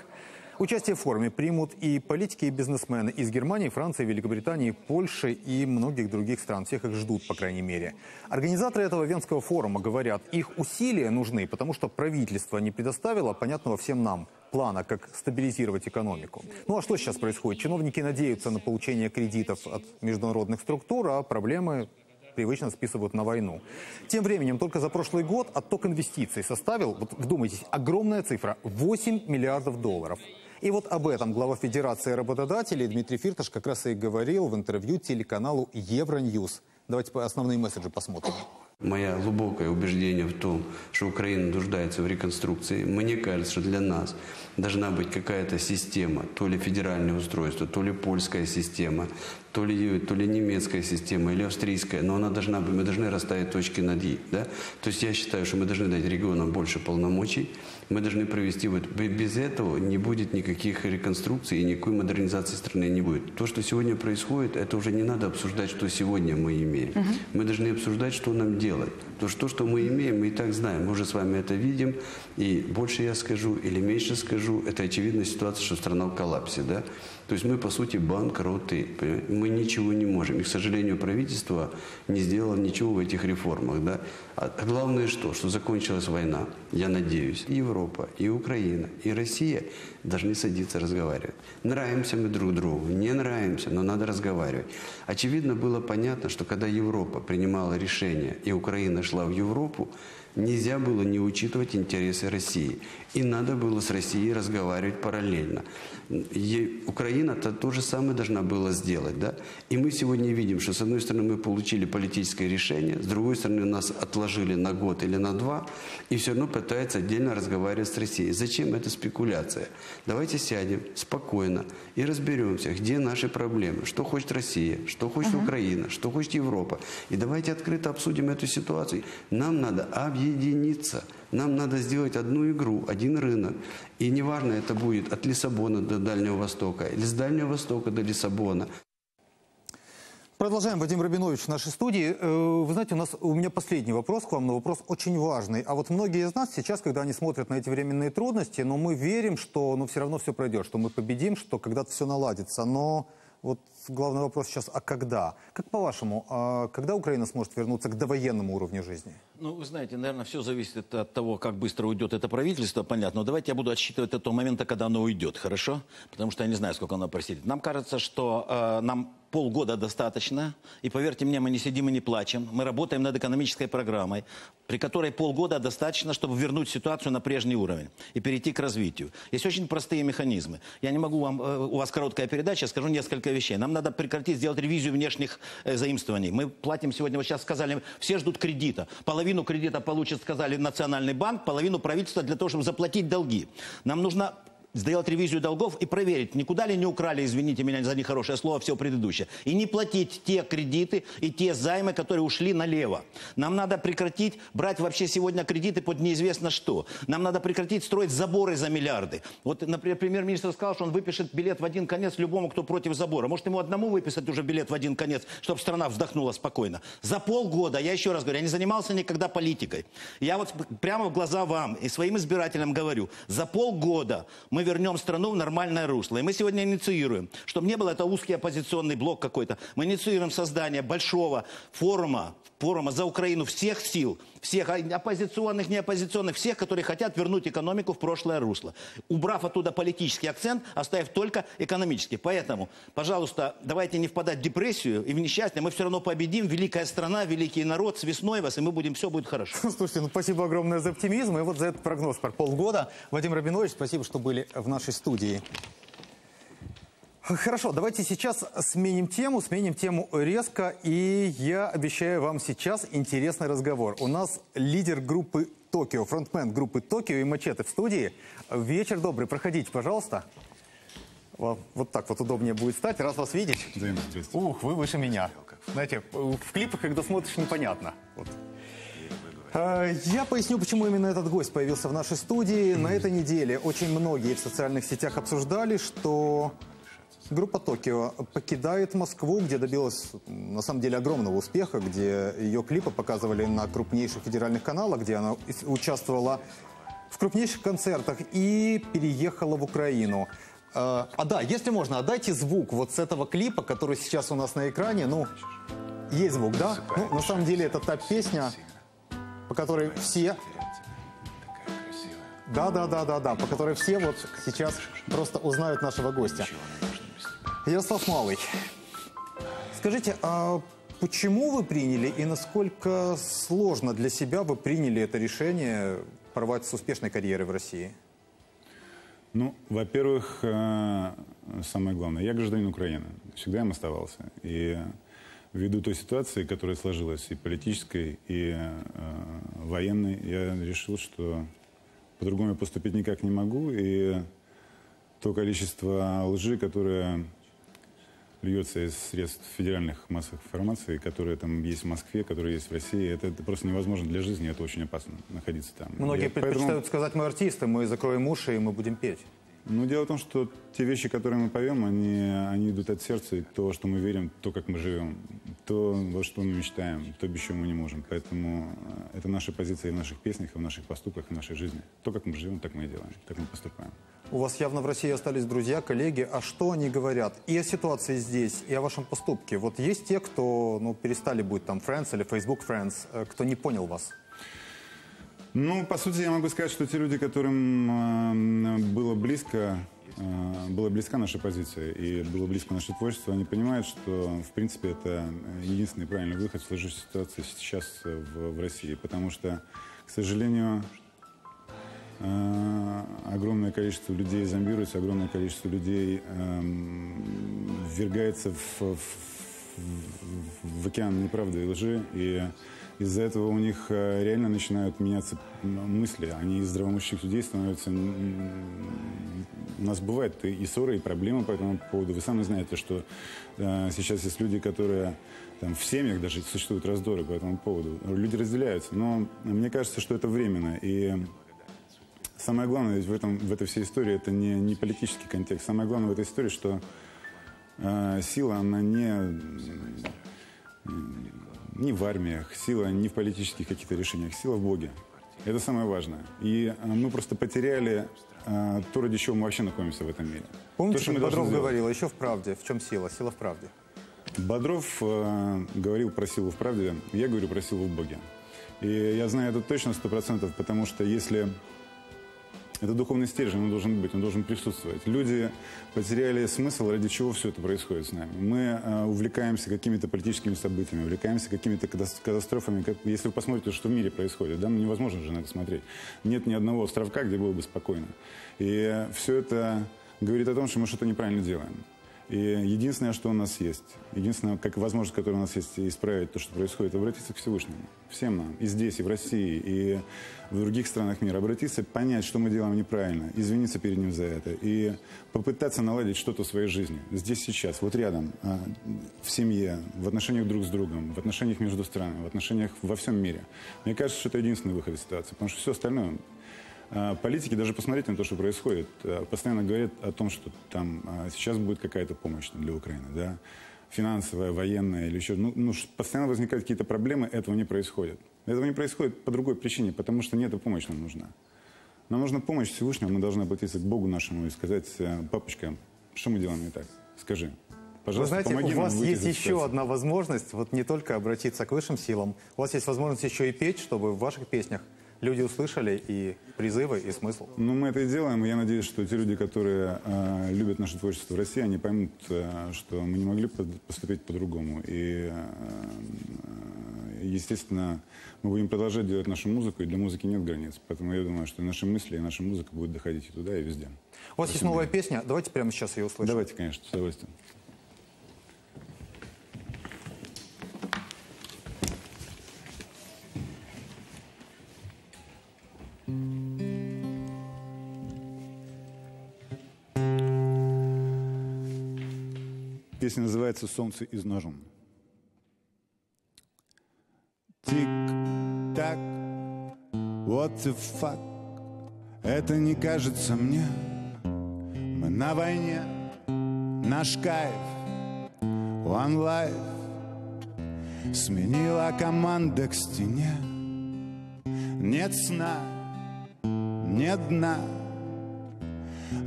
Участие в форуме примут и политики, и бизнесмены из Германии, Франции, Великобритании, Польши и многих других стран. Всех их ждут, по крайней мере. Организаторы этого Венского форума говорят, их усилия нужны, потому что правительство не предоставило понятного всем нам плана, как стабилизировать экономику. Ну а что сейчас происходит? Чиновники надеются на получение кредитов от международных структур, а проблемы привычно списывают на войну. Тем временем, только за прошлый год отток инвестиций составил, вот вдумайтесь, огромная цифра – 8 миллиардов долларов. И вот об этом глава Федерации работодателей Дмитрий Фирташ как раз и говорил в интервью телеканалу Евроньюз. Давайте основные месседжи посмотрим. Мое глубокое убеждение в том, что Украина нуждается в реконструкции. Мне кажется, что для нас должна быть какая-то система, то ли федеральное устройство, то ли польская система, то ли, то ли немецкая система, или австрийская, но она должна быть, мы должны расставить точки над «и». Да? То есть я считаю, что мы должны дать регионам больше полномочий, мы должны провести, вот без этого не будет никаких реконструкций и никакой модернизации страны не будет. То, что сегодня происходит, это уже не надо обсуждать, что сегодня мы имеем. Мы должны обсуждать, что нам делать. То Потому что то, что мы имеем, мы и так знаем. Мы уже с вами это видим. И больше я скажу или меньше скажу, это очевидная ситуация, что страна в коллапсе. Да? То есть мы, по сути, банкроты. Мы ничего не можем. И, к сожалению, правительство не сделало ничего в этих реформах. Да? А главное что? Что закончилась война. Я надеюсь, и Европа, и Украина, и Россия должны садиться разговаривать. Нравимся мы друг другу, не нравимся, но надо разговаривать. Очевидно, было понятно, что когда Европа принимала решение, и Украина шла в Европу, нельзя было не учитывать интересы России. И надо было с Россией разговаривать параллельно. И Украина -то, то же самое должна была сделать. Да? И мы сегодня видим, что с одной стороны мы получили политическое решение, с другой стороны нас отложили на год или на два, и все равно пытаются отдельно разговаривать с Россией. Зачем эта спекуляция? Давайте сядем спокойно и разберемся, где наши проблемы, что хочет Россия, что хочет Украина, что хочет Европа. И давайте открыто обсудим эту ситуацию. Нам надо объединиться. Нам надо сделать одну игру, один рынок. И неважно, это будет от Лиссабона до Дальнего Востока или с Дальнего Востока до Лиссабона. Продолжаем. Вадим Рабинович в нашей студии. Э, Вы знаете, у нас у меня последний вопрос к вам, но вопрос очень важный. А вот многие из нас сейчас, когда они смотрят на эти временные трудности, но мы верим, что ну, все равно все пройдет, что мы победим, что когда-то все наладится. Но вот главный вопрос сейчас, а когда? Как по-вашему, а когда Украина сможет вернуться к довоенному уровню жизни? Ну, вы знаете, наверное, все зависит от того, как быстро уйдет это правительство, понятно. Но давайте я буду отсчитывать до того момента, когда оно уйдет, хорошо? Потому что я не знаю, сколько оно просидит. Нам кажется, что э, нам полгода достаточно. И поверьте мне, мы не сидим и не плачем. Мы работаем над экономической программой, при которой полгода достаточно, чтобы вернуть ситуацию на прежний уровень и перейти к развитию. Есть очень простые механизмы. Я не могу вам, э, у вас короткая передача, скажу несколько вещей. Нам надо прекратить сделать ревизию внешних э, заимствований. Мы платим сегодня, вот сейчас сказали, все ждут кредита. Половину кредита получит, сказали, Национальный банк, половину правительства для того, чтобы заплатить долги. Нам нужно сделать ревизию долгов и проверить, никуда ли не украли, извините меня за нехорошее слово, все предыдущее. И не платить те кредиты и те займы, которые ушли налево. Нам надо прекратить брать вообще сегодня кредиты под неизвестно что. Нам надо прекратить строить заборы за миллиарды. Вот, например, премьер-министр сказал, что он выпишет билет в один конец любому, кто против забора. Может, ему одному выписать уже билет в один конец, чтобы страна вздохнула спокойно. За полгода, я еще раз говорю, я не занимался никогда политикой. Я вот прямо в глаза вам и своим избирателям говорю, за полгода мы вернем страну в нормальное русло. И мы сегодня инициируем, чтобы не было это узкий оппозиционный блок какой-то. Мы инициируем создание большого форума, форума за Украину всех сил, всех оппозиционных, не оппозиционных, всех, которые хотят вернуть экономику в прошлое русло. Убрав оттуда политический акцент, оставив только экономический. Поэтому, пожалуйста, давайте не впадать в депрессию и в несчастье. Мы все равно победим. Великая страна, великий народ, с весной вас, и мы будем, все будет хорошо. Слушайте, ну спасибо огромное за оптимизм. И вот за этот прогноз про полгода. Вадим Рабинович, спасибо, что были в нашей студии. Хорошо, давайте сейчас сменим тему, сменим тему резко, и я обещаю вам сейчас интересный разговор. У нас лидер группы Токио, фронтмен группы Токио и Мачете в студии. Вечер добрый, проходите, пожалуйста. Вот, вот так вот удобнее будет стать, раз вас видеть. Ух, вы выше меня. Знаете, в клипах, когда смотришь, непонятно. Вот. Э, Я поясню, почему именно этот гость появился в нашей студии. На этой неделе очень многие в социальных сетях обсуждали, что группа Токио покидает Москву, где добилась на самом деле огромного успеха, где ее клипы показывали на крупнейших федеральных каналах, где она участвовала в крупнейших концертах и переехала в Украину. Э, А да, если можно, отдайте звук вот с этого клипа, который сейчас у нас на экране. Ну, есть звук, да? Ну, на самом деле это та песня, по которой все... Да, да, да, да, да, по которой все вот сейчас просто узнают нашего гостя. Ярослав Малый, скажите, а почему вы приняли и насколько сложно для себя вы приняли это решение порвать с успешной карьерой в России? Ну, во-первых, э, самое главное, я гражданин Украины, всегда им оставался. И ввиду той ситуации, которая сложилась и политической, и э, военной, я решил, что по-другому поступить никак не могу. И то количество лжи, которое льется из средств федеральных массовых информации, которые там есть в Москве, которые есть в России, это, это просто невозможно для жизни, это очень опасно находиться там. Многие Я предпочитают поэтому- сказать, мы артисты, мы закроем уши и мы будем петь. Ну, дело в том, что те вещи, которые мы поем, они, они идут от сердца, и то, что мы верим, то, как мы живем, то, во что мы мечтаем, то, без чего мы не можем. Поэтому э, это наша позиция и в наших песнях, и в наших поступках, и в нашей жизни. То, как мы живем, так мы и делаем, так мы поступаем. У вас явно в России остались друзья, коллеги. А что они говорят и о ситуации здесь, и о вашем поступке? Вот есть те, кто ну, перестали быть там Friends или Facebook Friends, э, кто не понял вас? Ну, по сути, я могу сказать, что те люди, которым э, было близко, э, была близка наша позиция и было близко наше творчество, они понимают, что, в принципе, это единственный правильный выход в сложившейся ситуации сейчас в, в России. Потому что, к сожалению, э, огромное количество людей зомбируется, огромное количество людей э, ввергается в, в, в, в океан неправды и лжи. И из-за этого у них э, реально начинают меняться мысли. Они из здравомыслящих людей становятся... У нас бывает и ссоры, и проблемы по этому поводу. Вы сами знаете, что э, сейчас есть люди, которые там, в семьях даже существуют раздоры по этому поводу. Люди разделяются. Но мне кажется, что это временно. И самое главное ведь в, этом, в этой всей истории это не, не политический контекст. Самое главное в этой истории, что э, сила, она не не в армиях, сила не в политических каких-то решениях, сила в Боге. Это самое важное. И э, мы просто потеряли а, то, ради чего мы вообще находимся в этом мире. Помните, то, что Бодров говорил, еще в правде. В чем сила? Сила в правде. Бодров э, говорил про силу в правде, я говорю про силу в Боге. И я знаю это точно сто процентов, потому что если это духовный стержень, он должен быть, он должен присутствовать. Люди потеряли смысл, ради чего все это происходит с нами. Мы э, увлекаемся какими-то политическими событиями, увлекаемся какими-то катастрофами. Если вы посмотрите, что в мире происходит, да, ну невозможно же на это смотреть. Нет ни одного островка, где было бы спокойно. И все это говорит о том, что мы что-то неправильно делаем. И единственное, что у нас есть, единственная как возможность, которая у нас есть исправить то, что происходит, обратиться к Всевышнему. Всем нам. И здесь, и в России, и в других странах мира. Обратиться, понять, что мы делаем неправильно, извиниться перед ним за это. И попытаться наладить что-то в своей жизни. Здесь, сейчас, вот рядом, а, в семье, в отношениях друг с другом, в отношениях между странами, в отношениях во всем мире. Мне кажется, что это единственный выход из ситуации. Потому что все остальное политики, даже посмотрите на то, что происходит, а, постоянно говорят о том, что там а, сейчас будет какая-то помощь для Украины, да, финансовая, военная или еще. Ну, ну, постоянно возникают какие-то проблемы, этого не происходит. Этого не происходит по другой причине, потому что не эта помощь нам нужна. Нам нужна помощь Всевышнего, мы должны обратиться к Богу нашему и сказать, папочка, что мы делаем не так? Скажи. Пожалуйста, Вы знаете, помоги у вас нам есть еще одна возможность, вот не только обратиться к высшим силам, у вас есть возможность еще и петь, чтобы в ваших песнях люди услышали и призывы, и смысл. Ну, мы это и делаем, я надеюсь, что те люди, которые э, любят наше творчество в России, они поймут, э, что мы не могли по- поступить по-другому. И, э, естественно, мы будем продолжать делать нашу музыку, и для музыки нет границ. Поэтому я думаю, что наши мысли, и наша музыка будет доходить и туда, и везде. У вас есть новая песня, давайте прямо сейчас ее услышим. Давайте, конечно, с удовольствием. Называется «Солнце из ножен». Тик-так, what the fuck, это не кажется мне. Мы на войне, наш кайф, one life. Сменила команда к стене. Нет сна, нет дна,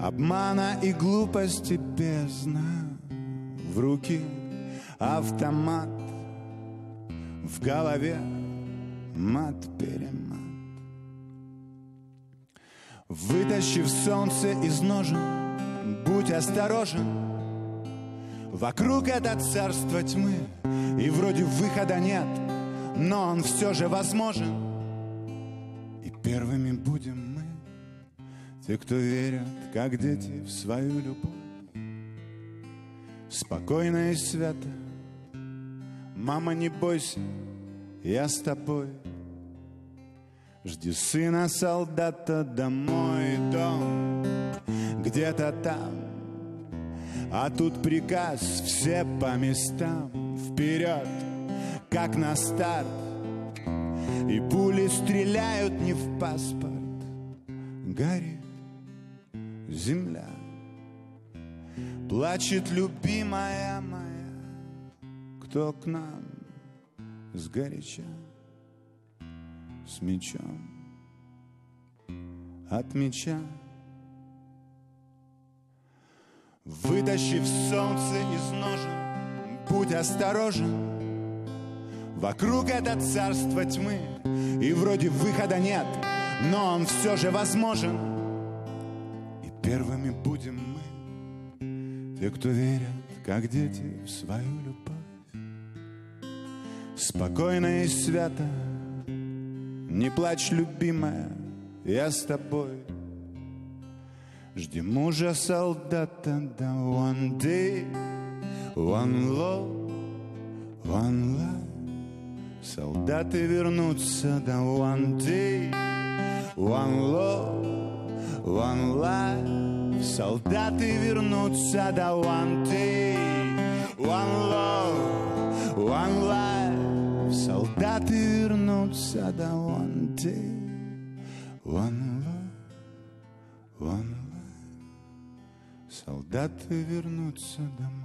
обмана и глупости бездна. В руки автомат, в голове мат-перемат. Вытащив солнце из ножен, будь осторожен. Вокруг это царство тьмы, и вроде выхода нет, но он все же возможен. И первыми будем мы, те, кто верят, как дети, в свою любовь. Спокойно и свято, мама, не бойся, я с тобой. Жди сына солдата домой, дом где-то там. А тут приказ, все по местам, вперед, как на старт. И пули стреляют не в паспорт, горит земля. Плачет любимая моя, кто к нам сгоряча, с мечом от меча. Вытащив солнце из ножен, будь осторожен. Вокруг это царство тьмы, и вроде выхода нет, но он все же возможен. И мы, те, кто верят, как дети, в свою любовь. Спокойно и свято, не плачь, любимая, я с тобой. Жди мужа солдата, да one day, one love, one life. Солдаты вернутся, да one day, one love, one life. Солдаты вернутся, да one day, one love, one life. Солдаты вернутся, да one day, one love, one life. Солдаты вернутся домой.